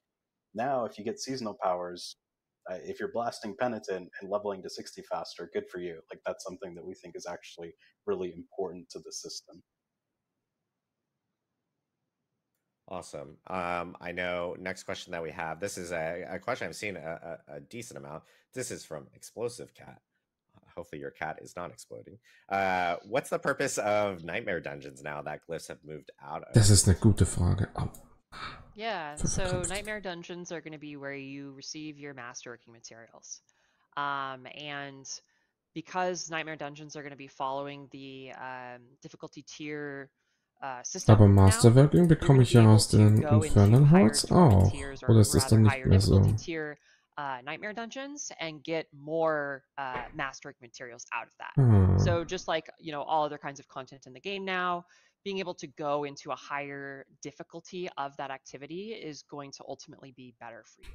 Now, if you get seasonal powers, uh, if you're blasting penitent and leveling to 60 faster, good for you. Like that's something that we think is actually really important to the system. Awesome. Um, I know next question that we have. This is a, a question I've seen a, a, a, decent amount. This is from Explosive Cat. Hopefully your cat is not exploding. Uh, what's the purpose of Nightmare Dungeons now that glyphs have moved out of? Das ist eine gute Frage. Oh. Yeah, so Nightmare Dungeons are going to be where you receive your masterworking materials. Um, and because Nightmare Dungeons are going to be following the um, difficulty tier Uh, Aber Masterworking bekomme ich ja aus den Infernal Hordes auch. Oder ist das dann nicht mehr so? Uh, nightmare dungeons and get more uh, mastering materials out of that. Hmm. So just like you know all other kinds of content in the game now, being able to go into a higher difficulty of that activity is going to ultimately be better for you.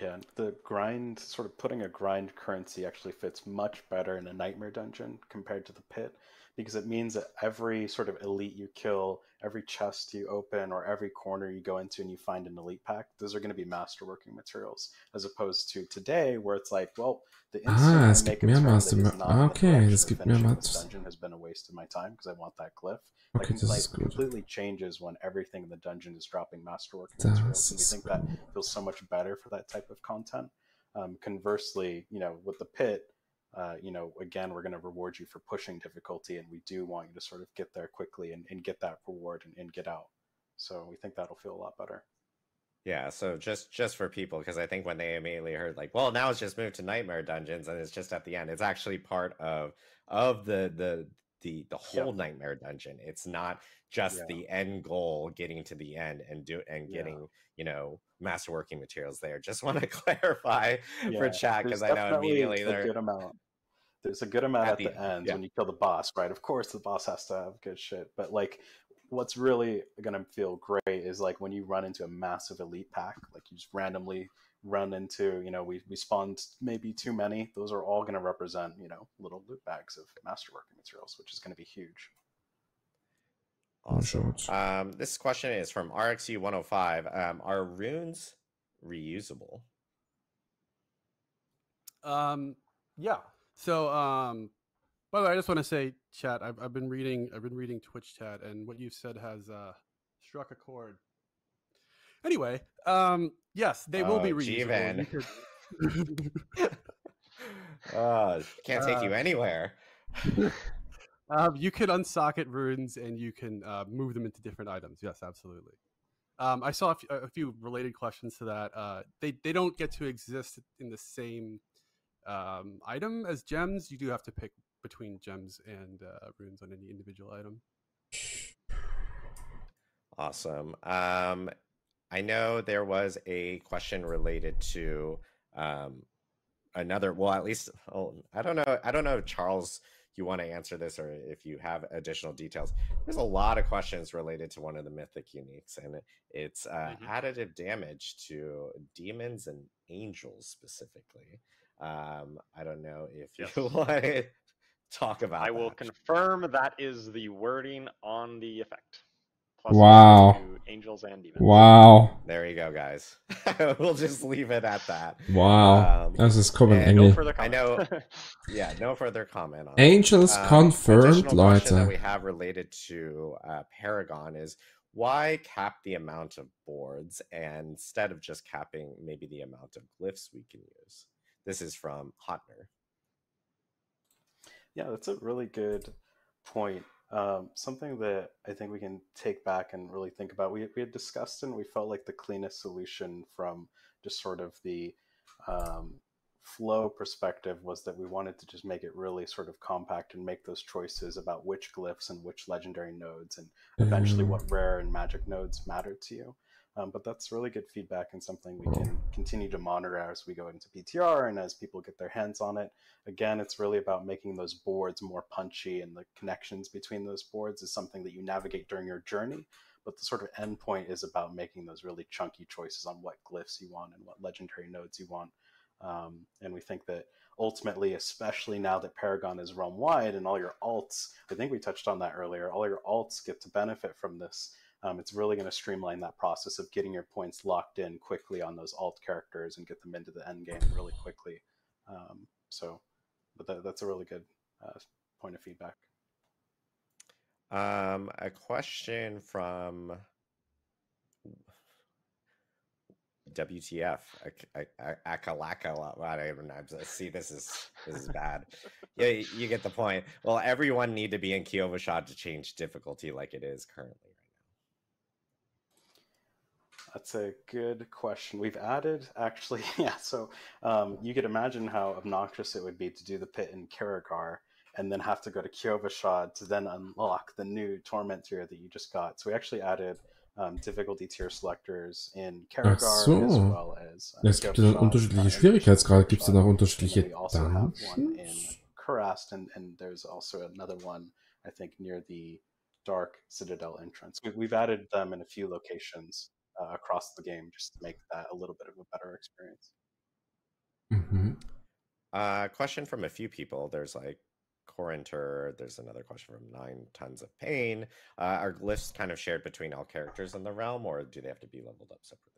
Yeah, the grind, sort of putting a grind currency actually fits much better in a nightmare dungeon compared to the pit because it means that every sort of elite you kill, every chest you open, or every corner you go into and you find an elite pack, those are going to be masterworking materials, as opposed to today where it's like, well, the instant ah, es gibt mehr Master. Okay, es gibt mehr Master. dungeon has been a waste of my time because I want that glyph. Okay, like, das like, ist gut. completely changes when everything in the dungeon is dropping masterworking das materials. And we think that feels so much better for that type of content. Um, conversely, you know, with the pit, uh, you know, again, we're going to reward you for pushing difficulty, and we do want you to sort of get there quickly and, and get that reward and, and get out. So we think that'll feel a lot better. Yeah, so just just for people, because I think when they immediately heard like, well, now it's just moved to Nightmare Dungeons and it's just at the end. It's actually part of of the the the the whole yep. Nightmare Dungeon. It's not just yeah. the end goal, getting to the end and do and getting yeah. you know masterworking materials there. Just want to [LAUGHS] clarify yeah. for chat because I know immediately a good amount there's a good amount at, at the, the, end yeah. when you kill the boss, right? Of course, the boss has to have good shit, but like, what's really gonna feel great is like when you run into a massive elite pack, like you just randomly run into, you know, we we spawned maybe too many. Those are all gonna represent, you know, little loot bags of masterworking materials, which is gonna be huge. Awesome. Um, this question is from RXU 105. Um, are runes reusable? Um, yeah. So, um, by the way, I just want to say, chat. I've, I've been reading. I've been reading Twitch chat, and what you've said has uh, struck a chord. Anyway, um, yes, they oh, will be reusable. oh, [LAUGHS] can't take uh, you anywhere. [LAUGHS] [LAUGHS] um, you can unsocket runes and you can uh, move them into different items. Yes, absolutely. Um, I saw a, a few related questions to that. Uh, they they don't get to exist in the same um, item as gems. You do have to pick between gems and uh, runes on any individual item. Awesome. Um, I know there was a question related to um, another. Well, at least oh, I don't know. I don't know if Charles you want to answer this or if you have additional details. There's a lot of questions related to one of the mythic uniques, and it's uh, mm-hmm. additive damage to demons and angels specifically. Um, I don't know if [LAUGHS] yes. you want to talk about. I that. will confirm that is the wording on the effect wow. angels and demons. Wow. There you go, guys. [LAUGHS] we'll just leave it at that. Wow. Um, das ist kommen no further comment. I know. [LAUGHS] Yeah, no further comment on Angels um, confirmed, Leute. that we have related to uh, Paragon is why cap the amount of boards and instead of just capping maybe the amount of glyphs we can use? This is from Hotner. Yeah, that's a really good point. Um, something that I think we can take back and really think about. We, we had discussed and we felt like the cleanest solution from just sort of the um, flow perspective was that we wanted to just make it really sort of compact and make those choices about which glyphs and which legendary nodes and eventually mm. what rare and magic nodes matter to you. Um, but that's really good feedback and something we can continue to monitor as we go into PTR and as people get their hands on it. Again, it's really about making those boards more punchy, and the connections between those boards is something that you navigate during your journey. But the sort of endpoint is about making those really chunky choices on what glyphs you want and what legendary nodes you want. Um, and we think that ultimately, especially now that Paragon is realm wide and all your alts, I think we touched on that earlier, all your alts get to benefit from this um, it's really going to streamline that process of getting your points locked in quickly on those alt characters and get them into the end game really quickly. Um, so, but that, that's a really good uh, point of feedback. Um, a question from WTF Akalaka. I don't even know. See, this is this is bad. [LAUGHS] yeah, you get the point. Well, everyone need to be in Kyovashad to change difficulty like it is currently. That's a good question. We've added actually, [LAUGHS] yeah. So um, you could imagine how obnoxious it would be to do the pit in Cerrigar and then have to go to Kyovashad to then unlock the new torment tier that you just got. So we actually added um, difficulty tier selectors in Cerrigar so. as well as. Uh, es gibt dann unterschiedliche Schwierigkeitsgrade. Gibt es dann auch unterschiedliche Dungeons? Kurast, and, and there's also another one I think near the Dark Citadel entrance. We've added them in a few locations uh, across the game just to make that a little bit of a better experience. Mm-hmm. Uh, question from a few people. There's like Corinter. There's another question from Nine Tons of Pain. Uh, are glyphs kind of shared between all characters in the realm, or do they have to be leveled up separately?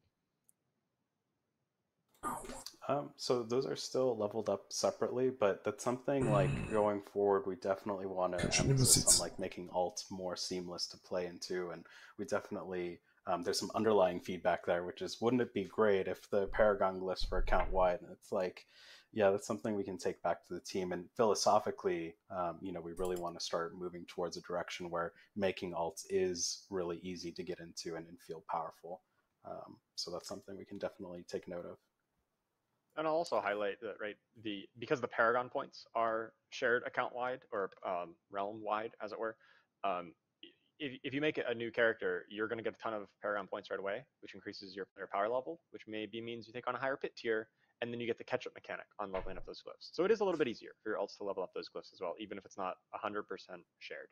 Um, so those are still leveled up separately, but that's something like going forward. We definitely want to emphasis on like making alt more seamless to play into, and we definitely um, there's some underlying feedback there, which is, wouldn't it be great if the Paragon glyphs were account wide? And it's like, yeah, that's something we can take back to the team. And philosophically, um, you know, we really want to start moving towards a direction where making alts is really easy to get into and, and feel powerful. Um, so that's something we can definitely take note of. And I'll also highlight that, right, the because the Paragon points are shared account wide or um, realm wide, as it were. Um, if, if you make a new character, you're going to get a ton of Paragon points right away, which increases your player power level, which maybe means you take on a higher pit tier, and then you get the catch-up mechanic on leveling up those glyphs. So it is a little bit easier for your alts to level up those glyphs as well, even if it's not 100% shared.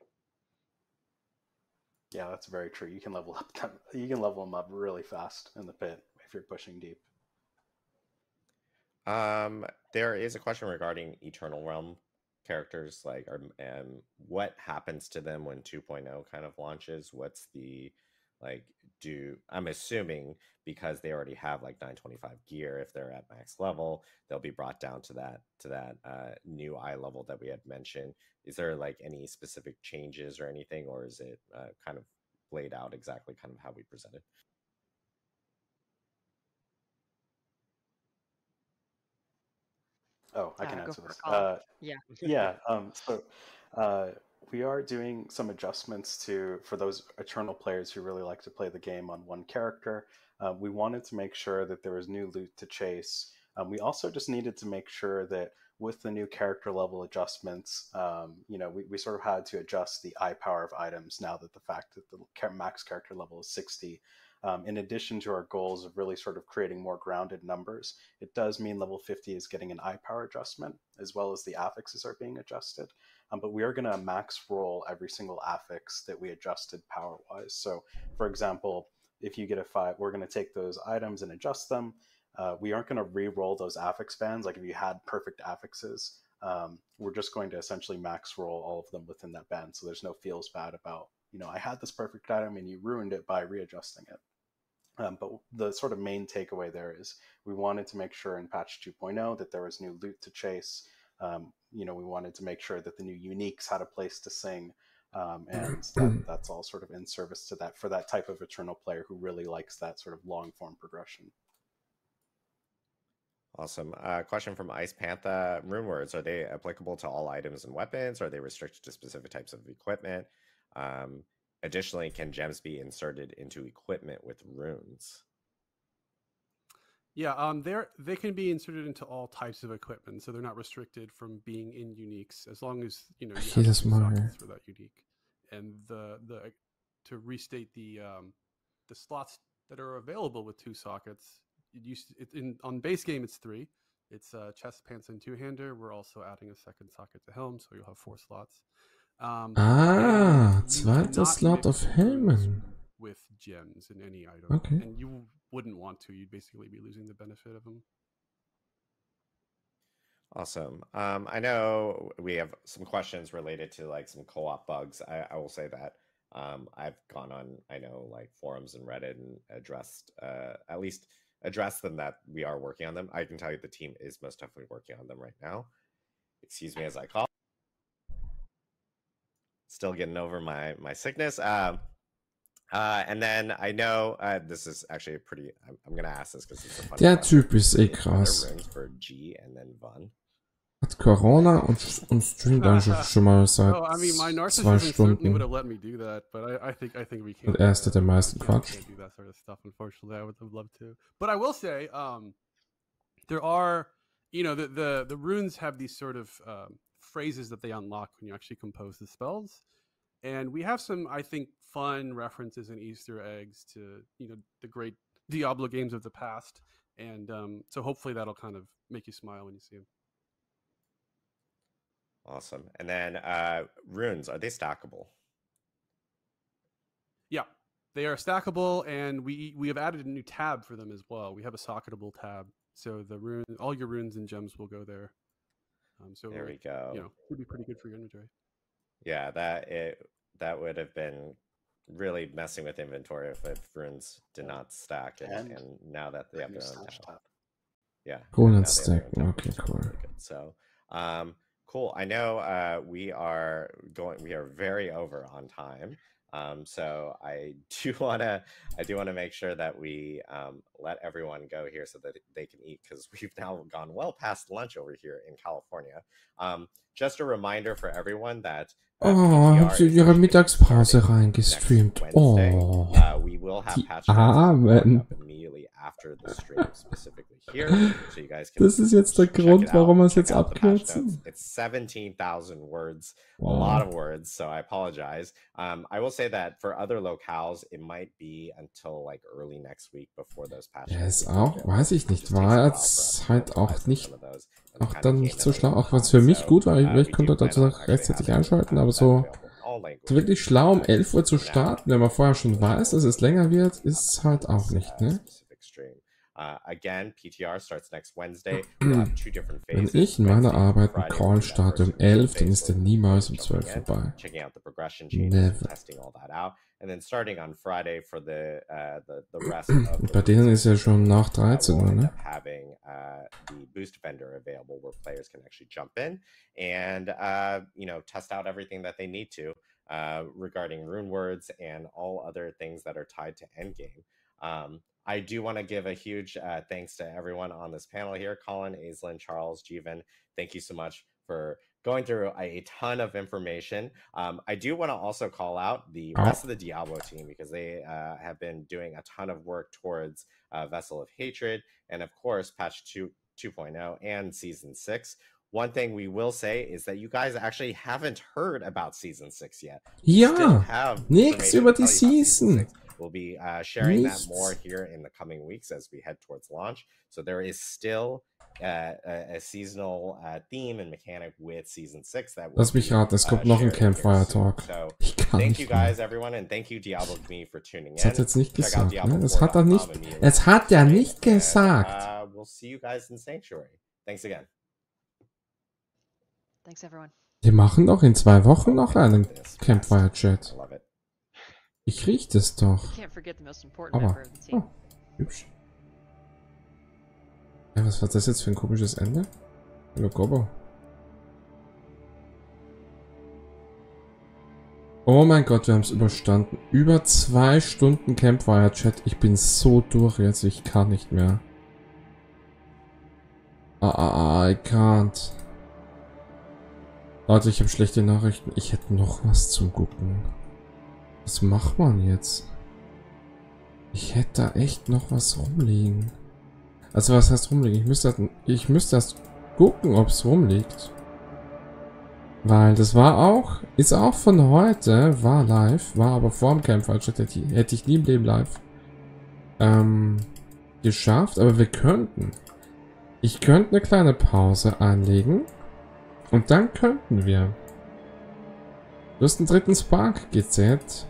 Yeah, that's very true. You can level up them, you can level them up really fast in the pit if you're pushing deep. Um, there is a question regarding Eternal Realm characters like are and what happens to them when 2.0 kind of launches? What's the like do i'm assuming because they already have like 925 gear if they're at max level they'll be brought down to that to that uh, new eye level that we had mentioned. Is there like any specific changes or anything or is it uh, kind of laid out exactly kind of how we presented Oh, I can answer this. Uh, yeah. yeah. Um, so uh, we are doing some adjustments to for those eternal players who really like to play the game on one character. Uh, we wanted to make sure that there was new loot to chase. Um, we also just needed to make sure that with the new character level adjustments, um, you know, we, we sort of had to adjust the eye power of items now that the fact that the max character level is 60. Um, in addition to our goals of really sort of creating more grounded numbers, it does mean level 50 is getting an eye power adjustment as well as the affixes are being adjusted. Um, but we are going to max roll every single affix that we adjusted power wise. So, for example, if you get a five, we're going to take those items and adjust them. Uh, we aren't going to re-roll those affix bands. Like if you had perfect affixes, um, we're just going to essentially max roll all of them within that band. So there's no feels bad about, you know, I had this perfect item and you ruined it by readjusting it. Um, but the sort of main takeaway there is we wanted to make sure in patch 2.0 that there was new loot to chase. Um, you know, we wanted to make sure that the new uniques had a place to sing. Um, and [CLEARS THROAT] that, that's all sort of in service to that for that type of eternal player who really likes that sort of long form progression. Awesome. Uh, question from Ice Panther. Rune words, are they applicable to all items and weapons? Or are they restricted to specific types of equipment? Um, additionally, can gems be inserted into equipment with runes? Yeah, um, they're they can be inserted into all types of equipment, so they're not restricted from being in uniques as long as you know you have sockets for that unique. And the the to restate the um, the slots that are available with two sockets, it used to, it, in on base game it's three. It's uh, chest, pants, and two hander. We're also adding a second socket to helm, so you'll have four slots. Um, ah, zweiter Slot of Helmen with gems in any item. Okay. And you wouldn't want to. You'd basically be losing the benefit of them. Awesome. Um, I know we have some questions related to like some co-op bugs. I, I will say that um, I've gone on, I know, like forums and Reddit and addressed, uh, at least addressed them that we are working on them. I can tell you the team is most definitely working on them right now. Excuse me as I cough. Still getting over my my sickness. Um, uh, and then I know uh, this is actually a pretty. I'm, I'm gonna ask this because it's a fun. Der Typ ist eh krass. For G and then Van. Hat Corona und, und streamt [LAUGHS] eigentlich schon mal seit oh, I mean, my zwei Stunden. would have let me do that, but I, I think I think we can't. Und er ist der meisten Quatsch. Can't do that sort of stuff. Unfortunately, I would have loved to. But I will say, um, there are, you know, the the the runes have these sort of um, phrases that they unlock when you actually compose the spells. And we have some i think fun references and easter eggs to you know the great diablo games of the past. And um, so hopefully that'll kind of make you smile when you see them awesome. And then uh, runes are they stackable? Yeah. They are stackable and we we have added a new tab for them as well. We have a socketable tab. So the rune all your runes and gems will go there um, so there we go you know would be pretty good for your inventory yeah, that it that would have been really messing with inventory if, if runes did not stack, and, and, and now that they have their own tab. Yeah, cool and stack. Okay, cool. Really so, um, cool. I know uh, we are going. We are very over on time. Um, so I [LAUGHS] do want to, I do want to make sure that we um, let everyone go here so that they can eat because [LAUGHS] we've now gone well past lunch over here in California. Um, just a reminder for everyone that Oh, haben sie ihre Mittagspause reingestreamt. Oh, uh, die Armen. Das ist jetzt der Grund, warum wir es jetzt abkürzen. It's 17,000 words, wow. a lot of words, so I apologize. Um, I will say that for other locales, it might be until like early next week before those Ja, ist auch, weiß ich nicht, war jetzt halt auch nicht, auch dann nicht so schlau, auch was für mich gut war, ich, ich konnte dazu rechtzeitig einschalten, aber so, so wirklich schlau um 11 Uhr zu starten, wenn man vorher schon weiß, dass es länger wird, ist halt auch nicht, ne? Uh. [CLEARS THROAT] Wenn ich in meiner Arbeit einen Call starte um 11, dann ist der niemals um 12 vorbei. Checking out the progression changes, testing all that out. And then starting on Friday for the, uh, the, the rest [CLEARS THROAT] of Bei denen ist ja schon nach 13 Uhr, ne? Having uh, the boost vendor available where players can actually jump in and, uh, you know, test out everything that they need to uh, regarding rune words and all other things that are tied to endgame. Um, I do want to give a huge uh, thanks to everyone on this panel here Colin, Aislinn, Charles, Jeevan. Thank you so much for going through a ton of information. Um, I do want to also call out the oh. rest of the Diablo team because they uh, have been doing a ton of work towards uh, Vessel of Hatred and, of course, patch 2, 2.0 and season 6. One thing we will say is that you guys actually haven't heard about season 6 yet. Ja, nichts über die Season. We'll be uh, sharing that more here in the coming weeks as we head towards launch. So there is still uh, a, a, seasonal uh, theme and mechanic with season six that Lass mich raten, es kommt uh, noch ein Campfire Talk. So, thank you guys, everyone, and thank you Diablo me for tuning in. Das hat jetzt nicht gesagt, ne? Das hat er nicht. Es hat er nicht gesagt. Uh, we'll see you guys in Sanctuary. Thanks again. Thanks everyone. Wir machen doch in zwei Wochen noch einen Campfire Chat. Ich riech das doch. Aber, oh, hübsch. Ja, was war das jetzt für ein komisches Ende? Logobo. Oh mein Gott, wir haben es überstanden. Über zwei Stunden Campfire Chat. Ich bin so durch jetzt, ich kann nicht mehr. Ah, ah, ah, I can't. Leute, ich habe schlechte Nachrichten. Ich hätte noch was zum Gucken. Was macht man jetzt? Ich hätte da echt noch was rumliegen. Also was heißt rumliegen? Ich müsste, ich müsste erst gucken, ob es rumliegt. Weil das war auch, ist auch von heute, war live, war aber vor dem Campfire hätte ich, hätte ich nie im Leben live ähm, geschafft. Aber wir könnten. Ich könnte eine kleine Pause einlegen. Und dann könnten wir. Du hast einen dritten Spark gezählt.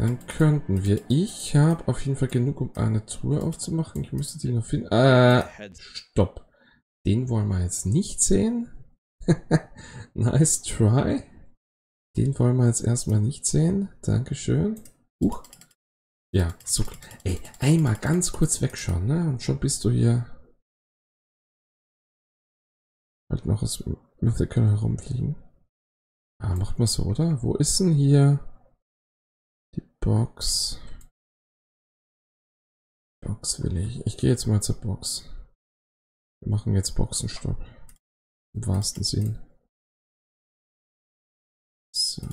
Dann könnten wir. Ich habe auf jeden Fall genug, um eine Tour aufzumachen. Ich müsste die noch finden. Äh, stopp. Den wollen wir jetzt nicht sehen. [LAUGHS] nice try. Den wollen wir jetzt erstmal nicht sehen. Dankeschön. Huch. Ja, so. Ey, einmal ganz kurz wegschauen, ne? Und schon bist du hier. Halt noch was Mythical herumfliegen. Ah, macht man so, oder? Wo ist denn hier? Box. Box will ich. Ich gehe jetzt mal zur Box. Wir machen jetzt Boxenstopp. Im wahrsten Sinn. So.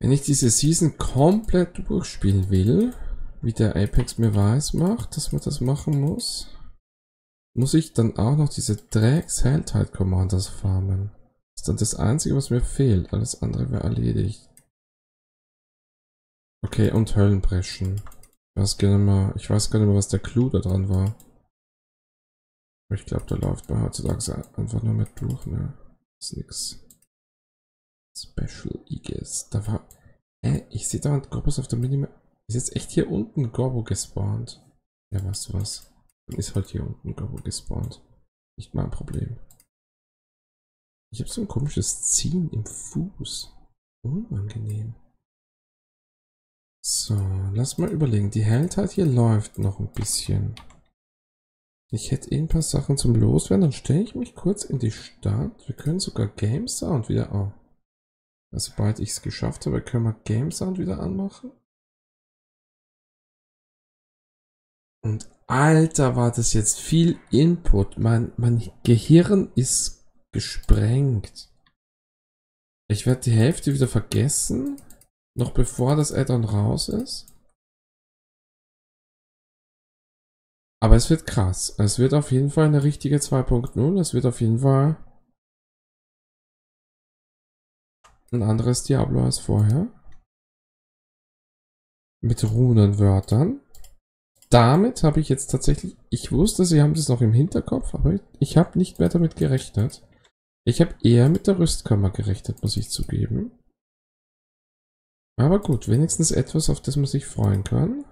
Wenn ich diese Season komplett durchspielen will, wie der Apex mir weiß macht, dass man das machen muss, muss ich dann auch noch diese Drecks Helltide Commanders farmen ist dann das Einzige, was mir fehlt. Alles andere wäre erledigt. Okay, und Höllenbrechen. Ich weiß gar nicht mehr, nicht mehr, was der Clou da dran war. Ich glaube, da läuft man heutzutage einfach nur mit durch, ne? Ist nix. Special Eagles. Da war. Äh, ich sehe da einen Gorbos auf der Minimap. Ist jetzt echt hier unten Gorbo gespawnt. Ja, weißt du was? Dann ist halt hier unten Gorbo gespawnt. Nicht mein Problem. Ich habe so ein komisches Ziehen im Fuß. Unangenehm. So, lass mal überlegen. Die Helligkeit hier läuft noch ein bisschen. Ich hätte eh ein paar Sachen zum Loswerden. Dann stelle ich mich kurz in die Stadt. Wir können sogar Game Sound wieder... Oh. Also, sobald ich es geschafft habe, können wir Game Sound wieder anmachen. Und Alter, war das jetzt viel Input. Mein, mein Gehirn ist gesprengt. Ich werde die Hälfte wieder vergessen, noch bevor das Addon raus ist. Aber es wird krass. Es wird auf jeden Fall eine richtige 2.0. Es wird auf jeden Fall ein anderes Diablo als vorher. Mit Runenwörtern. Damit habe ich jetzt tatsächlich... Ich wusste, sie haben das noch im Hinterkopf, aber ich habe nicht mehr damit gerechnet. Ich habe eher mit der Rüstkammer gerechnet, muss ich zugeben. Aber gut, wenigstens etwas, auf das man sich freuen kann.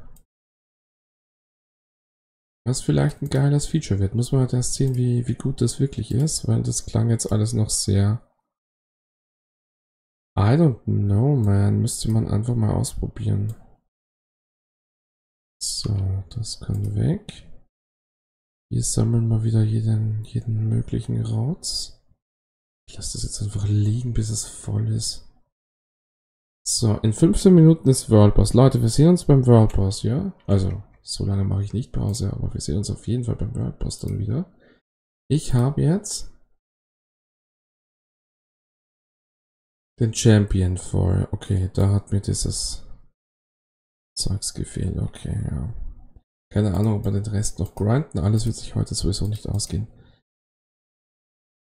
Was vielleicht ein geiles Feature wird. Muss man halt erst sehen, wie, wie gut das wirklich ist, weil das klang jetzt alles noch sehr... I don't know, man. Müsste man einfach mal ausprobieren. So, das kann weg. Hier sammeln wir wieder jeden, jeden möglichen Rauz. Ich lasse das jetzt einfach liegen, bis es voll ist. So, in 15 Minuten ist World Boss. Leute, wir sehen uns beim World Boss, ja? Also, so lange mache ich nicht Pause, aber wir sehen uns auf jeden Fall beim World Boss dann wieder. Ich habe jetzt den Champion vor. Okay, da hat mir dieses Zeugs gefehlt. Okay, ja. Keine Ahnung, ob wir den Rest noch grinden. Alles wird sich heute sowieso nicht ausgehen.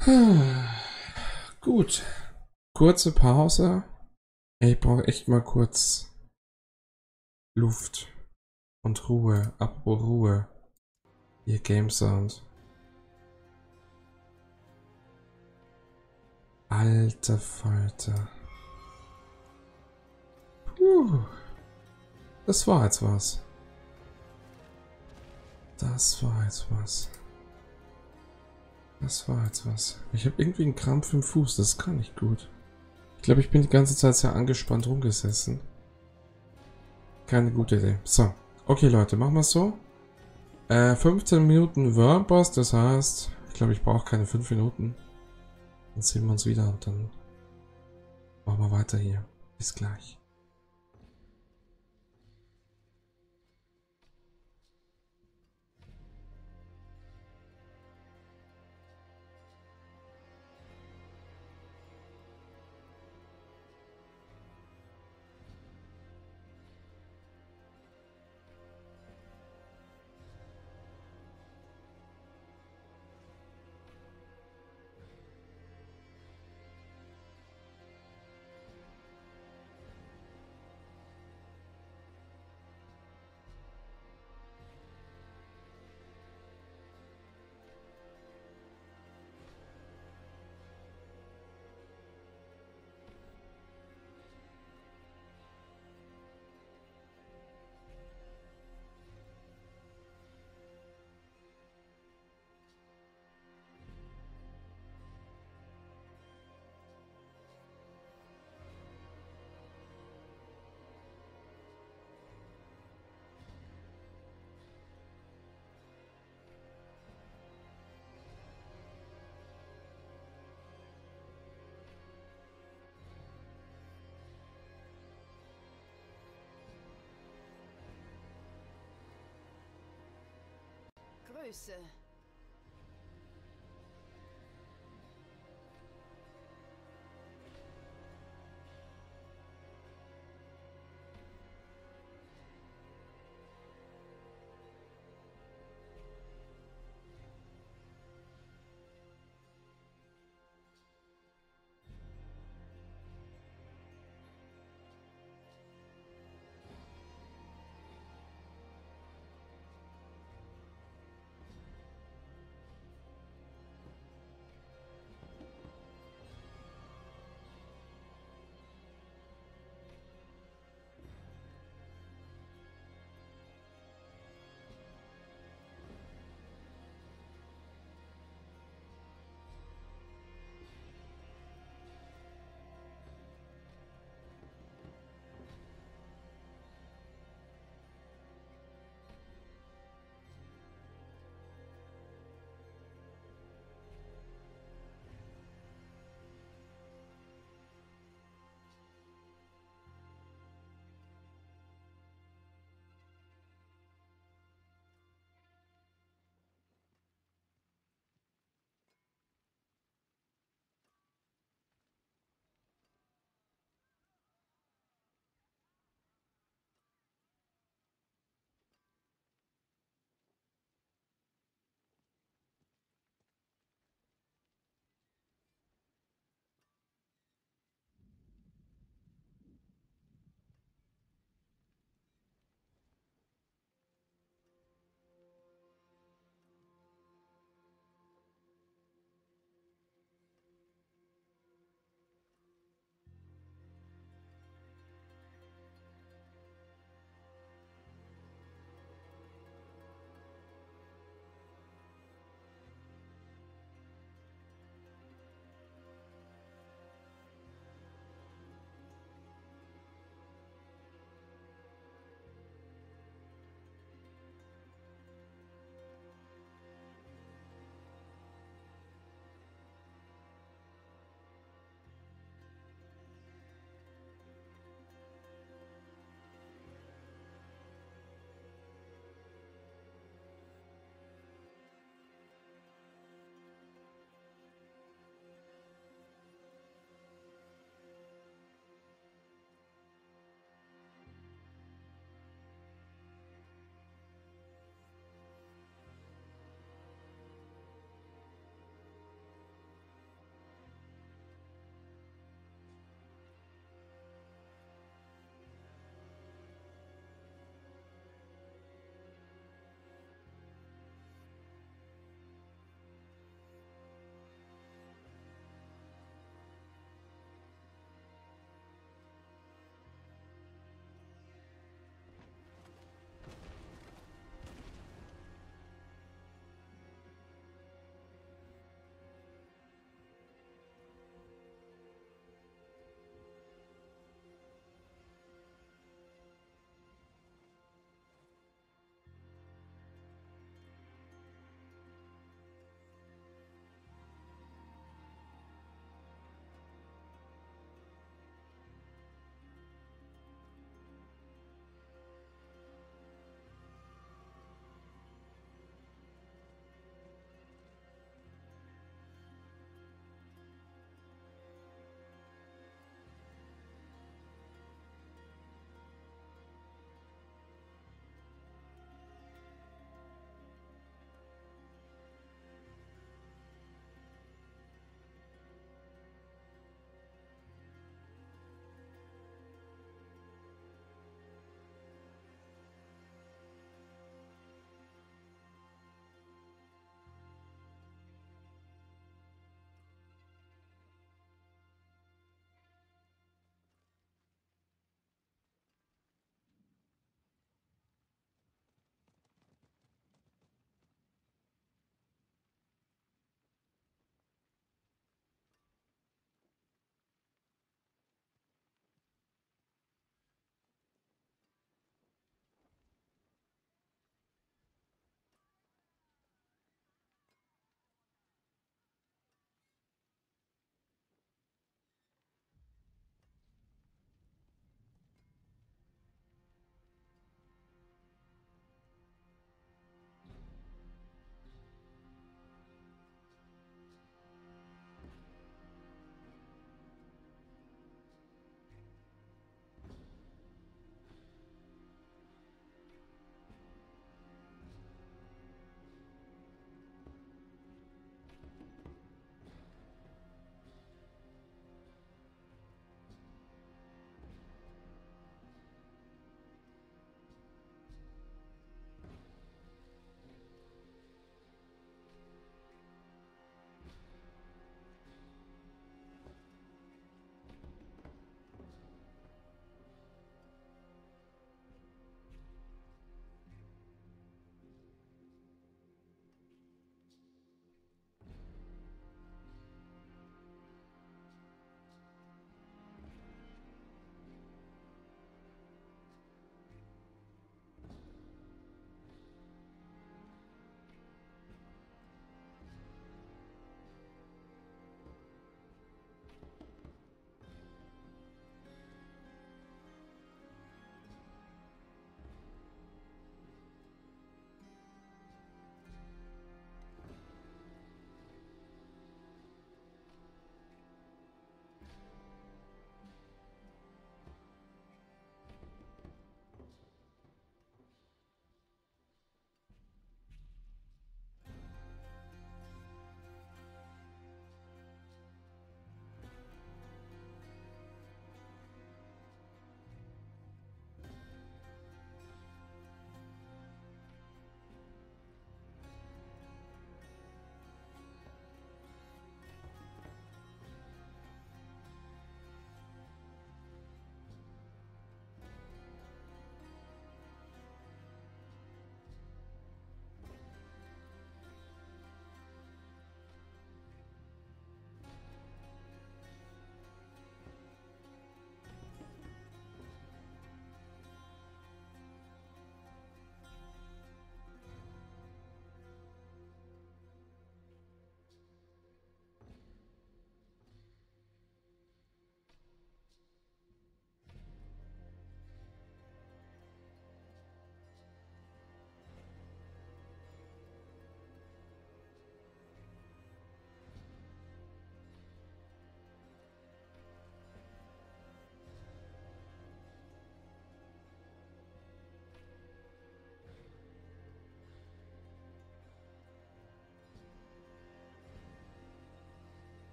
[SIGHS] Gut. Kurze Pause. Ich brauche echt mal kurz Luft und Ruhe. Apropos Ruhe. Ihr Game Sound. Alter Falter. Puh. Das war jetzt was. Das war jetzt was. Das war jetzt was. Ich habe irgendwie einen Krampf im Fuß, das kann nicht gut. Ich glaube, ich bin die ganze Zeit sehr angespannt rumgesessen. Keine gute Idee. So. Okay, Leute, machen wir es so. Äh, 15 Minuten Wormboss, das heißt, ich glaube, ich brauche keine 5 Minuten. Dann sehen wir uns wieder und dann machen wir weiter hier. Bis gleich. Größe.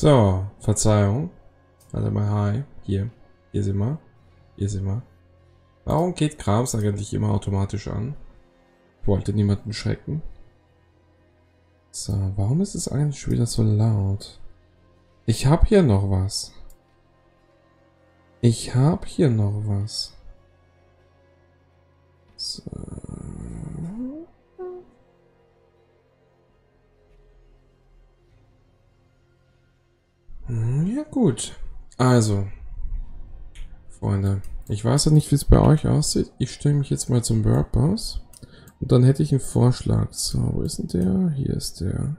So, Verzeihung. Warte mal, hi. Hier. Hier sind wir. Hier sind wir. Warum geht Krams eigentlich immer automatisch an? Ich wollte niemanden schrecken. So, warum ist es eigentlich wieder so laut? Ich hab hier noch was. Ich hab hier noch was. So. Ja gut. Also. Freunde. Ich weiß ja nicht, wie es bei euch aussieht. Ich stelle mich jetzt mal zum WordPress. Und dann hätte ich einen Vorschlag. So, wo ist denn der? Hier ist der.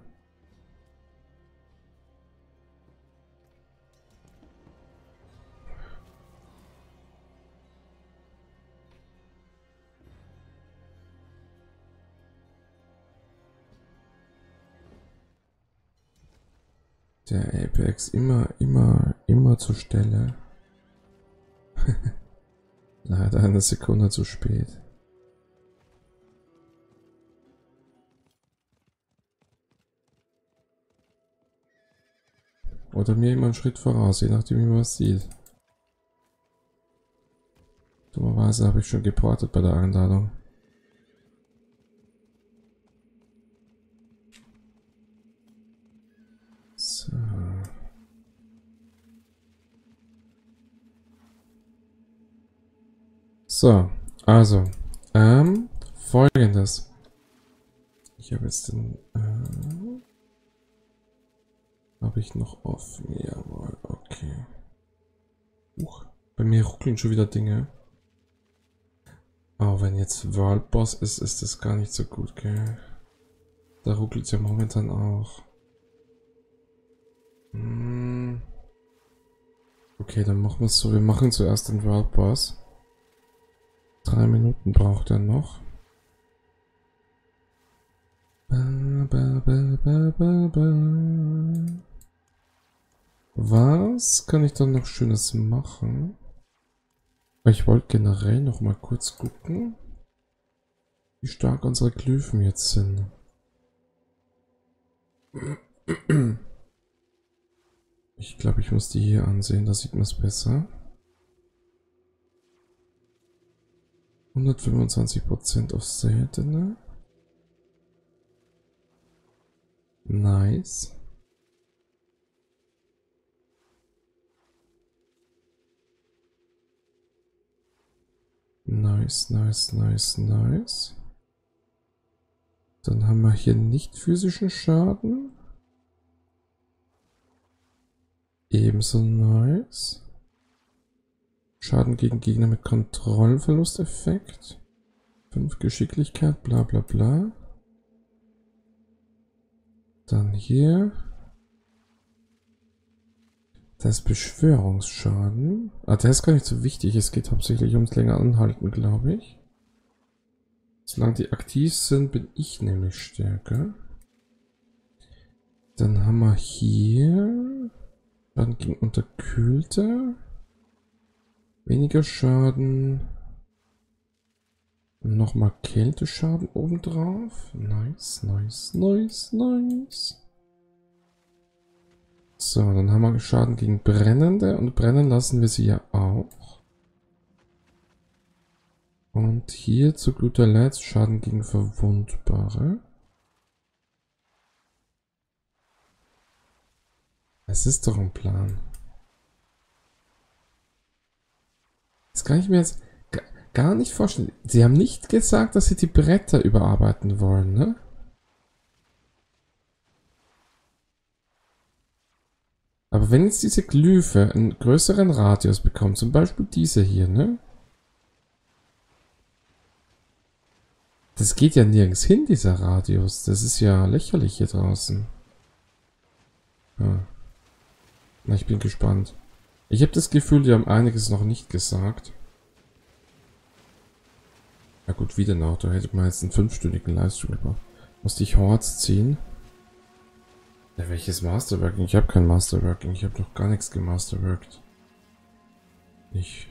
Der Apex immer, immer, immer zur Stelle. [LAUGHS] Leider eine Sekunde zu spät. Oder mir immer einen Schritt voraus, je nachdem wie man es sieht. Dummerweise habe ich schon geportet bei der Einladung. So, also, ähm, folgendes. Ich habe jetzt den, äh, habe ich noch offen, jawohl, okay. Huch, bei mir ruckeln schon wieder Dinge. Oh, wenn jetzt World Boss ist, ist das gar nicht so gut, gell? Da ruckelt es ja momentan auch. Hm. Okay, dann machen wir es so. Wir machen zuerst den World Boss. Drei Minuten braucht er noch. Was kann ich dann noch Schönes machen? Ich wollte generell noch mal kurz gucken, wie stark unsere Glyphen jetzt sind. Ich glaube, ich muss die hier ansehen, da sieht man es besser. 125% auf seltene. Nice. Nice, nice, nice, nice. Dann haben wir hier nicht physischen Schaden. Ebenso nice. Schaden gegen Gegner mit Kontrollverlusteffekt. 5 Geschicklichkeit, bla bla bla. Dann hier. Das Beschwörungsschaden. Ah, der ist gar nicht so wichtig. Es geht hauptsächlich ums länger anhalten, glaube ich. Solange die aktiv sind, bin ich nämlich stärker. Dann haben wir hier Schaden gegen Unterkühlte. Weniger Schaden. Nochmal Kälteschaden obendrauf. Nice, nice, nice, nice. So, dann haben wir Schaden gegen Brennende und brennen lassen wir sie ja auch. Und hier zu guter Letzt Schaden gegen Verwundbare. Es ist doch ein Plan. Das kann ich mir jetzt gar nicht vorstellen. Sie haben nicht gesagt, dass sie die Bretter überarbeiten wollen, ne? Aber wenn jetzt diese Glyphe einen größeren Radius bekommt, zum Beispiel diese hier, ne? Das geht ja nirgends hin, dieser Radius. Das ist ja lächerlich hier draußen. Ja. Na, ich bin gespannt. Ich habe das Gefühl, die haben einiges noch nicht gesagt. Ja gut, wieder noch. Da hätte man jetzt einen fünfstündigen Livestream gemacht. Musste ich Hordes ziehen? Ja, welches Masterworking? Ich habe kein Masterworking. Ich habe noch gar nichts gemasterworked. Ich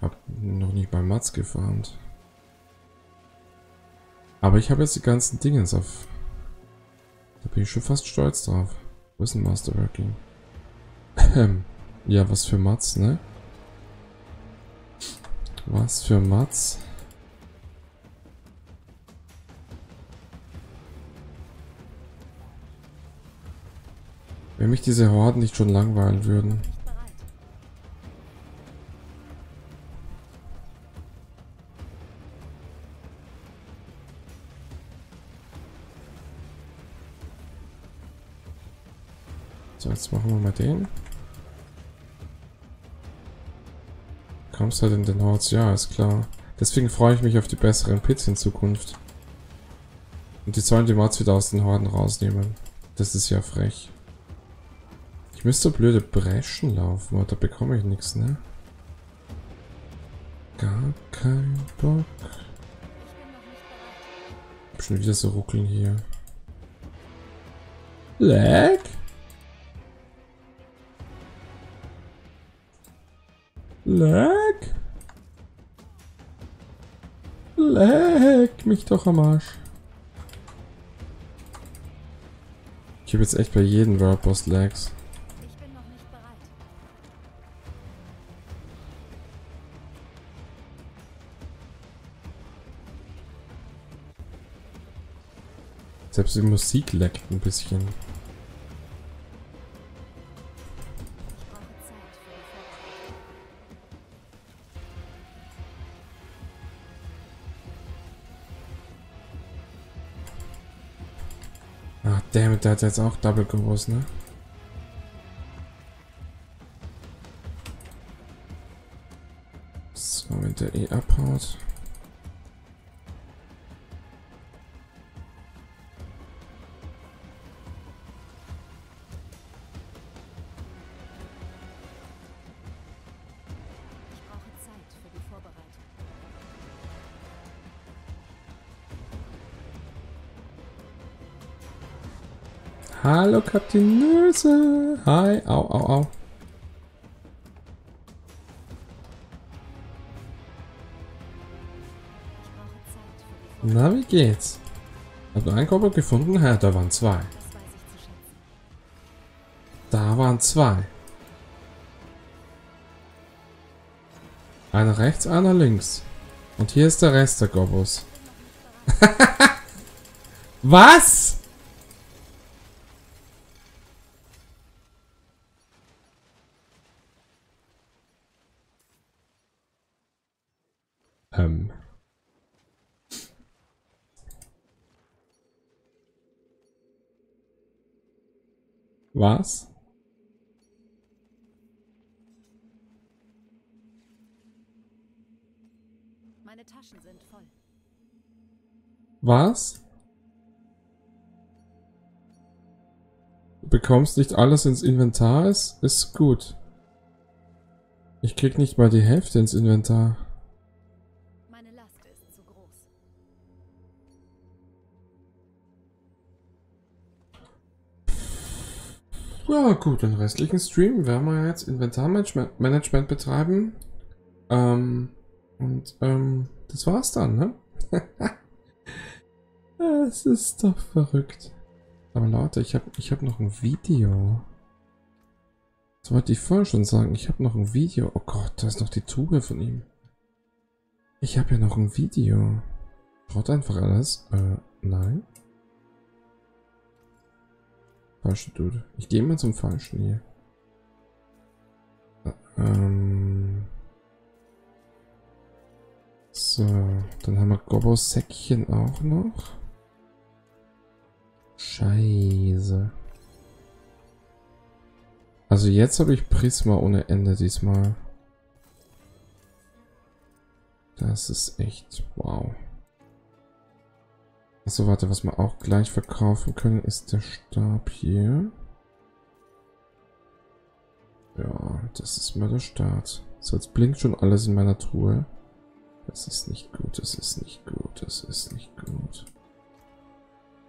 habe noch nicht bei Mats gefarmt. Aber ich habe jetzt die ganzen Dingens auf. Da bin ich schon fast stolz drauf. Wo ist ein Masterworking? [CLEARS THROAT] Ja, was für Mats, ne? Was für Mats? Wenn mich diese Horden nicht schon langweilen würden. So, jetzt machen wir mal den. Kommst halt in den Horts? Ja, ist klar. Deswegen freue ich mich auf die besseren Pits in Zukunft. Und die sollen die Mods wieder aus den Horden rausnehmen. Das ist ja frech. Ich müsste blöde Breschen laufen, aber da bekomme ich nichts, ne? Gar kein Bock. Hab schon wieder so ruckeln hier. Lag? Lag? Lag mich doch am Arsch. Ich habe jetzt echt bei jedem Worldboss Lags. Selbst die Musik leckt ein bisschen. Damit, der hat jetzt auch Double Combos, ne? So, wenn der eh abhaut. Hallo Kapitänöse. Hi. Au, au, au. Na, wie geht's? Ihr einen Kobold gefunden? Ja, da waren zwei. Da waren zwei. Einer rechts, einer links. Und hier ist der Rest der Gobos. [LAUGHS] Was? Ähm. Was? Meine Taschen sind voll. Was? Du bekommst nicht alles ins Inventar, ist, ist gut. Ich krieg nicht mal die Hälfte ins Inventar. Ja, gut, den restlichen Stream werden wir jetzt Inventarmanagement betreiben. Ähm, und ähm, das war's dann, ne? [LAUGHS] es ist doch verrückt. Aber Leute, ich habe ich hab noch ein Video. Das wollte ich vorher schon sagen. Ich habe noch ein Video. Oh Gott, da ist noch die Tube von ihm. Ich habe ja noch ein Video. Schaut einfach alles. Äh, nein. Falsche Dude. Ich gehe mal zum Falschen hier. Ähm. So, dann haben wir Gobos Säckchen auch noch. Scheiße. Also jetzt habe ich Prisma ohne Ende diesmal. Das ist echt wow. Achso, warte, was wir auch gleich verkaufen können, ist der Stab hier. Ja, das ist mal der Start. So, jetzt blinkt schon alles in meiner Truhe. Das ist nicht gut, das ist nicht gut, das ist nicht gut.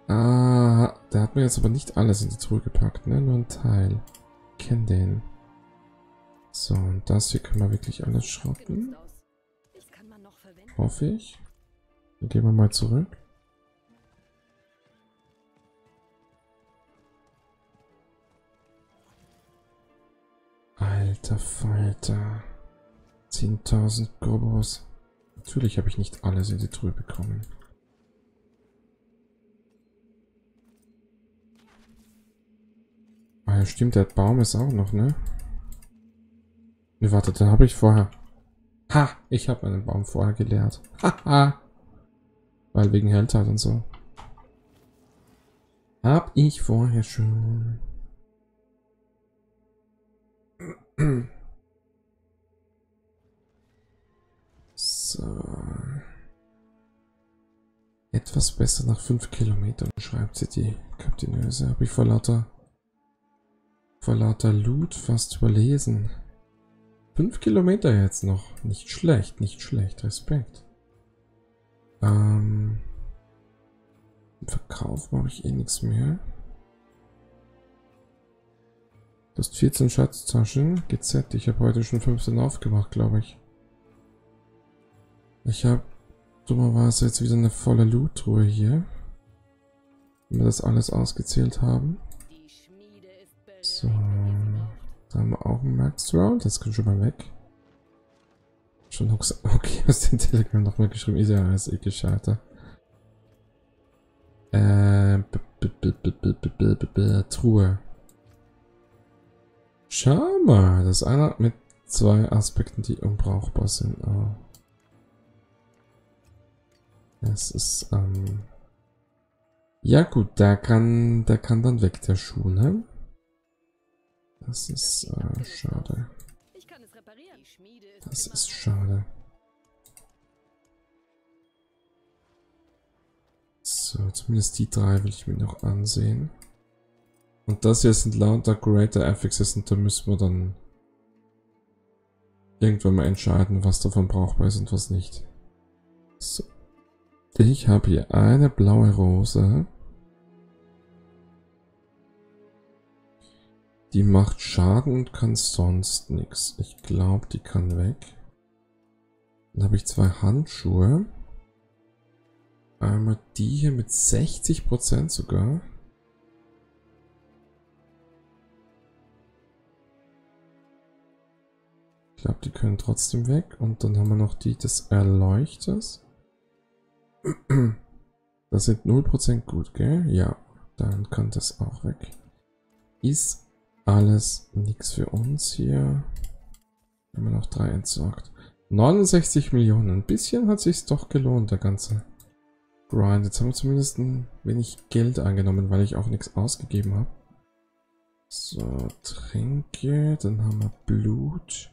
Ah, der hat mir jetzt aber nicht alles in die Truhe gepackt, ne? Nur ein Teil. Ich kenn den. So, und das hier können wir wirklich alles schrotten. Hoffe ich. Dann gehen wir mal zurück. Alter Falter. 10.000 Gobos. Natürlich habe ich nicht alles in die Truhe bekommen. Ah ja, stimmt, der Baum ist auch noch, ne? Ne, warte, den habe ich vorher. Ha! Ich habe einen Baum vorher geleert. [LAUGHS] Haha! Weil wegen Helltide und so. Hab ich vorher schon. So. Etwas besser nach 5 Kilometern, schreibt sie die Kapitänöse. Habe ich vor lauter, vor lauter Loot fast überlesen. 5 Kilometer jetzt noch. Nicht schlecht, nicht schlecht. Respekt. Ähm, Im Verkauf mache ich eh nichts mehr. Du hast 14 Schatztaschen. GZ, ich habe heute schon 15 aufgemacht, glaube ich. Ich habe dummerweise jetzt wieder eine volle Loot-Truhe hier. Wenn wir das alles ausgezählt haben. So. Da haben wir auch einen Max Roll. Das kann schon mal weg. Schon Hooks. [LAUGHS] Okay, aus dem Telegram nochmal geschrieben. Ist ja alles eh gescheiter. Äh, Truhe. Schau mal, das ist einer mit zwei Aspekten, die unbrauchbar sind. Oh. Das ist, ähm... Ja gut, der kann, der kann dann weg, der Schuh, ne? Das ist äh, schade. Das ist schade. So, zumindest die drei will ich mir noch ansehen. Und das hier sind lauter Greater Affixes und da müssen wir dann irgendwann mal entscheiden, was davon brauchbar ist und was nicht. So. Ich habe hier eine blaue Rose. Die macht Schaden und kann sonst nichts. Ich glaube, die kann weg. Dann habe ich zwei Handschuhe. Einmal die hier mit 60% sogar. Ich glaube, die können trotzdem weg. Und dann haben wir noch die des Erleuchters. [CLEARS THROAT] Das sind 0% gut, gell? Ja, dann kann das auch weg. Ist alles nichts für uns hier. Haben wir noch drei entsorgt. 69 Millionen. Ein bisschen hat sich's doch gelohnt, der ganze Grind. Jetzt haben wir zumindest ein wenig Geld angenommen, weil ich auch nichts ausgegeben habe. So, Tränke. Dann haben wir Blut.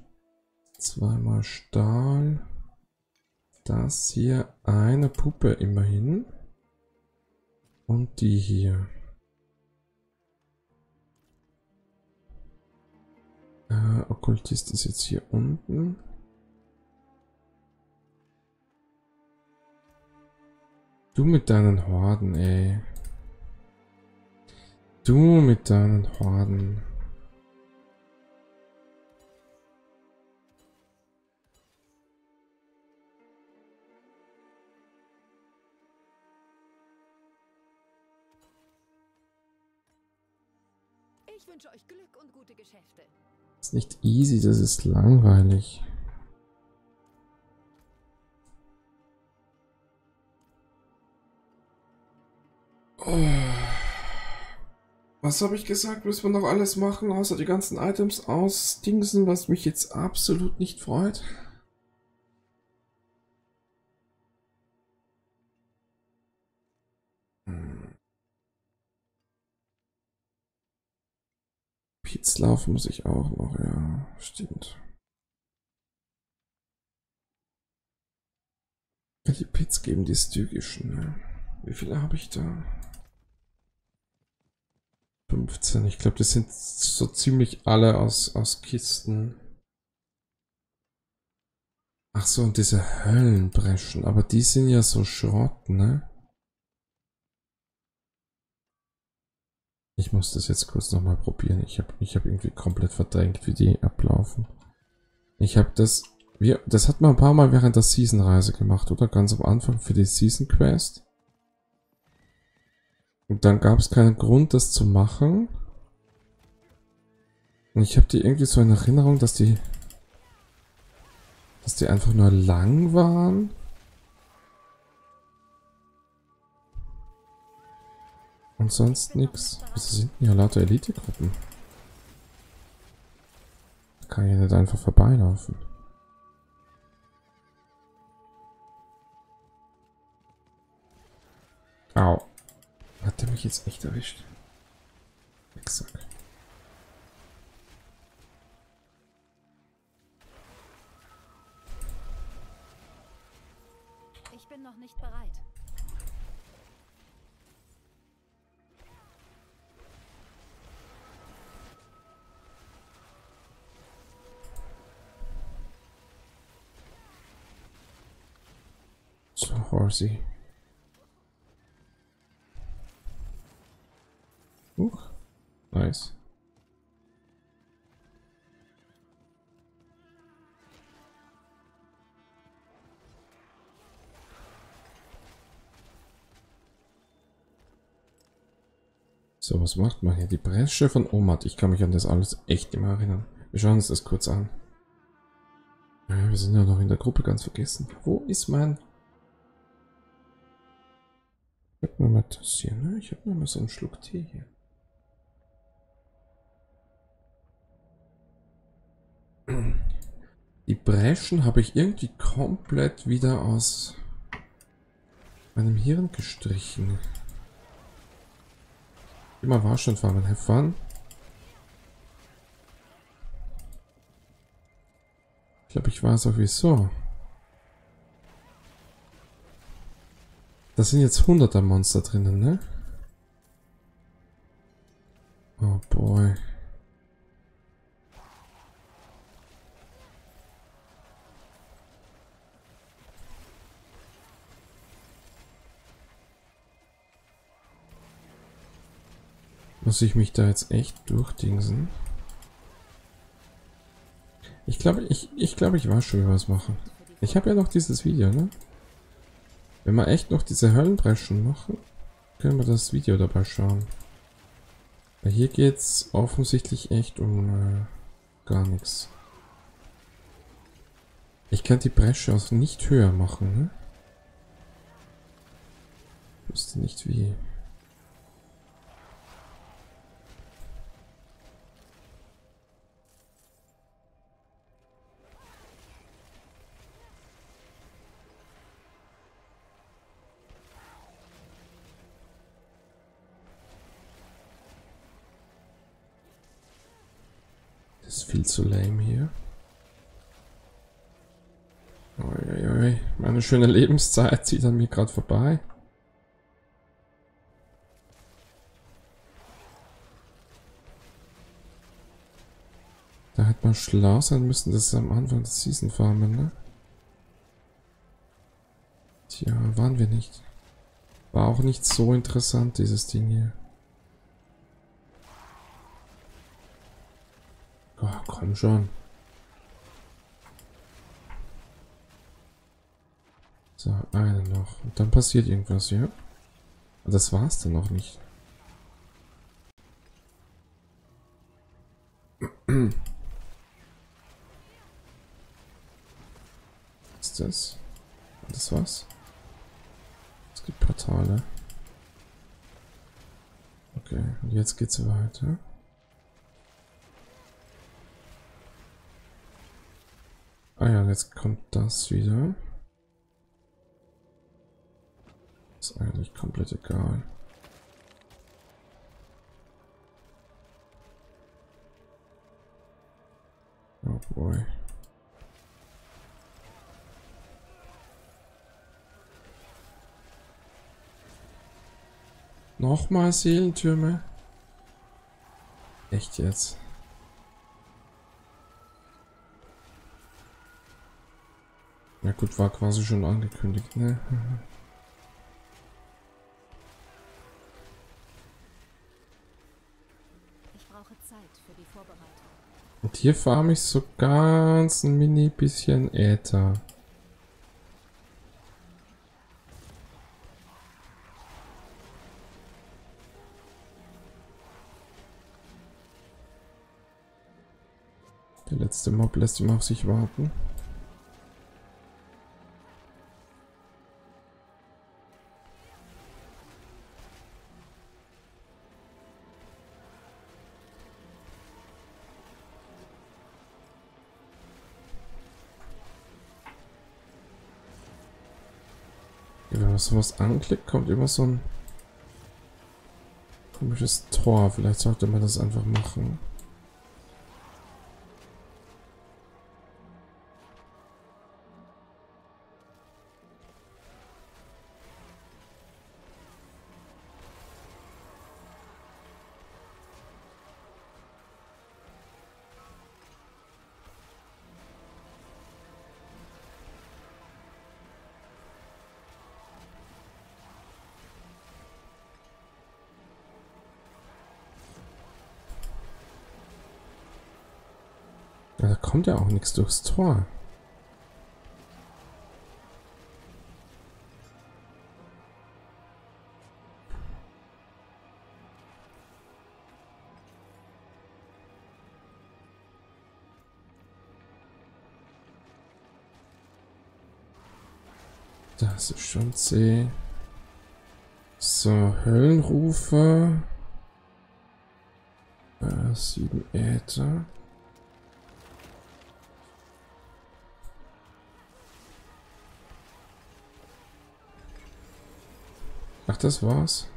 Zweimal Stahl. Das hier eine Puppe immerhin. Und die hier. Äh, Okkultist ist jetzt hier unten. Du mit deinen Horden, ey. Du mit deinen Horden. Ist nicht easy, das ist langweilig. Oh. Was habe ich gesagt? Müssen wir noch alles machen, außer die ganzen Items ausdingsen, was mich jetzt absolut nicht freut? Pitzlauf muss ich auch noch, ja, stimmt. Die Pits geben die stygischen, ne? Wie viele habe ich da? 15. Ich glaube, das sind so ziemlich alle aus, aus Kisten. Ach so, und diese Höllenbreschen. Aber die sind ja so Schrott, ne? Ich muss das jetzt kurz nochmal probieren. Ich habe ich hab irgendwie komplett verdrängt, wie die ablaufen. Ich habe das... Wir, das hat man ein paar Mal während der Season-Reise gemacht, oder? Ganz am Anfang für die Season-Quest. Und dann gab es keinen Grund, das zu machen. Ich habe die irgendwie so in Erinnerung, dass die... Dass die einfach nur lang waren. Und sonst nichts. Wieso sind denn hier lauter Elite-Gruppen? Kann ich nicht einfach vorbeilaufen. Au. Hat der mich jetzt echt erwischt? Exakt. Ich bin noch nicht bereit. Horsey. Huch. Nice. So, was macht man hier? Die Bresche von Omat. Ich kann mich an das alles echt immer erinnern. Wir schauen uns das kurz an. Wir sind ja noch in der Gruppe ganz vergessen. Wo ist mein... Ich hab nur mal das hier, ne? Ich hab nur mal so einen Schluck Tee hier. Die Breschen habe ich irgendwie komplett wieder aus meinem Hirn gestrichen. Immer war schon fahren, have fun. Ich glaube, ich weiß auch Da sind jetzt hunderter Monster drinnen, ne? Oh boy. Muss ich mich da jetzt echt durchdingsen? Ich glaube, ich, ich glaube, ich weiß schon, wie wir es machen. Ich habe ja noch dieses Video, ne? Wenn wir echt noch diese Höllenbreschen machen, können wir das Video dabei schauen. Weil hier geht's offensichtlich echt um äh, gar nichts. Ich kann die Bresche auch nicht höher machen, ne? Ich wüsste nicht wie. Ist viel zu lame hier. Uiuiui. Meine schöne Lebenszeit zieht an mir gerade vorbei. Da hätte man schlau sein müssen, das ist am Anfang des Season Farmen, ne? Tja, waren wir nicht. War auch nicht so interessant, dieses Ding hier. Oh, komm schon. So, eine noch. Und dann passiert irgendwas, ja? Das war's dann noch nicht. Was ist das? Das war's? Es gibt Portale. Okay, und jetzt geht's weiter. Ah ja, jetzt kommt das wieder. Ist eigentlich komplett egal. Oh boy. Nochmal Seelentürme? Echt jetzt? Ja gut, war quasi schon angekündigt, ne? Ich brauche Zeit für die Vorbereitung. Und hier farm ich so ganz ein mini bisschen Äther. Der letzte Mob lässt immer auf sich warten. Man sowas anklickt, kommt immer so ein komisches Tor. Vielleicht sollte man das einfach machen. Da auch nichts durchs Tor. Das ist schon zäh. So, Höllenrufe. Äh, sieben Äther. Das war's.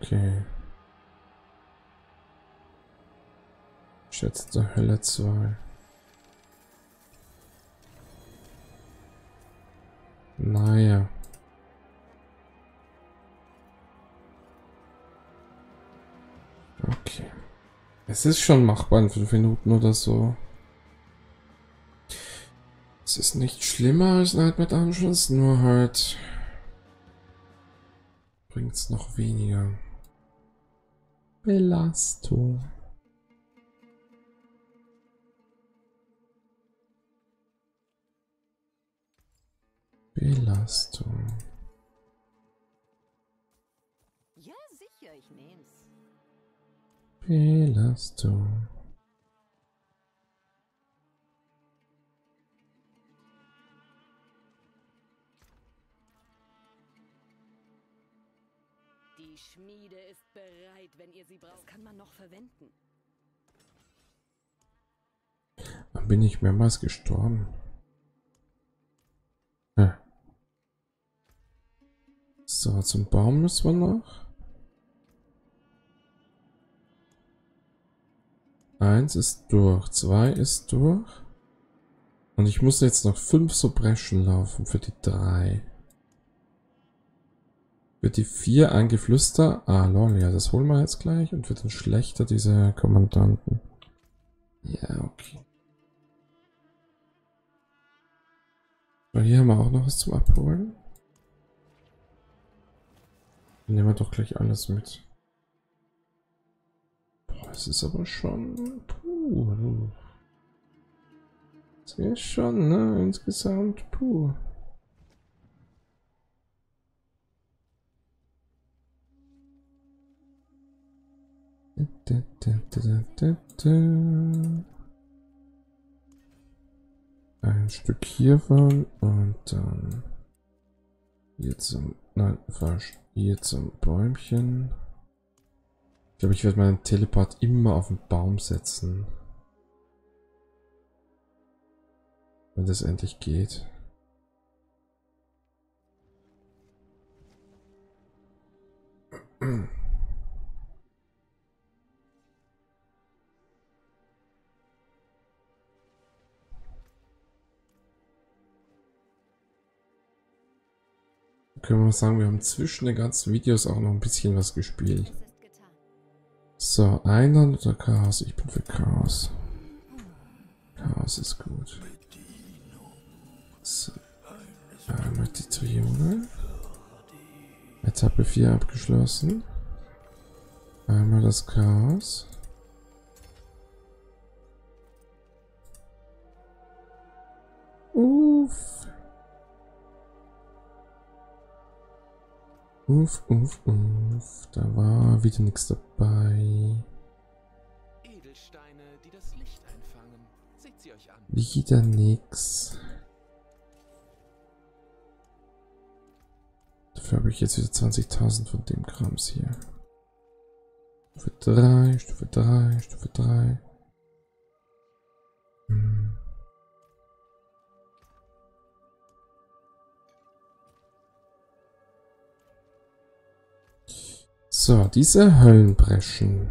Okay. Schätzte Hölle 2. Naja. Okay. Es ist schon machbar in 5 Minuten oder so. Es ist nicht schlimmer als Nightmare Dungeons, nur halt bringt es noch weniger Belastung. Belastung. Ja, sicher, ich nehm's. Belastung. Sie braucht. Das kann man noch verwenden. Dann bin ich mehrmals gestorben. Ja. So, zum Baum müssen wir noch. Eins ist durch, zwei ist durch. Und ich muss jetzt noch fünf so Breschen laufen für die drei. Für die vier ein Geflüster. Ah, lol, ja, das holen wir jetzt gleich. Und für den Schlechter diese Kommandanten. Ja, okay. So, hier haben wir auch noch was zum Abholen. Dann nehmen wir doch gleich alles mit. Boah, das ist aber schon... Puh. Das ist schon, ne? Insgesamt, puh. Ein Stück hiervon und dann hier zum, nein, falsch, hier zum Bäumchen. Ich glaube, ich werde meinen Teleport immer auf den Baum setzen. Wenn das endlich geht. [CLEARS THROAT] Können wir sagen, wir haben zwischen den ganzen Videos auch noch ein bisschen was gespielt. So, einer oder Chaos? Ich bin für Chaos. Chaos ist gut. So. Einmal die Triole. Etappe 4 abgeschlossen. Einmal das Chaos. Uff. Uff, uff, uff. Da war wieder nichts dabei. Edelsteine, die das Licht einfangen. Seht sie euch an. Wieder nix. Dafür habe ich jetzt wieder 20.000 von dem Krams hier. Stufe 3, Stufe 3, Stufe 3. Hm. So, diese Höllenbreschen.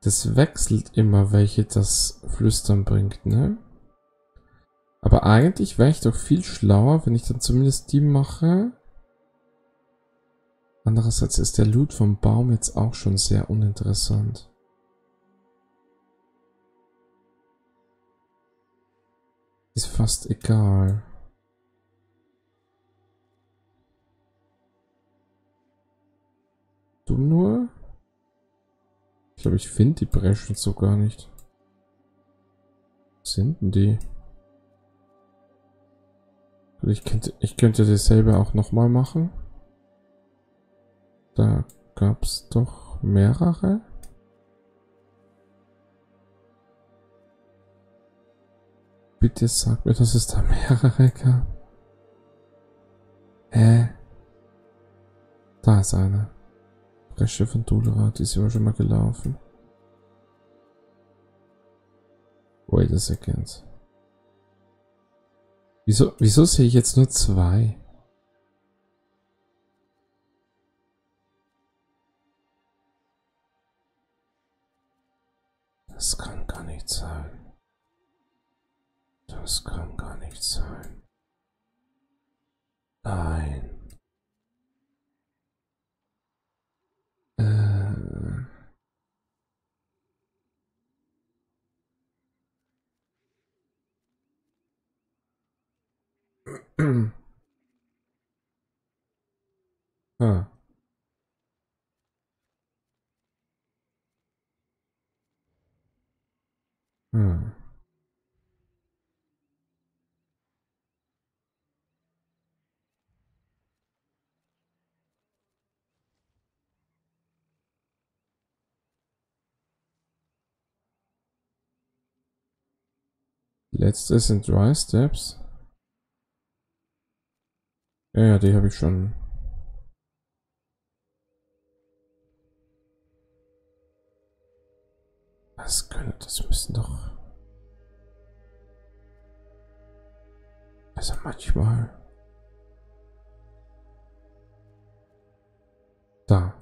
Das wechselt immer, welche das Flüstern bringt, ne? Aber eigentlich wäre ich doch viel schlauer, wenn ich dann zumindest die mache. Andererseits ist der Loot vom Baum jetzt auch schon sehr uninteressant. Ist fast egal. Du nur? Ich glaube, ich finde die Breschen so gar nicht. Was sind denn die? Ich könnte, ich könnte dasselbe auch nochmal machen. Da gab es doch mehrere. Bitte sag mir, dass es da mehrere gab. Hä? Da ist eine. Bresche von Dulera, die ist ja schon mal gelaufen. Wait a second. Wieso, wieso sehe ich jetzt nur zwei? Das kann gar nicht sein. Das kann gar nicht sein. Nein. Äh. ah. Hmm. Letztes sind Dry Steps. Ja, ja, die habe ich schon. Was könnte, das müssen doch... Also manchmal... Da.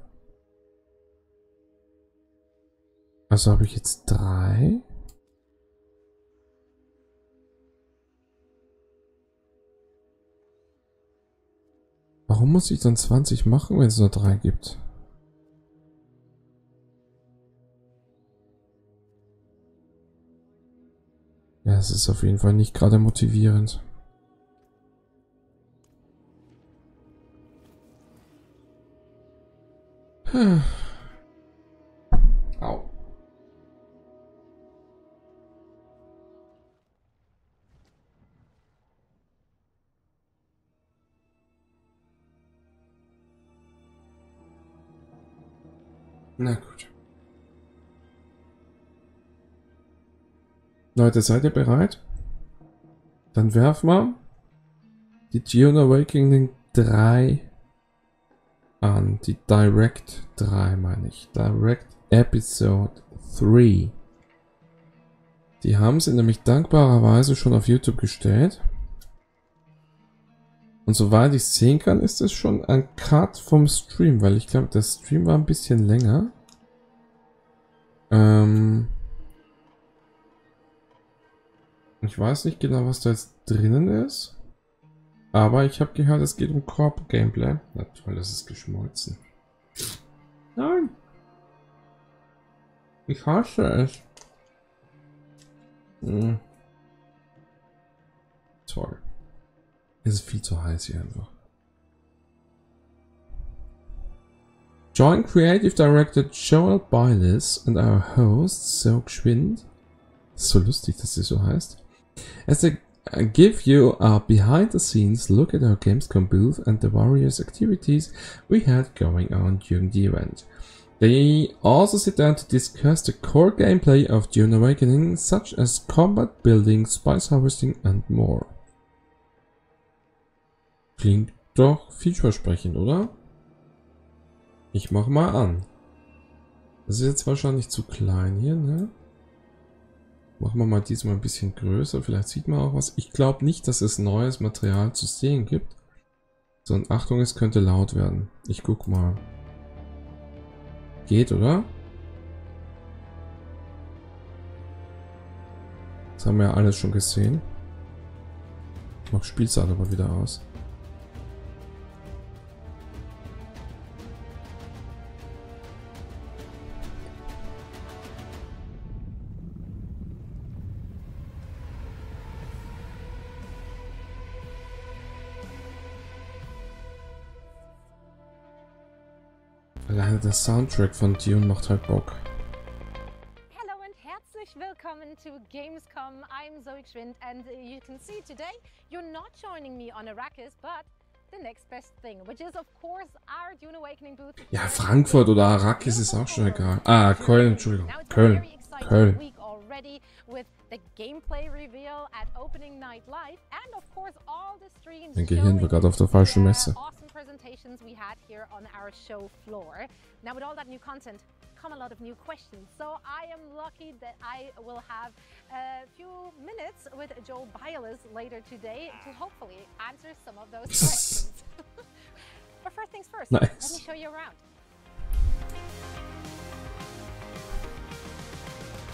Also habe ich jetzt drei. Warum muss ich dann 20 machen, wenn es nur drei gibt? Ja, es ist auf jeden Fall nicht gerade motivierend. Hm. Na gut. Leute, seid ihr bereit? Dann werfen wir die Geon Awakening 3 an. Die Direct 3 meine ich. Direct Episode 3. Die haben sie nämlich dankbarerweise schon auf YouTube gestellt. Und soweit ich sehen kann, ist es schon ein Cut vom Stream, weil ich glaube, der Stream war ein bisschen länger. Ähm ich weiß nicht genau, was da jetzt drinnen ist. Aber ich habe gehört, es geht um Korb-Gameplay. Na toll, das ist geschmolzen. Nein. Ich hasse es. Hm. Toll. Es ist viel zu heiß hier einfach. Join Creative Director Joel Bylos and our host, Zoe Schwind. So lustig, dass sie so heißt. As the uh, give you a behind the scenes look at our Gamescom booth and the various activities we had going on during the event. They also sit down to discuss the core gameplay of Dune Awakening, such as combat building, spice harvesting and more. Klingt doch vielversprechend, oder? Ich mach mal an. Das ist jetzt wahrscheinlich zu klein hier, ne? Machen wir mal diesmal ein bisschen größer. Vielleicht sieht man auch was. Ich glaube nicht, dass es neues Material zu sehen gibt. So, und Achtung, es könnte laut werden. Ich guck mal. Geht, oder? Das haben wir ja alles schon gesehen. Ich mach Spielzeit aber wieder aus. Alleine der Soundtrack von Dune macht halt Bock. Hello and herzlich willkommen to Gamescom. I'm Zoe Schwind and you can see today you're not joining me on Arrakis, but the next best thing, which is of course our Dune Awakening booth. Ja, Frankfurt oder Arrakis ist auch schon egal. Ah, Köln, Entschuldigung. Köln. Köln. with the gameplay reveal at opening night live and of course all the streams mein Gehirn war gerade auf der falschen Messe. Awesome presentations we had here on our show floor. Now with all that new content come a lot of new questions. So I am lucky that I will have a few minutes with Joel Bylos later today to hopefully answer some of those [LAUGHS] questions. [LAUGHS] but first things first, nice. let me show you around.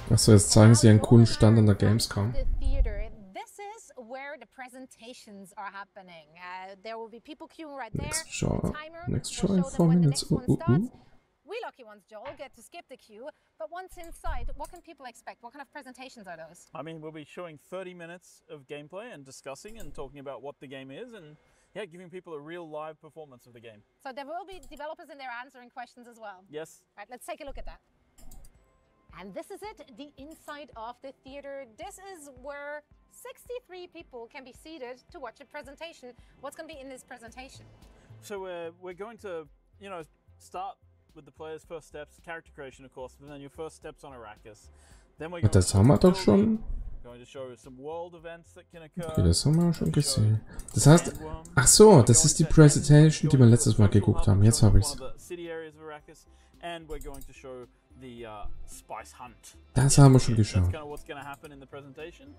Achso, jetzt zeigen sie einen coolen Stand an der Gamescom. where the presentations are happening. Uh, there will be people queuing right there. Next show, next show in four minutes. Ooh, ooh, ooh. We lucky ones, Joel, get to skip the queue. But once inside, what can people expect? What kind of presentations are those? I mean, we'll be showing 30 minutes of gameplay and discussing and talking about what the game is and yeah, giving people a real live performance of the game. So there will be developers in there answering questions as well. Yes. Right, let's take a look at that. And this is it, the inside of the theater. This is where 63 people can be seated to watch a presentation. What's going to be in this presentation? So we're, we're going to, you know, start with the player's first steps, character creation of course, but then your first steps on Arrakis. Then we're going das haben wir doch schon. Going to show some world events that can occur. Okay, das haben wir schon gesehen. Das heißt, ach so, das ist die Presentation, die wir letztes Mal geguckt haben. Jetzt habe ich's. And we're going to show the uh, spice hunt. Das haben wir schon geschaut. That's kind of what's going to happen in the presentation.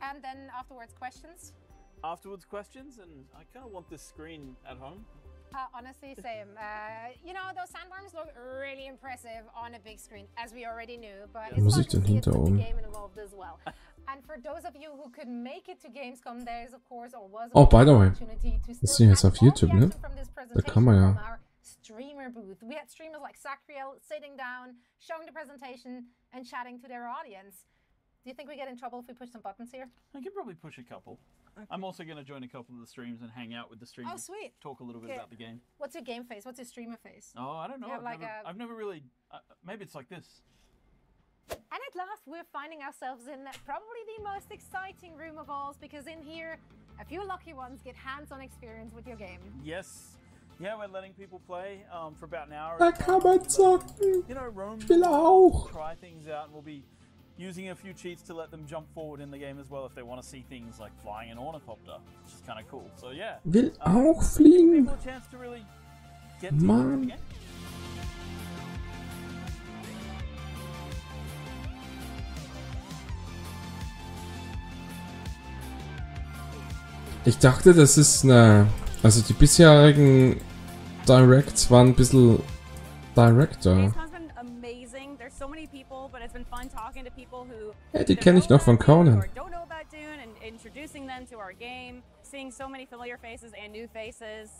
And then afterwards, questions? Afterwards, questions, and I kind of want this screen at home. Uh, honestly, same. Uh, you know, those sandworms look really impressive on a big screen, as we already knew, but it's Muss ich denn hinter the game involved as well. [LAUGHS] and for those of you who could make it to Gamescom, there's of course or was oh, by the way, das sind jetzt auf YouTube, ne? Da kann man ja. Streamer booth. We had streamers like Sacriel sitting down, showing the presentation, and chatting to their audience. Do you think we get in trouble if we push some buttons here? I can probably push a couple. Okay. I'm also going to join a couple of the streams and hang out with the streamers. Oh, sweet. Talk a little bit about the game. What's your game face? What's your streamer face? Oh, I don't know. I've, like never, a... I've never really. Uh, maybe it's like this. And at last, we're finding ourselves in probably the most exciting room of all, because in here, a few lucky ones get hands-on experience with your game. Yes. Yeah, we're letting people play um, for about an hour. Da kann man zocken. You know, roam, ich will auch. Try things out, and we'll be using a few cheats to let them jump forward in the game as well if they want to see things like flying an ornithopter, which is kind of cool. So yeah. Will um, auch fliegen. a chance to really get Mann. Ich dachte, das ist eine... Also die bisherigen Directs waren ein bisschen Director. Ja, die kenne ich noch von Conan. introducing them to our game, seeing so many familiar faces and new faces,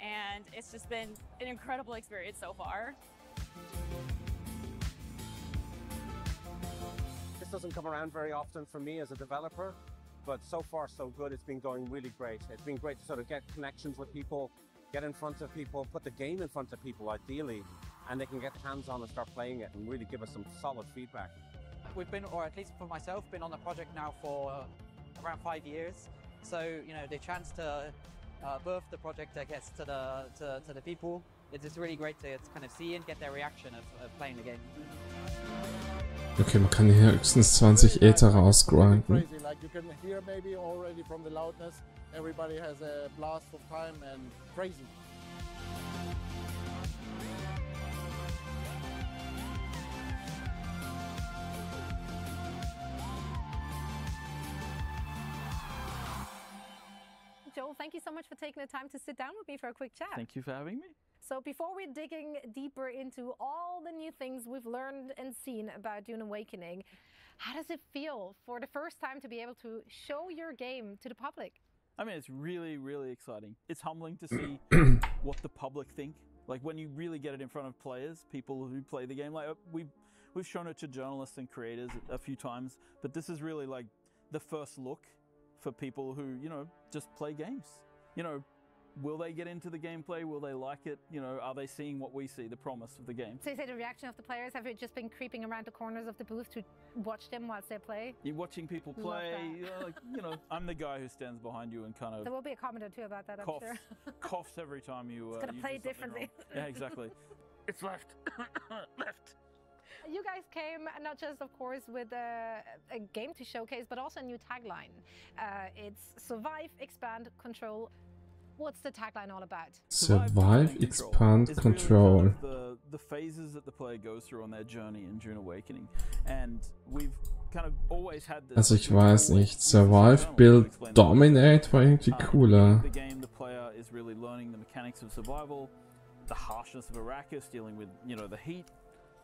and it's just been an incredible experience so far. This doesn't come around very often for me as a developer, but so far so good. It's been going really great. It's been great to sort of get connections with people, get in front of people, put the game in front of people ideally, and they can get hands on and start playing it and really give us some solid feedback. We've been, or at least for myself, been on the project now for around five years. So you know the chance to uh, birth the project, I guess, to the to, to the people. It's just really great to, to kind of see and get their reaction of, of playing the game. Okay, man kann hier höchstens 20 Ether rausgrinden. Like you can hear maybe already from the loudness, everybody has a blast of time and crazy. Joel, thank you so much for taking the time to sit down with me for a quick chat. Thank you for having me. So before we're digging deeper into all the new things we've learned and seen about Dune Awakening, how does it feel for the first time to be able to show your game to the public? I mean, it's really, really exciting. It's humbling to see [CLEARS THROAT] what the public think. Like when you really get it in front of players, people who play the game. Like uh, we've we've shown it to journalists and creators a few times, but this is really like the first look for people who, you know, just play games. You know, will they get into the gameplay? Will they like it? You know, are they seeing what we see, the promise of the game? So you say the reaction of the players, have you just been creeping around the corners of the booth to watch them whilst they play? You're watching people play, you know, like, you know, [LAUGHS] I'm the guy who stands behind you and kind of... There will be a comment or two about that, coughs, I'm sure. [LAUGHS] coughs every time you... It's going to uh, play differently. yeah, exactly. [LAUGHS] it's left. [COUGHS] left. You guys came not just, of course, with a, a, game to showcase, but also a new tagline. Uh, it's survive, expand, control. What's the tagline all about? Survive, expand, control. Really the, the phases that the player goes through on their journey in Dune Awakening. And we've kind of always had this also ich weiß nicht, Survive, Build, Dominate war irgendwie cooler. The game, the player is really learning the mechanics of survival, the harshness of Arrakis, dealing with, you know, the heat,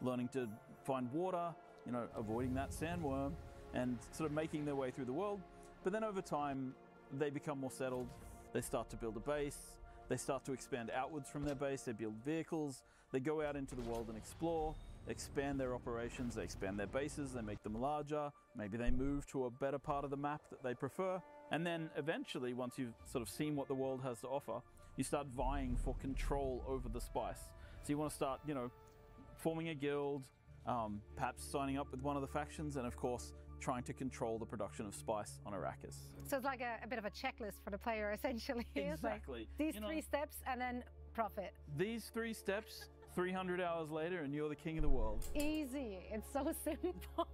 learning to find water, you know, avoiding that sandworm, and sort of making their way through the world. But then over time, they become more settled. They start to build a base. They start to expand outwards from their base. They build vehicles. They go out into the world and explore, expand their operations. They expand their bases. They make them larger. Maybe they move to a better part of the map that they prefer. And then eventually, once you've sort of seen what the world has to offer, you start vying for control over the spice. So you want to start, you know, forming a guild, um, perhaps signing up with one of the factions, and of course, trying to control the production of spice on Arrakis. So it's like a, a bit of a checklist for the player, essentially. [LAUGHS] Exactly. These you three know, steps and then profit. These three steps, 300 hours later, and you're the king of the world. Easy. It's so [LAUGHS] simple.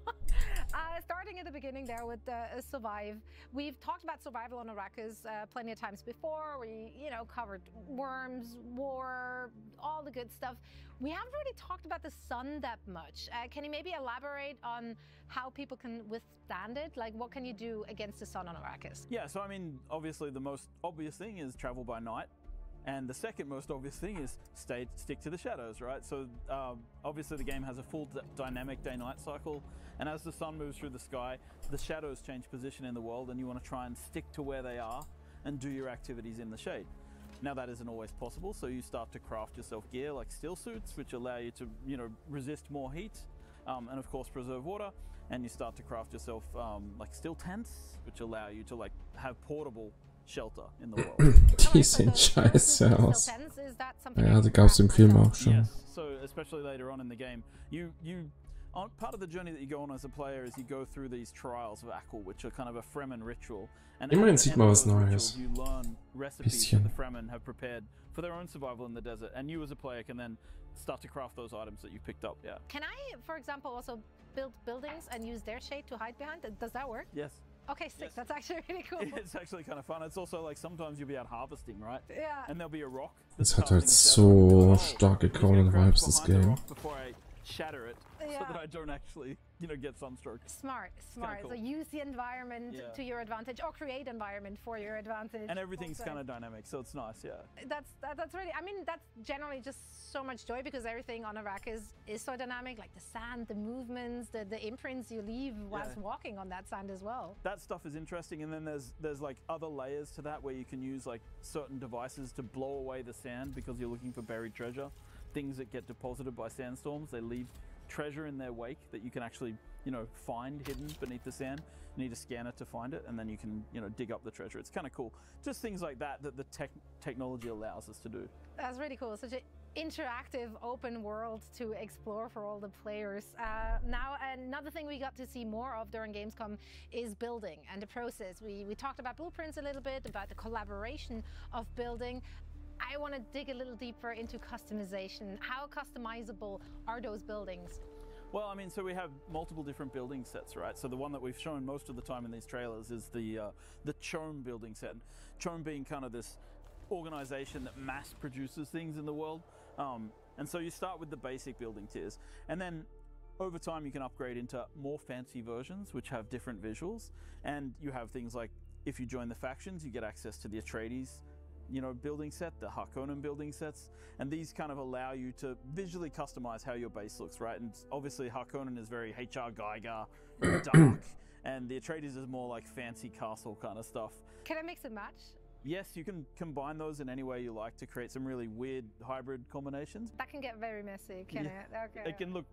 [LAUGHS] uh, starting at the beginning there with uh, Survive, we've talked about survival on Arrakis uh, plenty of times before. We, you know, covered worms, war, all the good stuff. We haven't really talked about the sun that much. Uh, can you maybe elaborate on how people can withstand it? Like, what can you do against the sun on Arrakis? Yeah, so I mean, obviously, the most obvious thing is travel by night. And the second most obvious thing is stay stick to the shadows, right? So um, obviously the game has a full dynamic day-night cycle, and as the sun moves through the sky, the shadows change position in the world, and you want to try and stick to where they are and do your activities in the shade. Now that isn't always possible, so you start to craft yourself gear like stillsuits, which allow you to, you know, resist more heat, um, and of course preserve water. And you start to craft yourself um, like stilltents, which allow you to like have portable shelter in the world. Die sehen aus. Ja, die gab es im Film auch schon. Yes, so especially later on in the game, you you on, part of the journey that you go on as a player is you go through these trials of Aql, which are kind of a Fremen ritual. And Immerhin sieht man was Neues. You learn recipes that the Fremen have prepared for their own survival in the desert, and you as a player can then start to craft those items that you've picked up. Yeah. Can I, for example, also build buildings and use their shade to hide behind? Does that work? Yes. Okay, sick. Yes. That's actually really cool. [LAUGHS] It's actually kind of fun. It's also like sometimes you'll be out harvesting, right? Yeah. And there'll be a rock. Es hat halt so starke Conan Vibes, this Game. Before I shatter it, yeah. so that I don't actually, you know, get sunstroke. Smart, smart. Cool. So use the environment yeah. to your advantage, or create environment for your advantage. And everything's kind of dynamic, so it's nice, yeah. That's that, that's really. I mean, that's generally just so much joy because everything on Arrakis is, is so dynamic, like the sand, the movements, the, the imprints you leave whilst yeah. walking on that sand as well. That stuff is interesting, and then there's there's like other layers to that where you can use like certain devices to blow away the sand because you're looking for buried treasure things that get deposited by sandstorms. They leave treasure in their wake that you can actually, you know, find hidden beneath the sand. You need a scanner to find it, and then you can, you know, dig up the treasure. It's kind of cool. Just things like that that the tech technology allows us to do. That's really cool. Such an interactive open world to explore for all the players. Uh, now, another thing we got to see more of during Gamescom is building and the process. We, we talked about blueprints a little bit, about the collaboration of building. I want to dig a little deeper into customization. How customizable are those buildings? Well, I mean, so we have multiple different building sets, right? So the one that we've shown most of the time in these trailers is the uh, the CHOAM building set. CHOAM being kind of this organization that mass produces things in the world. Um, and so you start with the basic building tiers, and then over time you can upgrade into more fancy versions which have different visuals. And you have things like if you join the factions, you get access to the Atreides you know, building set, the Harkonnen building sets, and these kind of allow you to visually customize how your base looks, right? And obviously Harkonnen is very HR Giger, very dark, [COUGHS] and the Atreides is more like fancy castle kind of stuff. Can I mix and match? Yes, you can combine those in any way you like to create some really weird hybrid combinations. That can get very messy, can yeah. it? Okay. It can look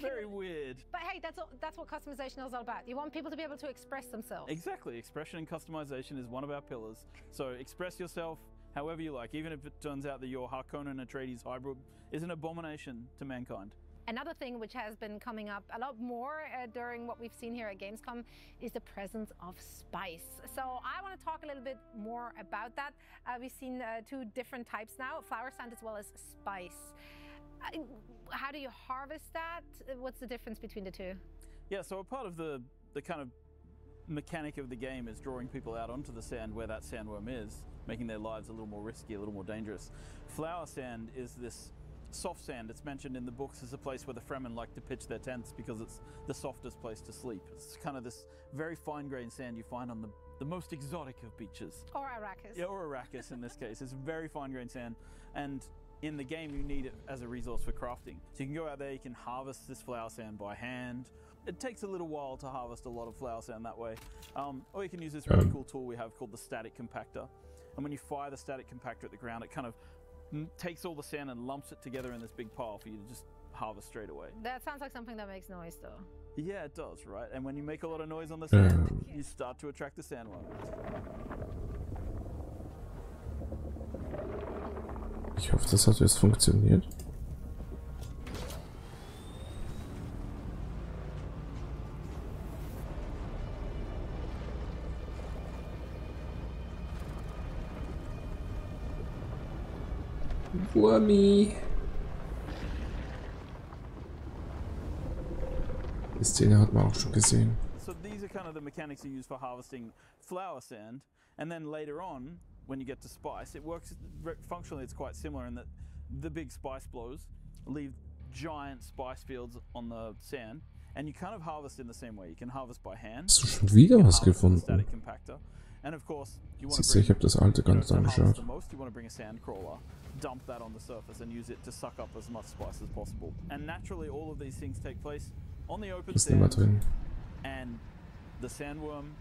very weird. But hey, that's all, that's what customization is all about. You want people to be able to express themselves. Exactly. Expression and customization is one of our pillars. So express yourself however you like, even if it turns out that your Harkonnen Atreides hybrid is an abomination to mankind. Another thing which has been coming up a lot more uh, during what we've seen here at Gamescom is the presence of spice. So I want to talk a little bit more about that. Uh, we've seen uh, two different types now, flour sand as well as spice. How do you harvest that? What's the difference between the two? Yeah, so a part of the, the kind of mechanic of the game is drawing people out onto the sand where that sandworm is, making their lives a little more risky, a little more dangerous. Flour sand is this soft sand. It's mentioned in the books as a place where the Fremen like to pitch their tents because it's the softest place to sleep. It's kind of this very fine grained sand you find on the, the most exotic of beaches. Or Arrakis. Yeah, or Arrakis in this case. It's very fine grained sand. And in the game, you need it as a resource for crafting. So you can go out there, you can harvest this flour sand by hand. It takes a little while to harvest a lot of flour sand that way. Um, or you can use this really um. cool tool we have called the static compactor. And when you fire the static compactor at the ground, it kind of takes all the sand and lumps it together in this big pile for you to just harvest straight away. That sounds like something that makes noise though. Yeah, it does, right? And when you make a lot of noise on the sand, um. you start to attract the sandworms. Ich hoffe, das hat jetzt funktioniert. Wurmi. Die Szene hat man auch schon gesehen. So these are kind of the mechanics you use for harvesting flower sand, and then later on, when you get to spice, it works functionally. It's quite similar in that the big spice blows leave giant spice fields on the sand, and you kind of harvest in the same way. You can harvest by hand. Hast du schon wieder was gefunden? And of course, you want ich habe das alte angeschaut. The most, you want to bring a sand crawler, dump that on the surface, and use it to suck up as much spice as possible. And naturally, all of these things take place on the open sand. And the sandworm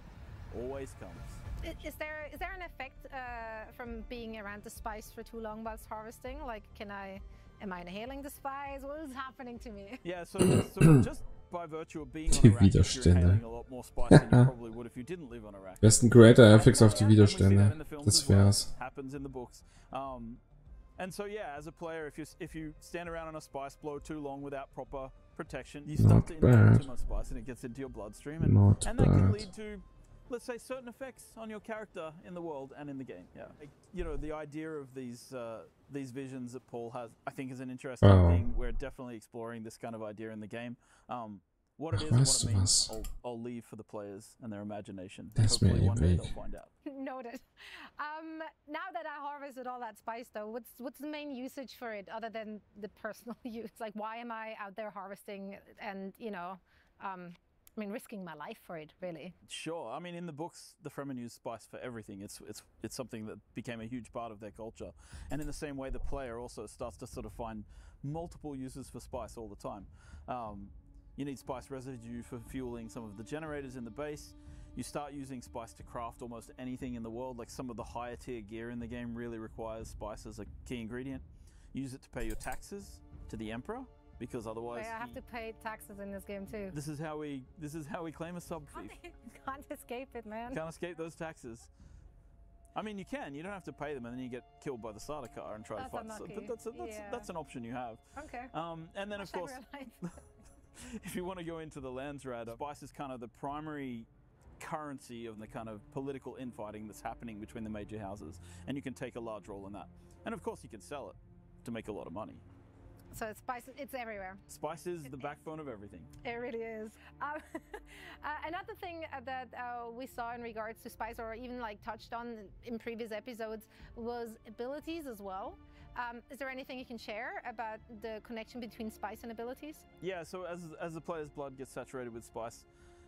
always comes. Is there is there an effect uh, from being around the spice for too long whilst harvesting? Like, can I, am I inhaling the spice? What is happening to me? Yeah, so just, so [COUGHS] just by virtue of being die on a rack, Widerstände. Besten Creator FX auf die Widerstände des Vers. Um, and so yeah, as a player, if you if you stand around on a spice blow too long without proper protection, you start Not to inhale too much spice and it gets into your bloodstream, and, Not and that can lead to let's say certain effects on your character in the world and in the game. Yeah, like, you know the idea of these uh, these visions that Paul has, I think, is an interesting oh. thing. We're definitely exploring this kind of idea in the game. Um, what it is and what it means, I'll, I'll, leave for the players and their imagination. Hopefully one day they'll find out. [LAUGHS] Noted. Um, now that I harvested all that spice, though, what's what's the main usage for it other than the personal [LAUGHS] use? Like, why am I out there harvesting and you know? Um, I mean, risking my life for it, really. Sure. I mean, in the books, the Fremen use spice for everything. It's it's it's something that became a huge part of their culture. And in the same way, the player also starts to sort of find multiple uses for spice all the time. Um, you need spice residue for fueling some of the generators in the base. You start using spice to craft almost anything in the world, like some of the higher tier gear in the game really requires spice as a key ingredient. Use it to pay your taxes to the Emperor, because otherwise Wait, I have to pay taxes in this game too. This is how we this is how we claim a sub thief. Can't, [LAUGHS] can't escape it, man. Can't escape those taxes. I mean, you can. You don't have to pay them, and then you get killed by the Sardaukar and try that's to fight. So that's a, that's, yeah. that's an option you have. Okay. Um, and then of course, [LAUGHS] if you want to go into the Landsraad, spice is kind of the primary currency of the kind of political infighting that's happening between the major houses, and you can take a large role in that. And of course, you can sell it to make a lot of money. So spice, it's everywhere. Spice is the backbone of everything. It really is. Um, [LAUGHS] uh, another thing that uh, we saw in regards to spice, or even like touched on in previous episodes, was abilities as well. Um, is there anything you can share about the connection between spice and abilities? Yeah. So as as the player's blood gets saturated with spice,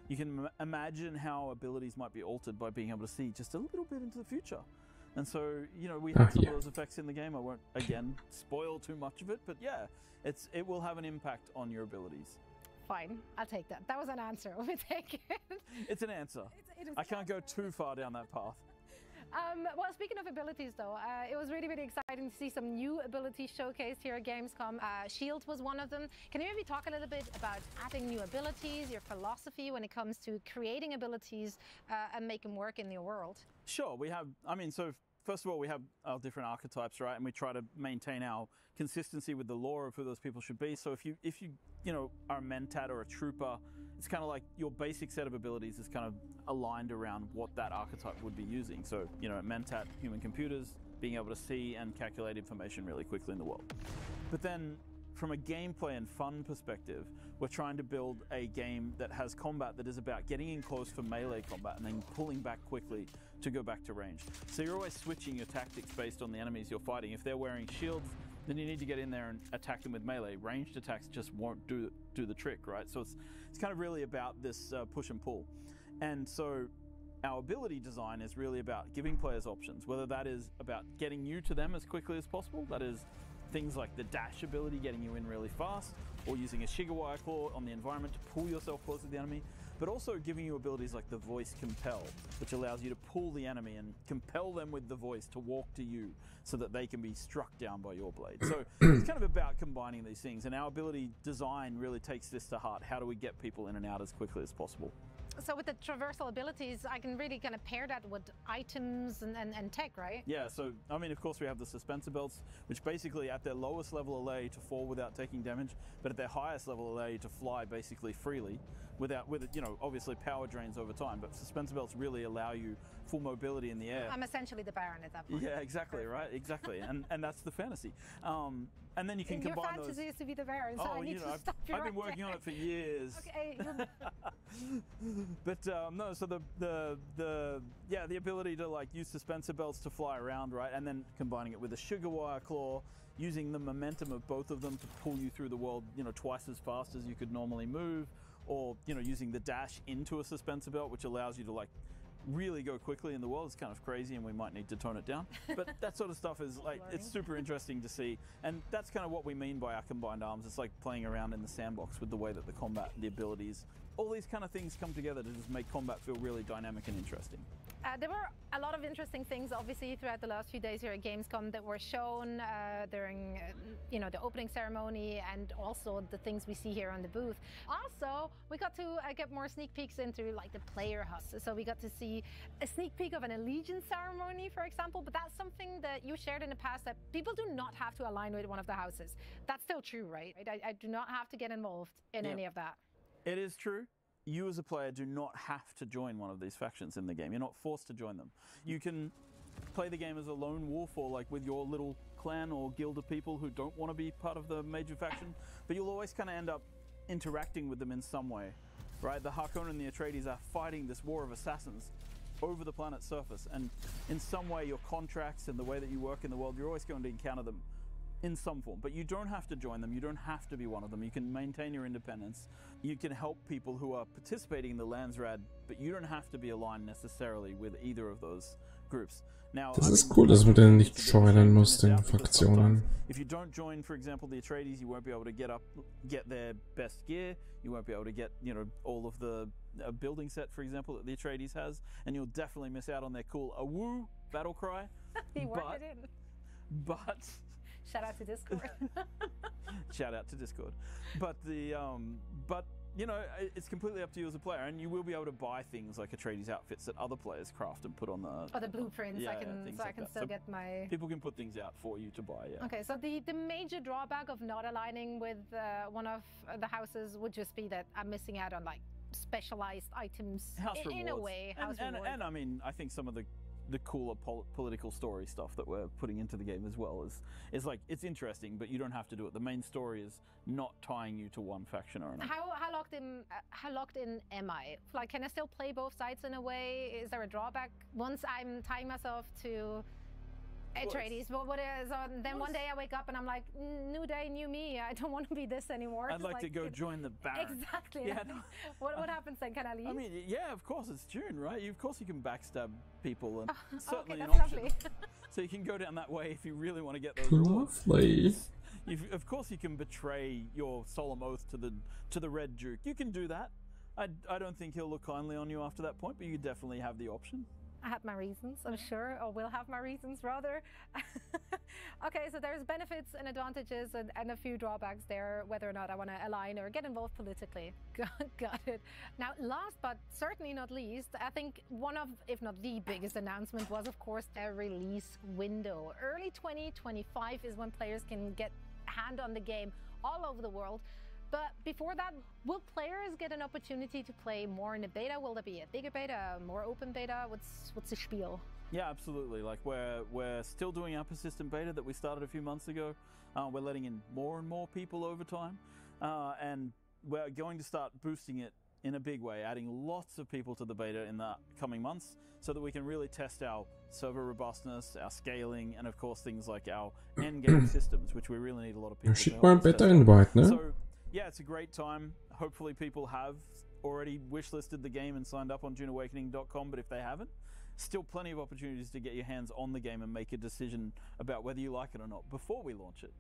you can imagine how abilities might be altered by being able to see just a little bit into the future. And so, you know, we have oh, some yeah. of those effects in the game. I won't again spoil too much of it, but yeah, it's it will have an impact on your abilities. Fine, I'll take that. That was an answer. We take it. It's an answer. It's, it I can't go too far down that path. [LAUGHS] Um, well, speaking of abilities, though, uh, it was really, really exciting to see some new abilities showcased here at Gamescom. Uh, Shield was one of them. Can you maybe talk a little bit about adding new abilities, your philosophy when it comes to creating abilities uh, and make them work in your world? Sure. We have, I mean, so first of all, we have our different archetypes, right? And we try to maintain our consistency with the lore of who those people should be. So if you, if you, you know, are a mentat or a trooper, it's kind of like your basic set of abilities is kind of aligned around what that archetype would be using. So, you know, mentat, human computers, being able to see and calculate information really quickly in the world. But then from a gameplay and fun perspective, we're trying to build a game that has combat that is about getting in close for melee combat and then pulling back quickly to go back to range. So you're always switching your tactics based on the enemies you're fighting. If they're wearing shields, then you need to get in there and attack them with melee. Ranged attacks just won't do do the trick, right? So it's it's kind of really about this uh, push and pull, and so our ability design is really about giving players options. Whether that is about getting you to them as quickly as possible, that is things like the dash ability, getting you in really fast, or using a Shigawire Claw on the environment to pull yourself closer to the enemy, but also giving you abilities like the Voice Compel, which allows you to pull the enemy and compel them with the voice to walk to you so that they can be struck down by your blade. So [CLEARS THROAT] it's kind of about combining these things, and our ability design really takes this to heart. How do we get people in and out as quickly as possible? So with the traversal abilities, I can really kind of pair that with items and, and, and, tech, right? Yeah, so I mean, of course, we have the suspensor belts, which basically at their lowest level allow you to fall without taking damage, but at their highest level allow you to fly basically freely without, with you know, obviously power drains over time, but suspensor belts really allow you full mobility in the air. I'm essentially the Baron at that point. Yeah, exactly, right? Exactly, and and that's the fantasy. Um, and then you can Your combine fantasy those. is to be the Baron, so oh, I need you know, to I've, stop you I've right been working there. on it for years. Okay. [LAUGHS] but um, no, so the the the yeah, the ability to like use suspensor belts to fly around, right, and then combining it with a Shigawire Claw, using the momentum of both of them to pull you through the world, you know, twice as fast as you could normally move, or you know, using the dash into a suspensor belt, which allows you to like really go quickly in the world. It's kind of crazy, and we might need to tone it down. [LAUGHS] But that sort of stuff is like it's super interesting to see, and that's kind of what we mean by our combined arms. It's like playing around in the sandbox with the way that the combat, the abilities, all these kind of things come together to just make combat feel really dynamic and interesting. Uh, there were a lot of interesting things, obviously, throughout the last few days here at Gamescom that were shown uh, during, uh, you know, the opening ceremony and also the things we see here on the booth. Also, we got to uh, get more sneak peeks into like the player hubs. So we got to see a sneak peek of an allegiance ceremony, for example. But that's something that you shared in the past that people do not have to align with one of the houses. That's still true, right? I, I do not have to get involved in any of that. It is true you as a player do not have to join one of these factions in the game. You're not forced to join them. Mm-hmm. You can play the game as a lone wolf or like with your little clan or guild of people who don't want to be part of the major faction, but you'll always kind of end up interacting with them in some way, right? The Harkonnen and the Atreides are fighting this war of assassins over the planet's surface, and in some way your contracts and the way that you work in the world, you're always going to encounter them in some form. But you don't have to join them. You don't have to be one of them. You can maintain your independence. You can help people who are participating in the Landsraad, but you don't have to be aligned necessarily with either of those groups. Now, das ist cool, dass man den nicht joinen muss, den Fraktionen. If you don't join, for example, the Atreides, you won't be able to get up, get their best gear. You won't be able to get, you know, all of the uh, building set, for example, that the Atreides has, and you'll definitely miss out on their cool "awoo" battle cry. [LAUGHS] he but, it in. But Shout out to Discord. [LAUGHS] Shout out to Discord. But the um, but you know, it's completely up to you as a player, and you will be able to buy things like Atreides outfits that other players craft and put on the. Oh, the blueprints. Yeah, I can, so like I can that. still so get my. People can put things out for you to buy. Yeah. Okay, so the the major drawback of not aligning with uh, one of the houses would just be that I'm missing out on like specialized items house in, in a way. House and, and, and, I mean, I think some of the the cooler pol political story stuff that we're putting into the game as well is is like it's interesting, but you don't have to do it. The main story is not tying you to one faction or another. How how locked in uh, how locked in am I? Like, can I still play both sides in a way? Is there a drawback once I'm tying myself to Atreides, but what is on? Then one day I wake up and I'm like, new day, new me. I don't [LAUGHS] want to be this anymore. I'd like, like, to go it, join the Baron. Exactly. Yeah, no. [LAUGHS] what what happens then? Can I leave? I mean, yeah, of course it's Dune, right? You, of course you can backstab people, and [LAUGHS] oh, certainly okay, an option. so you can go down that way if you really want to get those Lovely. of course, you can betray your solemn oath to the to the Red Duke. You can do that. I, I don't think he'll look kindly on you after that point, but you definitely have the option. I had my reasons, I'm sure, or will have my reasons rather. [LAUGHS] okay, so there's benefits and advantages and, and, a few drawbacks there, whether or not I want to align or get involved politically. [LAUGHS] Got it. Now, last but certainly not least, I think one of, if not the biggest announcement was, of course, a release window. Early 2025 is when players can get hand on the game all over the world. But before that, will players get an opportunity to play more in the beta? Will there be a bigger beta, a more open beta? What's what's the spiel? Yeah, absolutely. Like we're we're still doing our persistent beta that we started a few months ago. Uh, we're letting in more and more people over time, uh, and we're going to start boosting it in a big way, adding lots of people to the beta in the coming months, so that we can really test our server robustness, our scaling, and of course things like our [CLEARS THROAT] end game systems, which we really need a lot of people. Shit, mal better invite, ne? So, yeah, it's a great time. Hopefully, people have already wishlisted the game and signed up on duneawakening.com, but if they haven't, still plenty of opportunities to get your hands on the game and make a decision about whether you like it or not before we launch it.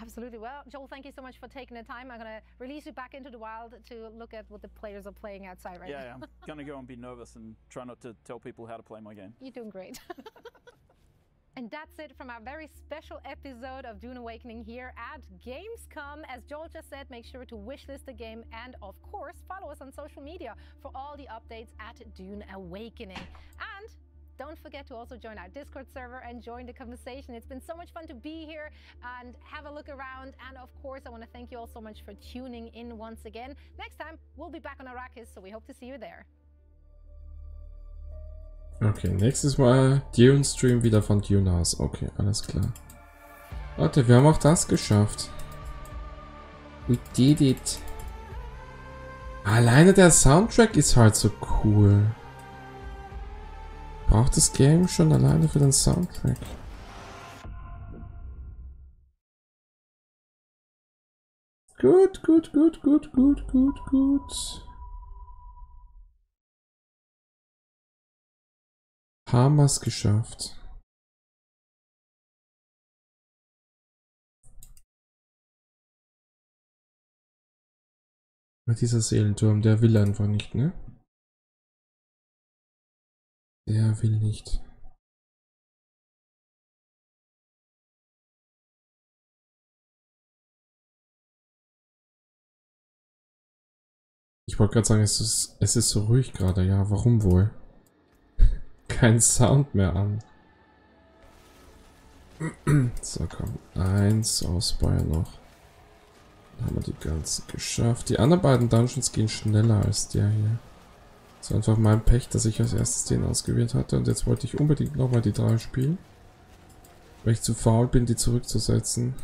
Absolutely. Well, Joel, thank you so much for taking the time. I'm going to release you back into the wild to look at what the players are playing outside right yeah, now. Yeah, I'm going to go and be nervous and try not to tell people how to play my game. [LAUGHS] You're doing great. [LAUGHS] And that's it from our very special episode of Dune Awakening here at Gamescom. As Joel just said, make sure to wishlist the game and, of course, follow us on social media for all the updates at Dune Awakening. And don't forget to also join our Discord server and join the conversation. It's been so much fun to be here and have a look around. And of course, I want to thank you all so much for tuning in once again. Next time, we'll be back on Arrakis, so we hope to see you there. Okay, nächstes Mal Dune-Stream wieder von Dunas. Okay, alles klar. Warte, wir haben auch das geschafft. We did it. Alleine der Soundtrack ist halt so cool. Braucht das Game schon alleine für den Soundtrack? Gut, gut, gut, gut, gut, gut, gut. Haben wir es geschafft. Dieser Seelenturm, der will einfach nicht, ne? Der will nicht. Ich wollte gerade sagen, es ist, es ist so ruhig gerade. Ja, warum wohl? Kein Sound mehr an. So, komm. Eins ausbauen noch. Dann haben wir die ganzen geschafft. Die anderen beiden Dungeons gehen schneller als der hier. Das ist einfach mein Pech, dass ich als erstes den ausgewählt hatte. Und jetzt wollte ich unbedingt nochmal die drei spielen. Weil ich zu faul bin, die zurückzusetzen.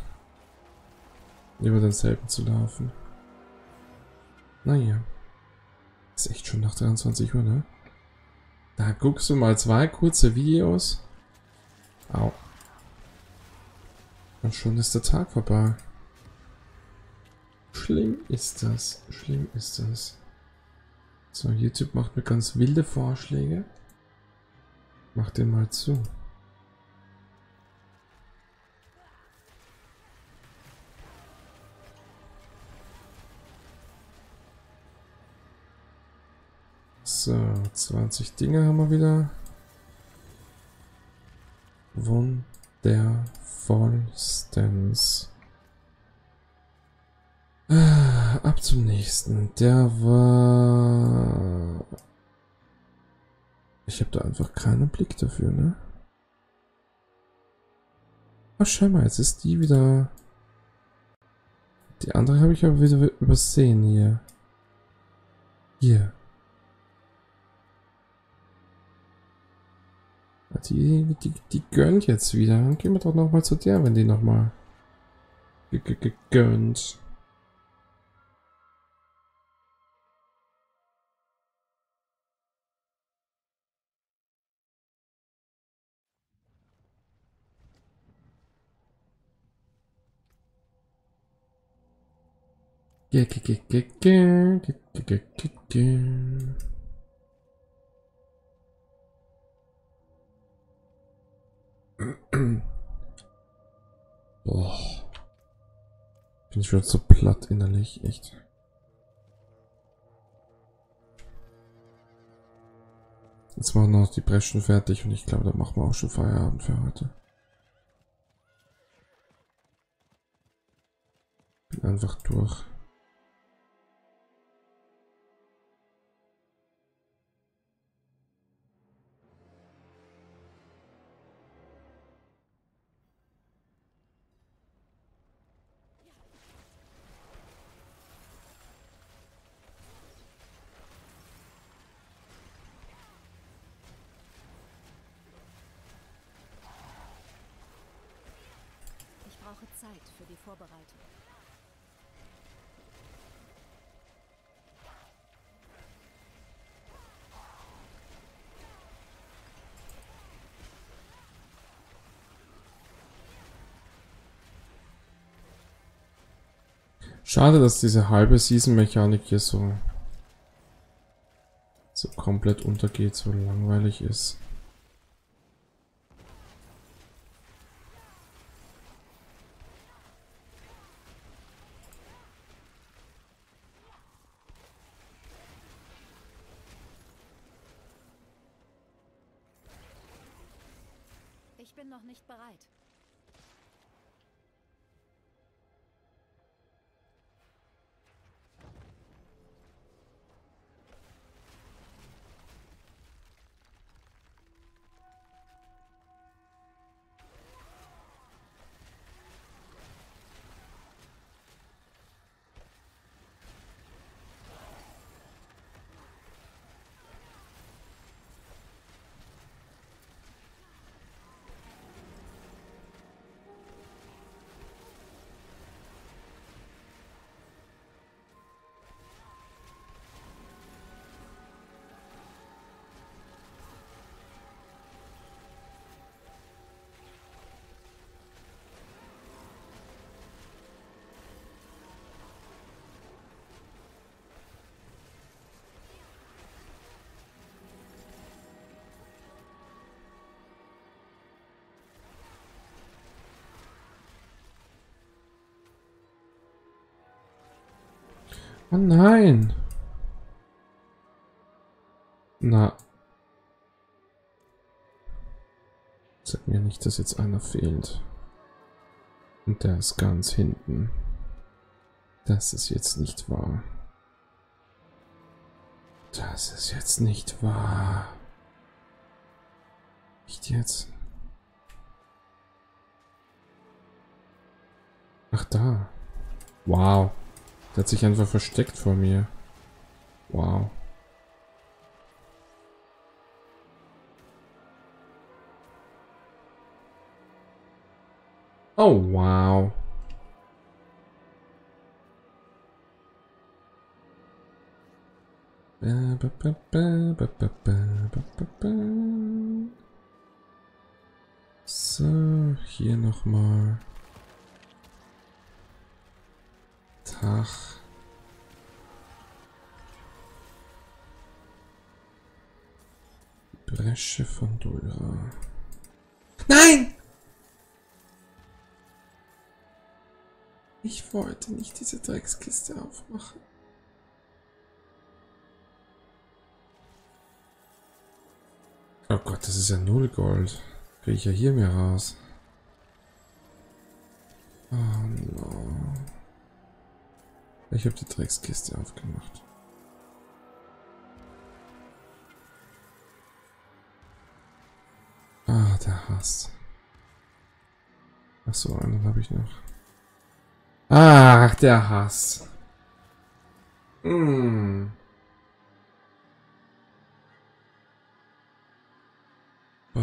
Über denselben zu laufen. Naja. Ist echt schon nach 23 Uhr, ne? Da guckst du mal zwei kurze Videos. Au. Und schon ist der Tag vorbei. Schlimm ist das. Schlimm ist das. So, YouTube macht mir ganz wilde Vorschläge. Mach den mal zu. So, 20 Dinge haben wir wieder. Wundervollstens. Ah, ab zum nächsten. Der war... Ich habe da einfach keinen Blick dafür, ne? Ach, mal, jetzt ist die wieder... Die andere habe ich aber wieder übersehen hier. Hier. Die, die, die gönnt jetzt wieder. Dann gehen wir doch nochmal zu der, wenn die nochmal gegönnt. Boah. Bin schon so platt innerlich, echt. Jetzt machen wir noch die Breschen fertig und ich glaube, da machen wir auch schon Feierabend für heute. Bin einfach durch. Schade, dass diese halbe Season-Mechanik hier so, so komplett untergeht, so langweilig ist. Oh nein. Na. Sag mir nicht, dass jetzt einer fehlt. Und der ist ganz hinten. Das ist jetzt nicht wahr. Das ist jetzt nicht wahr. Nicht jetzt. Ach da. Wow. Der hat sich einfach versteckt vor mir. Wow. Oh, wow. So, hier nochmal. Tag. Bresche von Dulra. Nein! Ich wollte nicht diese Dreckskiste aufmachen. Oh Gott, das ist ja null Gold. Kriege ich ja hier mehr raus. Oh no. Ich habe die Dreckskiste aufgemacht. Ah, der Hass. Achso, einen habe ich noch. Ach, der Hass. Hm. Oh.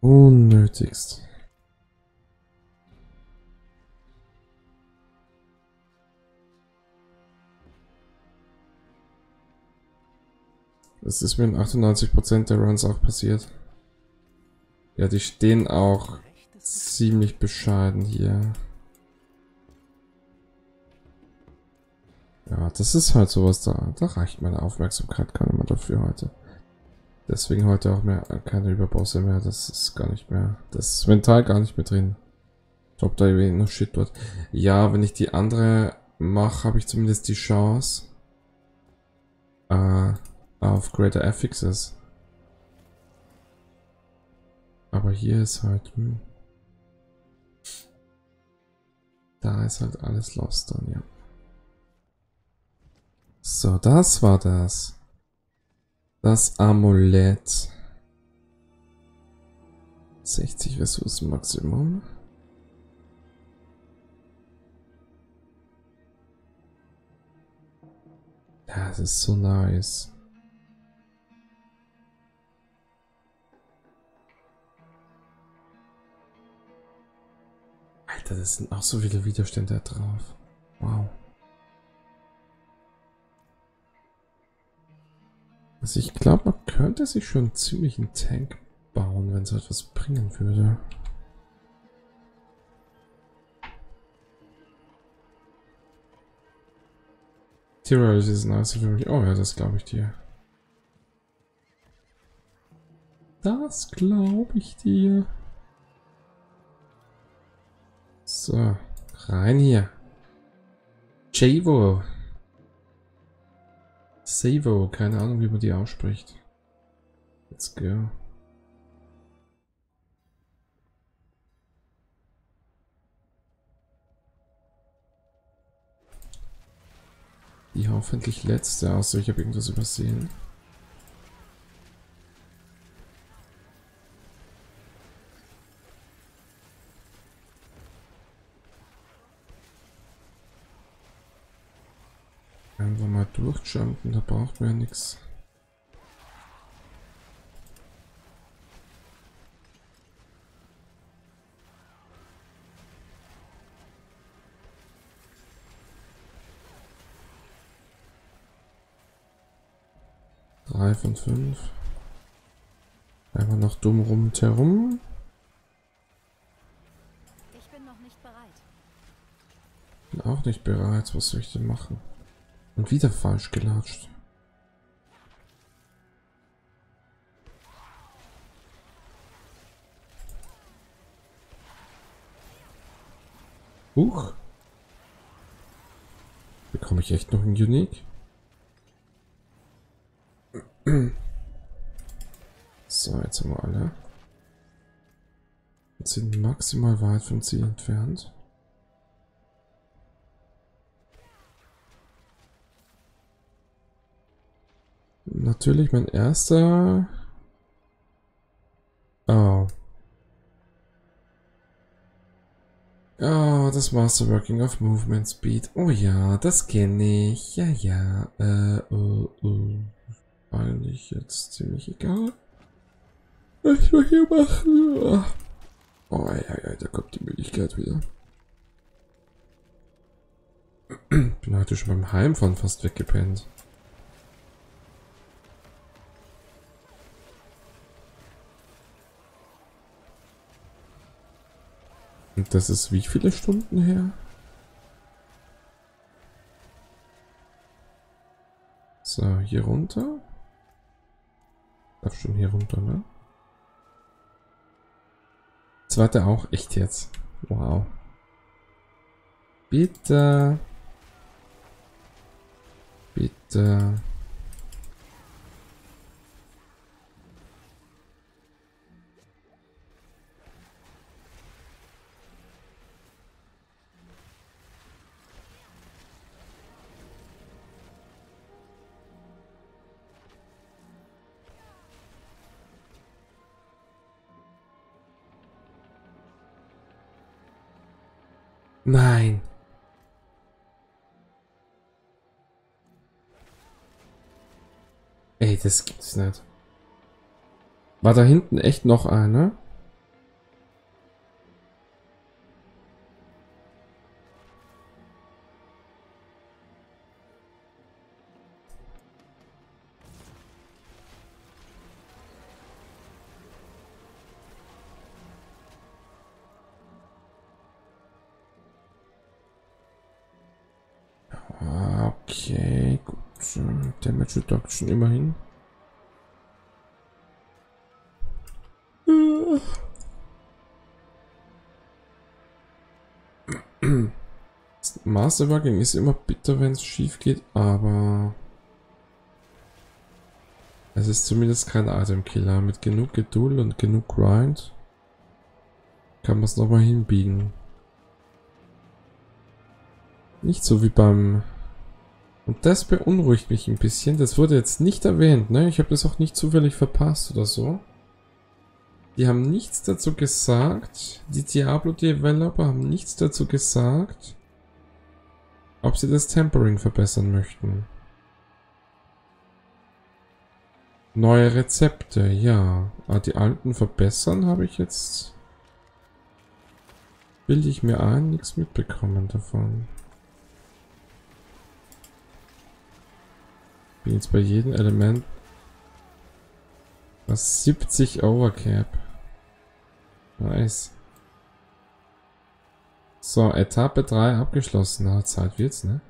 Unnötigst. Das ist mir in 98% der Runs auch passiert. Ja, die stehen auch ziemlich bescheiden hier. Ja, das ist halt sowas, da, da reicht meine Aufmerksamkeit gar nicht mehr dafür heute. Deswegen heute auch mehr keine Überbosse mehr, das ist gar nicht mehr, das ist mental gar nicht mehr drin. Ob da irgendwie noch Shit dort. Ja, wenn ich die andere mache, habe ich zumindest die Chance, äh, auf Greater Affixes. Aber hier ist halt... Hm, da ist halt alles lost dann, ja. So, das war das. Das Amulett. 60 Ressourcen Maximum. Das ist so nice. Alter, das sind auch so viele Widerstände drauf. Wow. Also ich glaube, man könnte sich schon ziemlich einen Tank bauen, wenn es etwas bringen würde. Theoretisch ist nice für mich. Oh ja, das glaube ich dir. Das glaube ich dir. So, rein hier. Javo. Savo, keine Ahnung, wie man die ausspricht. Let's go. Die hoffentlich letzte, außer ich habe irgendwas übersehen. Einfach mal durchjumpen, da braucht man ja nichts. Drei von fünf. Einmal noch dumm rum und herum. Ich bin noch nicht bereit. Bin auch nicht bereit. Was soll ich denn machen? Und wieder falsch gelatscht. Huch. Bekomme ich echt noch ein Unique? So, jetzt haben wir alle. Jetzt sind maximal weit vom Ziel entfernt. Natürlich mein erster... Oh. Oh, das Masterworking of Movement Speed. Oh ja, das kenne ich. Ja, ja. Äh, oh, oh. Eigentlich jetzt ziemlich egal. Was wir hier machen. Oh, ja, ja, da kommt die Möglichkeit wieder. [CLEARS THROAT] Bin heute schon beim Heimfahren fast weggepennt. Und das ist wie viele Stunden her? So, hier runter. Darf schon hier runter, ne? Zweite auch. Echt jetzt? Wow. Bitte. Bitte. Nein. Ey, das gibt's nicht. War da hinten echt noch einer? Damage Reduction immerhin. [CLEARS THROAT] Masterworking ist immer bitter, wenn es schief geht, aber es ist zumindest kein Item-Killer. Mit genug Geduld und genug Grind kann man es nochmal hinbiegen. Nicht so wie beim... Und das beunruhigt mich ein bisschen. Das wurde jetzt nicht erwähnt, ne? Ich habe das auch nicht zufällig verpasst oder so. Die haben nichts dazu gesagt. Die Diablo-Developer haben nichts dazu gesagt, ob sie das Tempering verbessern möchten. Neue Rezepte, ja. Ah, die alten verbessern habe ich jetzt... Bilde ich mir ein, nichts mitbekommen davon. Bin jetzt bei jedem Element was 70 Overcap. Nice. So, Etappe 3 abgeschlossen. Na, Zeit wird's, ne?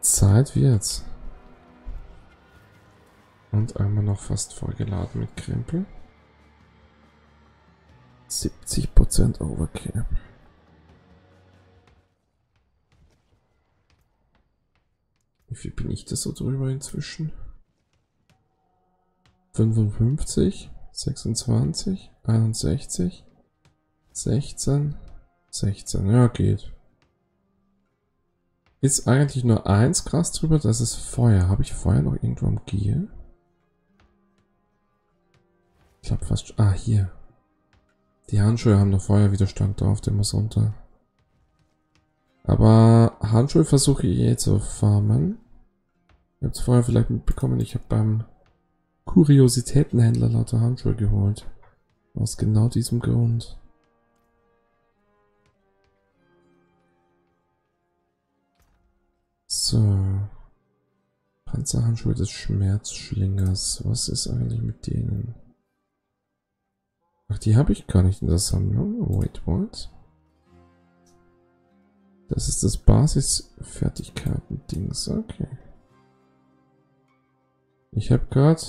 Zeit wird's. Und einmal noch fast vollgeladen mit Krempel. 70% Overcap. Wie viel bin ich das so drüber inzwischen? 55, 26, 61, 16, 16. Ja, geht. Ist eigentlich nur eins krass drüber, das ist Feuer. Habe ich Feuer noch irgendwo am Gear? Ich glaube fast... Ah, hier. Die Handschuhe haben noch Feuerwiderstand drauf, den muss runter. Aber Handschuhe versuche ich eh zu farmen. Ihr habt es vorher vielleicht mitbekommen, ich habe beim Kuriositätenhändler lauter Handschuhe geholt. Aus genau diesem Grund. So. Panzerhandschuhe des Schmerzschlingers. Was ist eigentlich mit denen? Ach, die habe ich gar nicht in der Sammlung. Wait, what? Das ist das Basis-Fertigkeiten-Dings. Okay. Ich habe gerade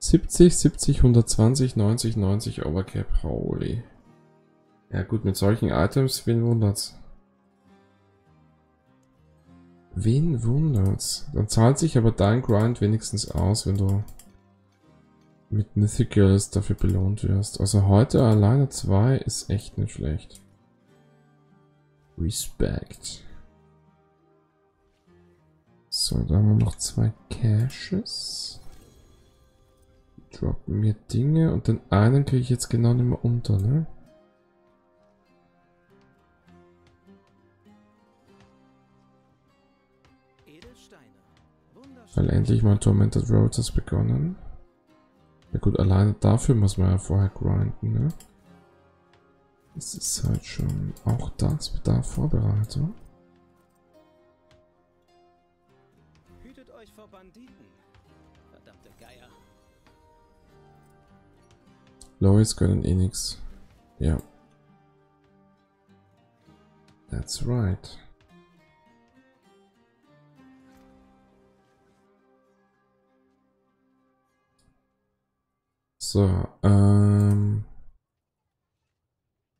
70, 70, 120, 90, 90 Overcap. Holy. Ja gut, mit solchen Items, wen wundert's? Wen wundert's? Dann zahlt sich aber dein Grind wenigstens aus, wenn du mit Mythicals dafür belohnt wirst. Also heute alleine zwei ist echt nicht schlecht. Respect. So, da haben wir noch zwei Caches. Droppen mir Dinge und den einen kriege ich jetzt genau nicht mehr unter, ne? Weil endlich mal Tormented Roads begonnen. Ja gut, alleine dafür muss man ja vorher grinden, ne? Das ist halt schon... Auch das bedarf Vorbereitung. Lois können eh nix. Ja. That's right. So, ähm...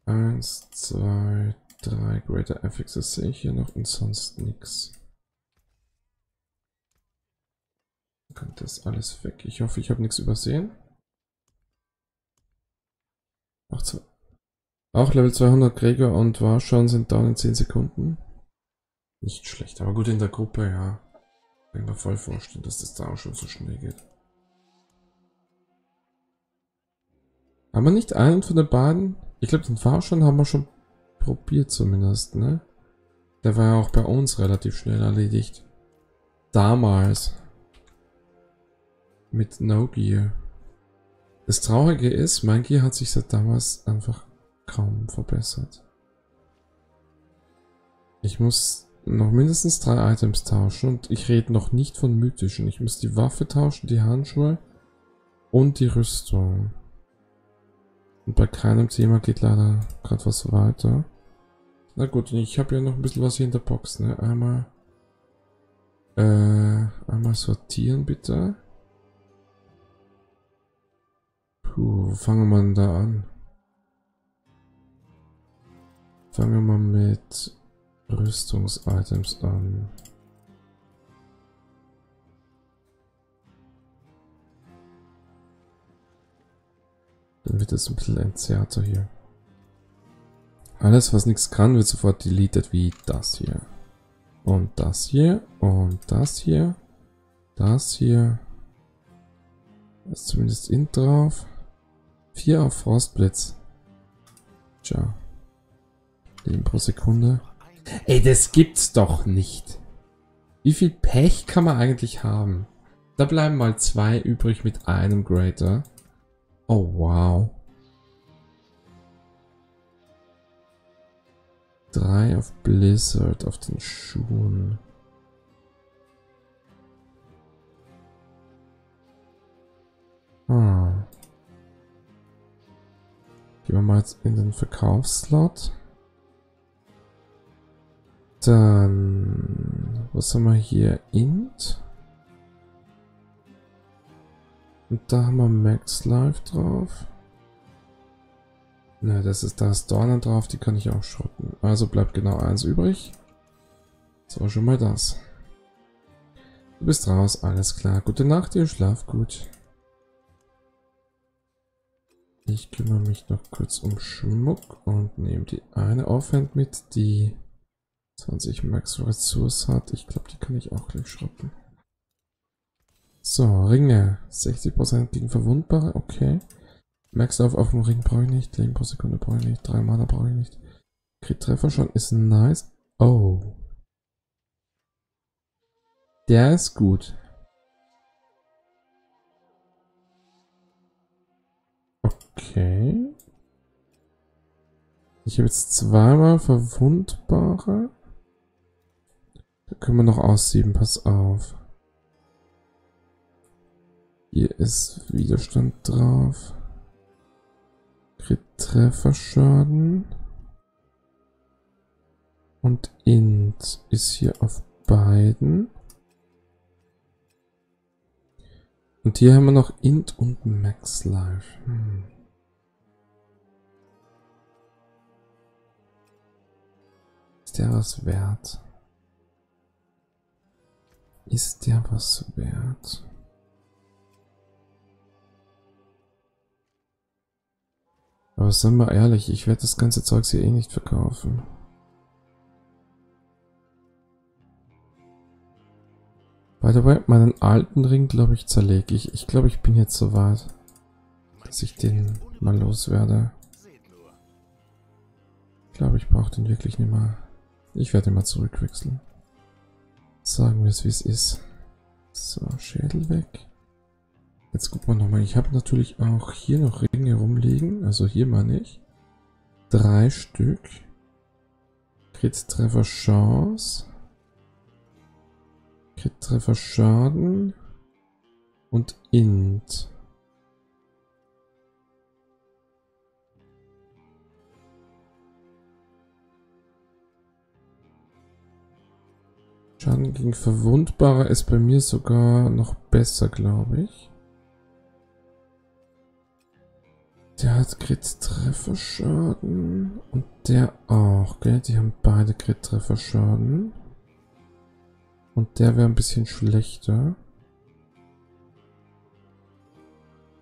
Eins, zwei, drei Greater Affixes sehe ich hier noch und sonst nichts. Kommt das alles weg. Ich hoffe, ich habe nichts übersehen. Auch, zwei. auch Level 200 Gregor und Warschau sind down in 10 Sekunden. Nicht schlecht, aber gut in der Gruppe, ja. Kann ich mir voll vorstellen, dass das da auch schon so schnell geht. Haben wir nicht einen von den beiden? Ich glaube, den Fahrschein haben wir schon probiert zumindest, ne? Der war ja auch bei uns relativ schnell erledigt. Damals. Mit No Gear. Das Traurige ist, mein Gear hat sich seit damals einfach kaum verbessert. Ich muss noch mindestens drei Items tauschen und ich rede noch nicht von mythischen. Ich muss die Waffe tauschen, die Handschuhe und die Rüstung. Und bei keinem Thema geht leider gerade was weiter. Na gut, ich habe ja noch ein bisschen was hier in der Box. Ne? Einmal, äh, einmal sortieren bitte. Puh, fangen wir denn da an? Fangen wir mal mit Rüstungsitems an. Dann wird es ein bisschen entzerrter hier. Alles, was nichts kann, wird sofort deleted, wie das hier. Und das hier. Und das hier. Das hier. Ist zumindest int drauf. 4 auf Frostblitz. Tja. Leben pro Sekunde. Ey, das gibt's doch nicht. Wie viel Pech kann man eigentlich haben? Da bleiben mal zwei übrig mit einem Greater. Oh, wow. Drei auf Blizzard auf den Schuhen. Ah. Gehen wir mal jetzt in den Verkaufsslot. Dann, was haben wir hier? Int. Und da haben wir Max Life drauf. Ne, das ist da ist Dornen drauf, die kann ich auch schrotten. Also bleibt genau eins übrig. So, schon mal das. Du bist raus, alles klar. Gute Nacht, ihr schlaf gut. Ich kümmere mich noch kurz um Schmuck und nehme die eine Offhand mit, die 20 Max Ressource hat. Ich glaube, die kann ich auch gleich schrotten. So, Ringe. 60% gegen Verwundbare, okay. Max auf auf dem Ring brauche ich nicht. Leben pro Sekunde brauche ich nicht. 3 Mana brauche ich nicht. Crit-Treffer schon ist nice. Oh. Der ist gut. Okay. Ich habe jetzt zweimal Verwundbare. Da können wir noch aussieben, pass auf. Hier ist Widerstand drauf. Crit Trefferschaden. Und Int ist hier auf beiden. Und hier haben wir noch Int und Max Life. Hm. Ist der was wert? Ist der was wert? Aber sagen wir ehrlich, ich werde das ganze Zeugs hier eh nicht verkaufen. By the way, meinen alten Ring, glaube ich, zerlege ich. Ich glaube, ich bin jetzt so weit, dass ich den mal loswerde. Ich glaube, ich brauche den wirklich nicht mehr. Ich werde ihn mal zurückwechseln. Sagen wir es, wie es ist. So, Schädel weg. Jetzt gucken wir nochmal. Ich habe natürlich auch hier noch Ringe rumliegen. Also hier meine ich. Drei Stück. Crit-Treffer Chance. Crit-Treffer Schaden. Und Int. Schaden gegen Verwundbare ist bei mir sogar noch besser, glaube ich. Der hat Crit-Trefferschaden und der auch, gell? Die haben beide Crit-Trefferschaden. Und der wäre ein bisschen schlechter.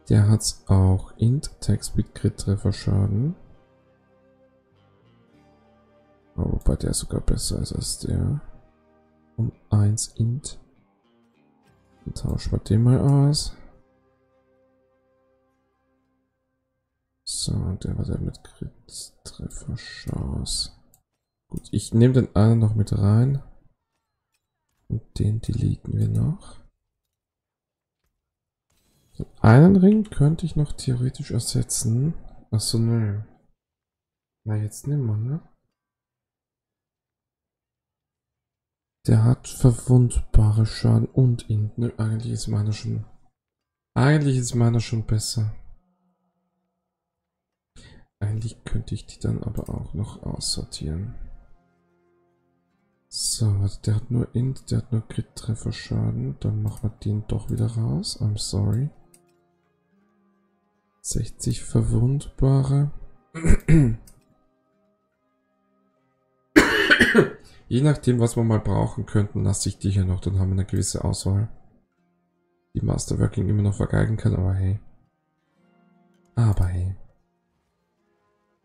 Der hat's auch. Int Attack Speed Crit Trefferschaden. Wobei der sogar besser ist als der um 1 int. Dann tauschen wir den mal aus. So, der war mit Crit-Treffer-Chance. Gut, ich nehme den einen noch mit rein. Und den deleten wir noch. Den einen Ring könnte ich noch theoretisch ersetzen. Achso, nö. Na, jetzt nehmen wir, ne? Der hat verwundbare Schaden und ihn. Nö, eigentlich ist meiner schon. Eigentlich ist meiner schon besser. Eigentlich könnte ich die dann aber auch noch aussortieren. So, der hat nur Int, der hat nur Crit-Treffer-Schaden. Dann machen wir den doch wieder raus. I'm sorry. 60 verwundbare. [COUGHS] Je nachdem, was wir mal brauchen könnten, lasse ich die hier noch. Dann haben wir eine gewisse Auswahl. Die Masterworking immer noch vergeigen kann, aber hey. Aber hey.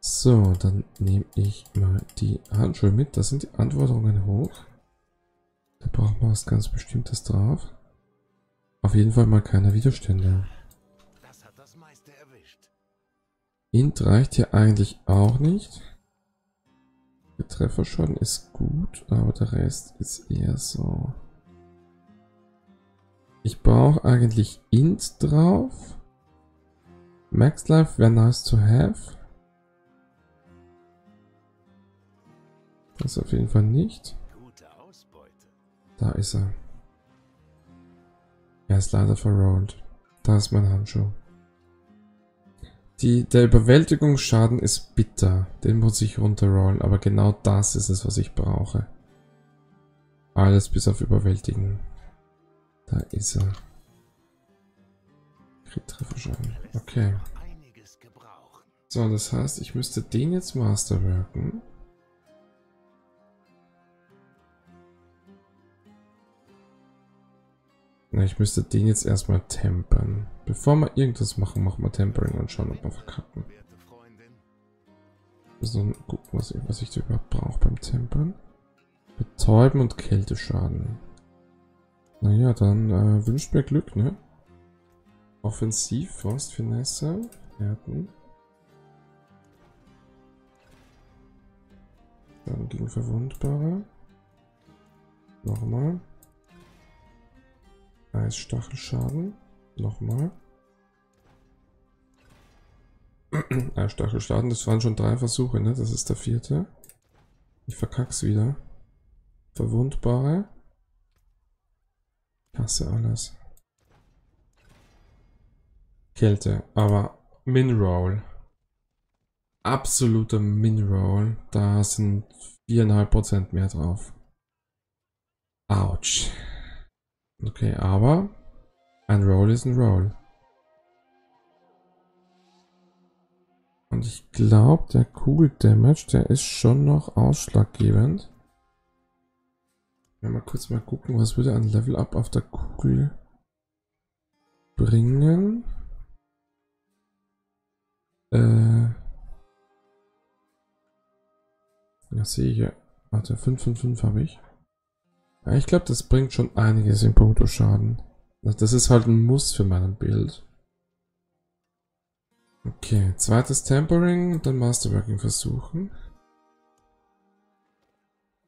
So, dann nehme ich mal die Handschuhe mit. Da sind die Anforderungen hoch. Da braucht man was ganz Bestimmtes drauf. Auf jeden Fall mal keine Widerstände. Int reicht hier eigentlich auch nicht. Der Treffer schon ist gut, aber der Rest ist eher so. Ich brauche eigentlich Int drauf. Max Life wäre nice to have. Das auf jeden Fall nicht. Da ist er. Er ist leider verrollt. Da ist mein Handschuh. Die, der Überwältigungsschaden ist bitter. Den muss ich runterrollen. Aber genau das ist es, was ich brauche. Alles bis auf Überwältigen. Da ist er. Crit-Trefferschaden. Okay. So, das heißt, ich müsste den jetzt masterworken. Na, ich müsste den jetzt erstmal tempern. Bevor wir irgendwas machen, machen wir Tempering und schauen, ob wir verkacken. So, gucken, was ich, was ich da überhaupt brauche beim Tempern. Betäuben und Kälteschaden. Naja, dann äh, wünscht mir Glück, ne? Offensiv, Frost, Finesse, Härten. Dann gegen Verwundbare. Nochmal. Eisstachelschaden. Nochmal. [CLEARS THROAT] Eisstachelschaden, das waren schon drei Versuche, ne? Das ist der vierte. Ich verkack's wieder. Verwundbare. Hasse alles. Kälte, aber Min-Roll. Absoluter Min-Roll. Da sind 4,5% mehr drauf. Autsch. Okay, aber ein Roll ist ein Roll. Und ich glaube, der Kugel Damage, der ist schon noch ausschlaggebend. Ja, mal kurz mal gucken, was würde ein Level Up auf der Kugel bringen. Äh. Ja, sehe ich ja. Warte, 5 von 5 habe ich. Ja, ich glaube, das bringt schon einiges in puncto Schaden. Das ist halt ein Muss für mein Bild. Okay, zweites Tempering und dann Masterworking versuchen.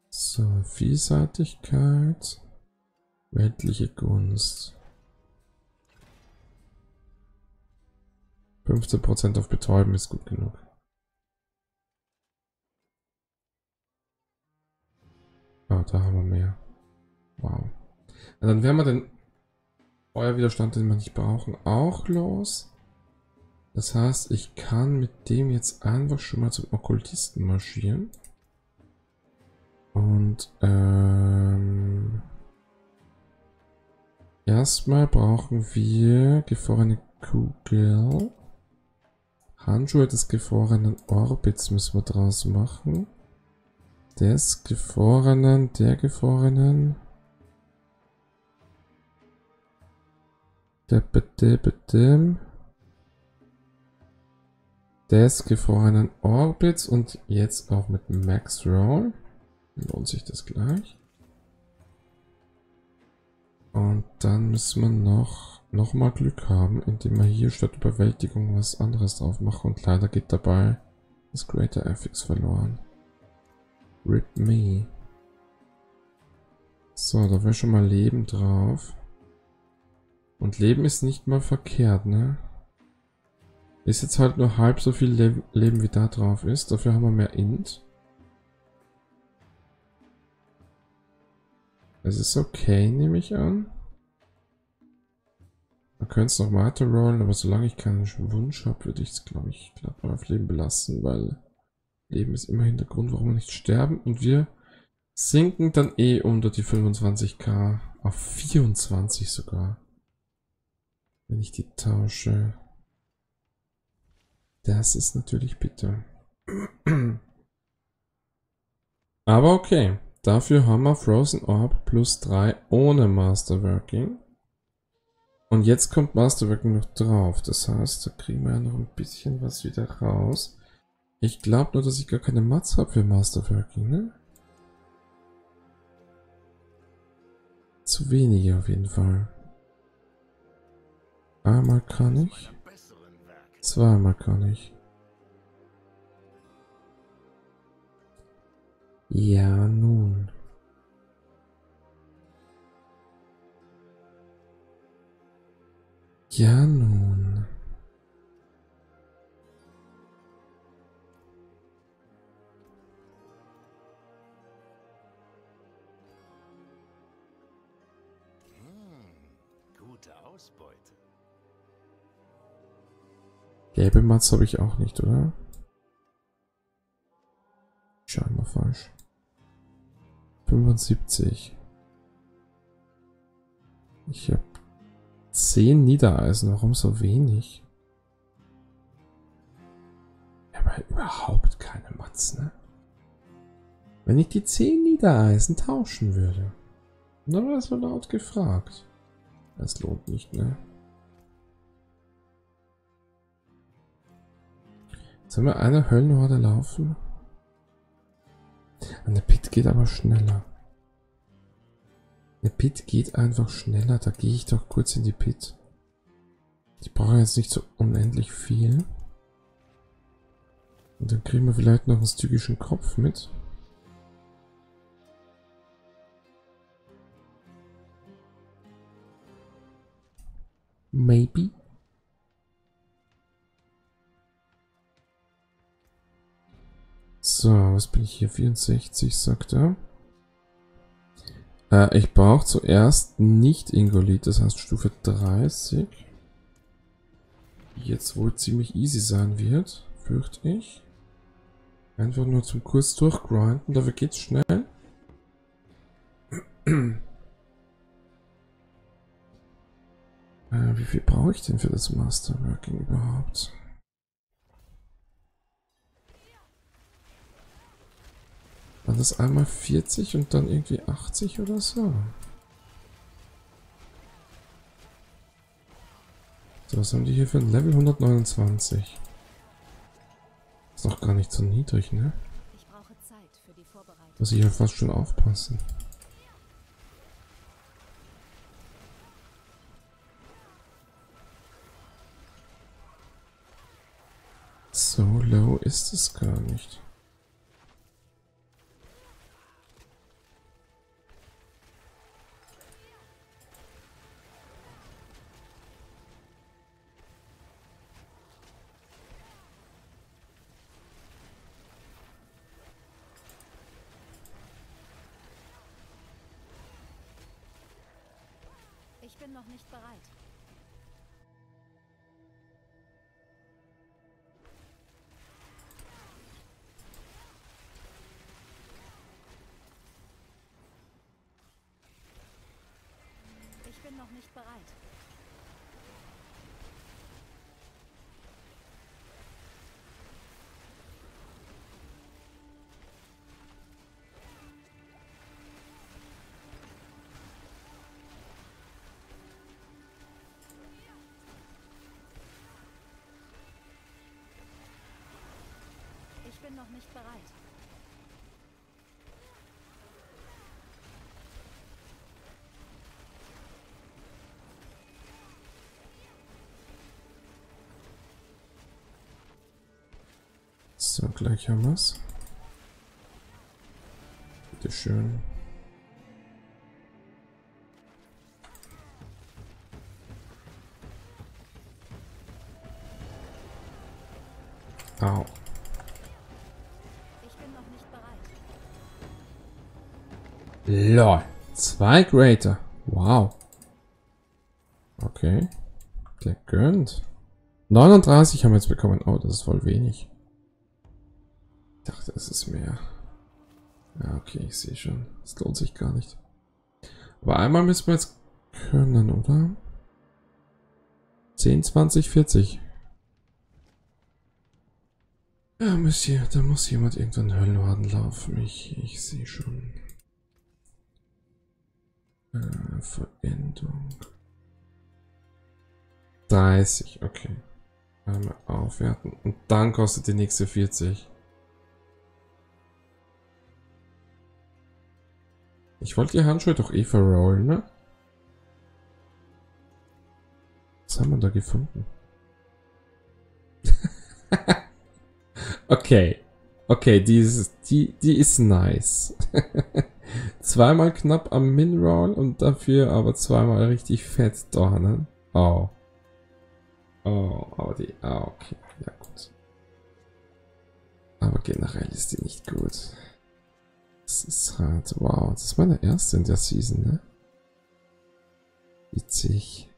So, Vielseitigkeit. Weltliche Gunst. 15% auf Betäuben ist gut genug. Ah, da haben wir mehr. Wow. Ja, dann werden wir den Feuerwiderstand, den wir nicht brauchen, auch los. Das heißt, ich kann mit dem jetzt einfach schon mal zum Okkultisten marschieren. Und ähm, erstmal brauchen wir gefrorene Kugel. Handschuhe des gefrorenen Orbits müssen wir draus machen. Des gefrorenen, der gefrorenen. Des gefrorenen Orbits und jetzt auch mit Max Roll. Lohnt sich das gleich. Und dann müssen wir noch, noch mal Glück haben, indem wir hier statt Überwältigung was anderes drauf machen. Und leider geht dabei das Greater FX verloren. Rip me. So, da wäre schon mal Leben drauf. Und Leben ist nicht mal verkehrt, ne? Ist jetzt halt nur halb so viel Le Leben wie da drauf ist. Dafür haben wir mehr Int. Es ist okay, nehme ich an. Man könnte es noch weiter rollen, aber solange ich keinen Wunsch habe, würde ich es, glaube ich, glaub mal auf Leben belassen, weil Leben ist immerhin der Grund, warum wir nicht sterben. Und wir sinken dann eh unter die 25k auf 24 sogar. Wenn ich die tausche. Das ist natürlich bitter. [CLEARS THROAT] Aber okay. Dafür haben wir Frozen Orb plus 3 ohne Masterworking. Und jetzt kommt Masterworking noch drauf. Das heißt, da kriegen wir ja noch ein bisschen was wieder raus. Ich glaube nur, dass ich gar keine Mats habe für Masterworking, ne? Zu wenige auf jeden Fall. Einmal kann ich. Zweimal kann ich. Ja, nun. Ja, nun. Gelbe Mats habe ich auch nicht, oder? Scheinbar falsch. 75. Ich habe 10 Niedereisen. Warum so wenig? Ich habe halt überhaupt keine Mats, ne? Wenn ich die 10 Niedereisen tauschen würde. Wäre das so laut gefragt. Das lohnt nicht, ne? Sollen wir eine Höllenhorde laufen? Eine Pit geht aber schneller. Eine Pit geht einfach schneller. Da gehe ich doch kurz in die Pit. Ich brauche jetzt nicht so unendlich viel. Und dann kriegen wir vielleicht noch einen stygischen Kopf mit. Maybe. So, was bin ich hier? 64, sagt er. Äh, ich brauche zuerst nicht Ingolith, das heißt Stufe 30. Die jetzt wohl ziemlich easy sein wird, fürchte ich. Einfach nur zum Kurs durchgrinden, dafür geht's schnell. [CLEARS THROAT] äh, wie viel brauche ich denn für das Masterworking überhaupt? War das einmal 40 und dann irgendwie 80 oder so? So, was haben die hier für ein Level 129? Ist doch gar nicht so niedrig, ne? Muss ich ja fast schon aufpassen. So low ist es gar nicht. So, gleich haben wir's. Bitteschön. Au. LOL. Zwei Greater. Wow. Okay. Der gönnt. 39 haben wir jetzt bekommen. Oh, das ist voll wenig. Es ist mehr. Ja, okay, ich sehe schon. Es lohnt sich gar nicht. Aber einmal müssen wir jetzt können, oder? 10, 20, 40. Ja, muss hier, da muss jemand irgendeinen Höllenwaden laufen. Ich, ich sehe schon. Äh, Verendung. 30, okay. Einmal aufwerten. Und dann kostet die nächste 40. Ich wollte die Handschuhe doch eh verrollen, ne? Was haben wir da gefunden? [LAUGHS] okay. Okay, die ist, die, die ist nice. [LAUGHS] zweimal knapp am Min-Roll und dafür aber zweimal richtig fett da, ne? Oh. Oh, aber die, ah, okay, ja gut. Aber generell ist die nicht gut. Das ist halt, wow, das ist meine erste in der Season, ne? Witzig.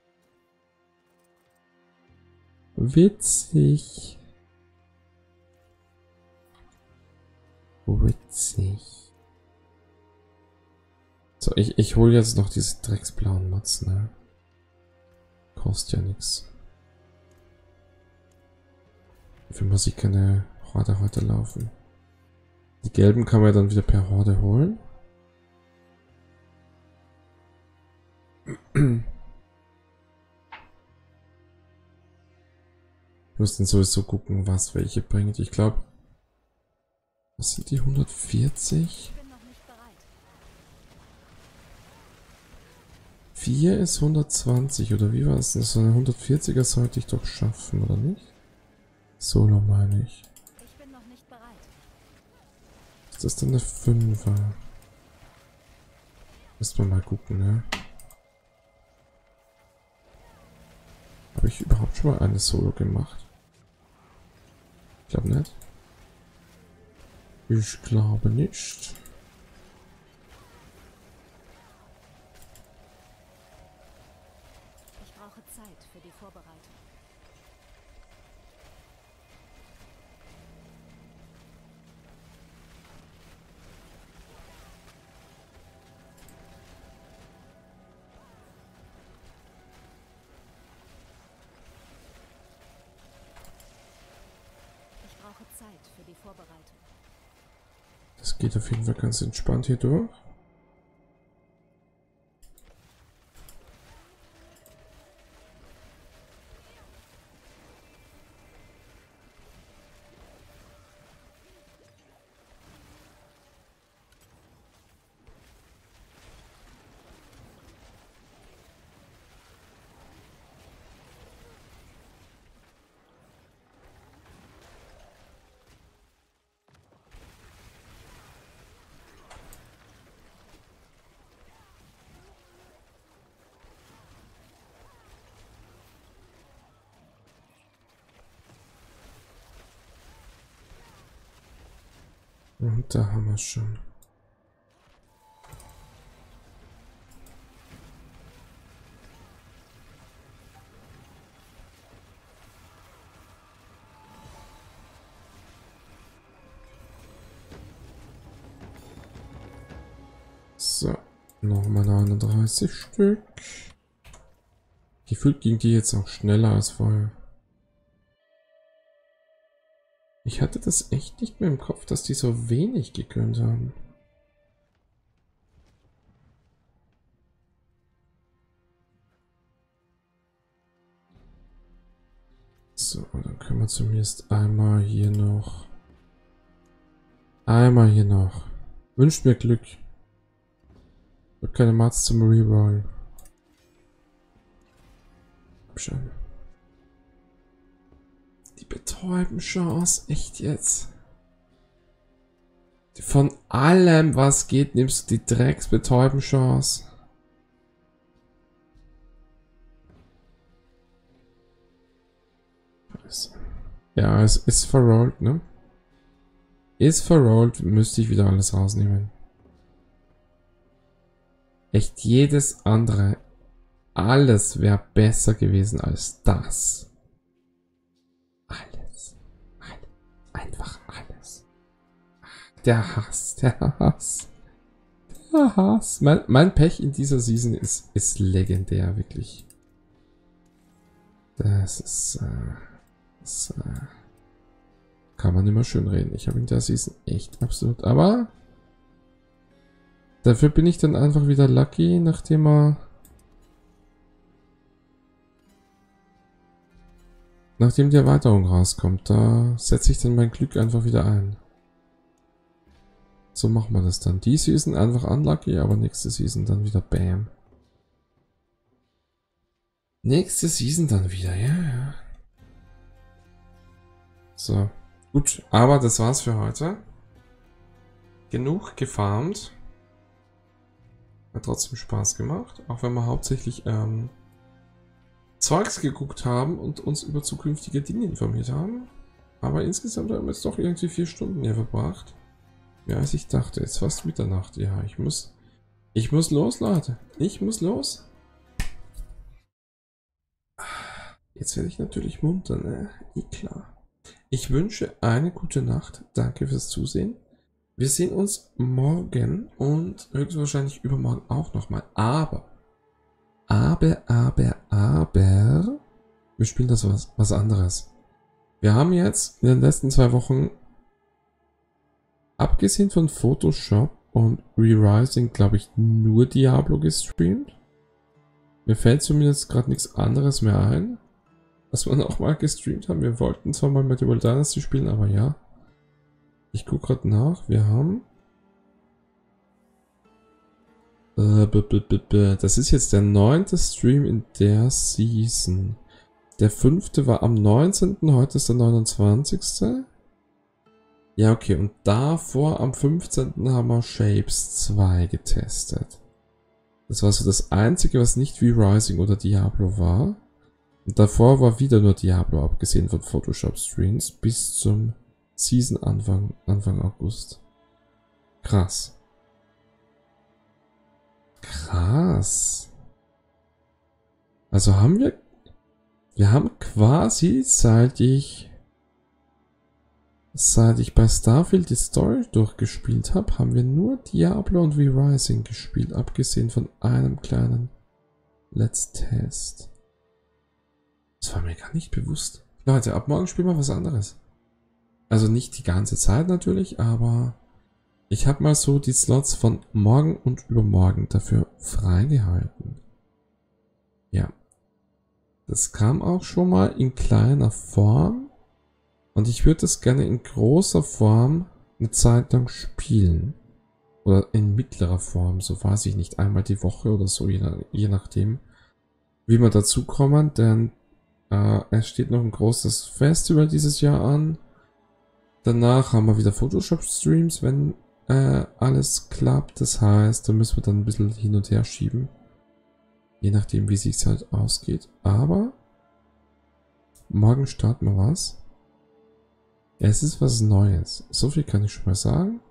Witzig. Witzig. So, ich, ich hole jetzt noch diese drecksblauen Mods, ne? Kostet ja nichts. Dafür muss ich keine Horde heute laufen. Die gelben kann man dann wieder per Horde holen. Muss dann sowieso gucken, was welche bringt. Ich glaube, was sind die 140? 4 ist 120, oder wie war es denn? So eine 140er sollte ich doch schaffen, oder nicht? Solo meine ich. Ist das denn eine 5er? Müssen wir mal gucken, ne? Habe ich überhaupt schon mal eine Solo gemacht? Ich glaube nicht. Ich glaube nicht. Geht auf jeden Fall ganz entspannt hier durch. Da haben wir schon. So, nochmal 39 Stück. Gefühlt ging die jetzt auch schneller als vorher. Ich hatte das echt nicht mehr im Kopf, dass die so wenig gegönnt haben. So, dann können wir zumindest einmal hier noch... Einmal hier noch. Wünscht mir Glück. Und keine Mats zum Reroll. Schon. Die betäuben Chance. Echt jetzt. Von allem, was geht, nimmst du die Drecksbetäuben-Chance. Ja, es ist verrollt, ne? Ist verrollt, müsste ich wieder alles rausnehmen. Echt jedes andere, alles wäre besser gewesen als das. Einfach alles. Der Hass, der Hass. Der Hass. Mein, mein Pech in dieser Season ist, ist legendär, wirklich. Das ist, äh, das, äh, kann man immer schön reden. Ich habe in der Season echt absolut, aber dafür bin ich dann einfach wieder lucky, nachdem er nachdem die Erweiterung rauskommt. Da setze ich dann mein Glück einfach wieder ein. So machen wir das dann. Die Season einfach unlucky, aber nächste Season dann wieder Bam. Nächste Season dann wieder, ja, ja. So. Gut, aber das war's für heute. Genug gefarmt. Hat trotzdem Spaß gemacht, auch wenn wir hauptsächlich ähm, Zeugs geguckt haben und uns über zukünftige Dinge informiert haben. Aber insgesamt haben wir jetzt doch irgendwie vier Stunden hier verbracht. Ja, als ich dachte, jetzt fast Mitternacht. Ja, ich muss, ich muss los, Leute. Ich muss los. Jetzt werde ich natürlich munter, ne? Eh klar. Ich wünsche eine gute Nacht. Danke fürs Zusehen. Wir sehen uns morgen und höchstwahrscheinlich übermorgen auch nochmal. Aber, aber, aber, aber, wir spielen das was, was anderes. Wir haben jetzt in den letzten zwei Wochen, abgesehen von Photoshop und Re-Rising, glaube ich, nur Diablo gestreamt. Mir fällt zumindest gerade nichts anderes mehr ein was wir [LAUGHS] noch mal gestreamt haben. Wir wollten zwar mal Medieval Dynasty spielen, aber ja. Ich gucke gerade nach. Wir haben... das ist jetzt der neunte Stream in der Season. Der fünfte war am 19. Heute ist der 29. Ja, okay. Und davor am 15. haben wir Shapes 2 getestet. Das war so das einzige, was nicht wie Rising oder Diablo war. Und davor war wieder nur Diablo, abgesehen von Photoshop Streams, bis zum Season Anfang, Anfang August. Krass. Krass. Also haben wir, wir haben quasi, seit ich, seit ich bei Starfield die Story durchgespielt habe, haben wir nur Diablo und V-Rising gespielt, abgesehen von einem kleinen Let's Test. Das war mir gar nicht bewusst. Leute, ab morgen spielen wir was anderes. Also nicht die ganze Zeit natürlich, aber ich habe mal so die Slots von morgen und übermorgen dafür freigehalten. Ja. Das kam auch schon mal in kleiner Form. Und ich würde das gerne in großer Form eine Zeit lang spielen. Oder in mittlerer Form, so weiß ich nicht, einmal die Woche oder so, je, je nachdem, wie wir dazu kommen, denn äh, es steht noch ein großes Festival dieses Jahr an. Danach haben wir wieder Photoshop-Streams, wenn äh, alles klappt. Das heißt, da müssen wir dann ein bisschen hin und her schieben. Je nachdem, wie sich halt ausgeht. Aber morgen starten wir was. Es ist was Neues. So viel kann ich schon mal sagen.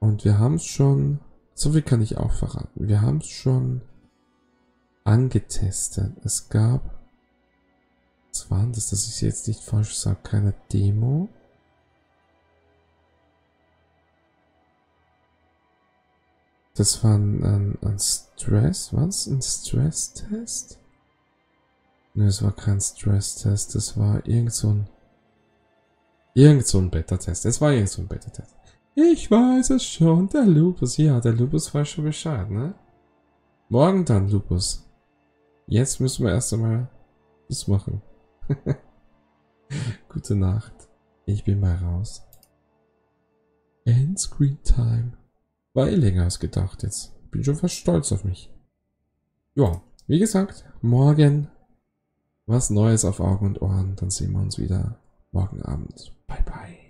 Und wir haben es schon... So viel kann ich auch verraten. Wir haben es schon angetestet. Es gab was war das, dass ich jetzt nicht falsch sage? Keine Demo. Das war ein, ein, ein Stress, was? Ein Stress-Test? Ne, es war kein Stress-Test, das war irgend so ein... Irgend so ein Beta-Test. Es war irgend so ein Beta-Test. Ich weiß es schon, der Lupus. Ja, der Lupus weiß schon Bescheid, ne? Morgen dann, Lupus. Jetzt müssen wir erst einmal das machen. [LAUGHS] Gute Nacht. Ich bin mal raus. Endscreen Time. War eh länger als gedacht jetzt. Bin schon fast stolz auf mich. Ja, wie gesagt, morgen was Neues auf Augen und Ohren. Dann sehen wir uns wieder morgen Abend. Bye bye.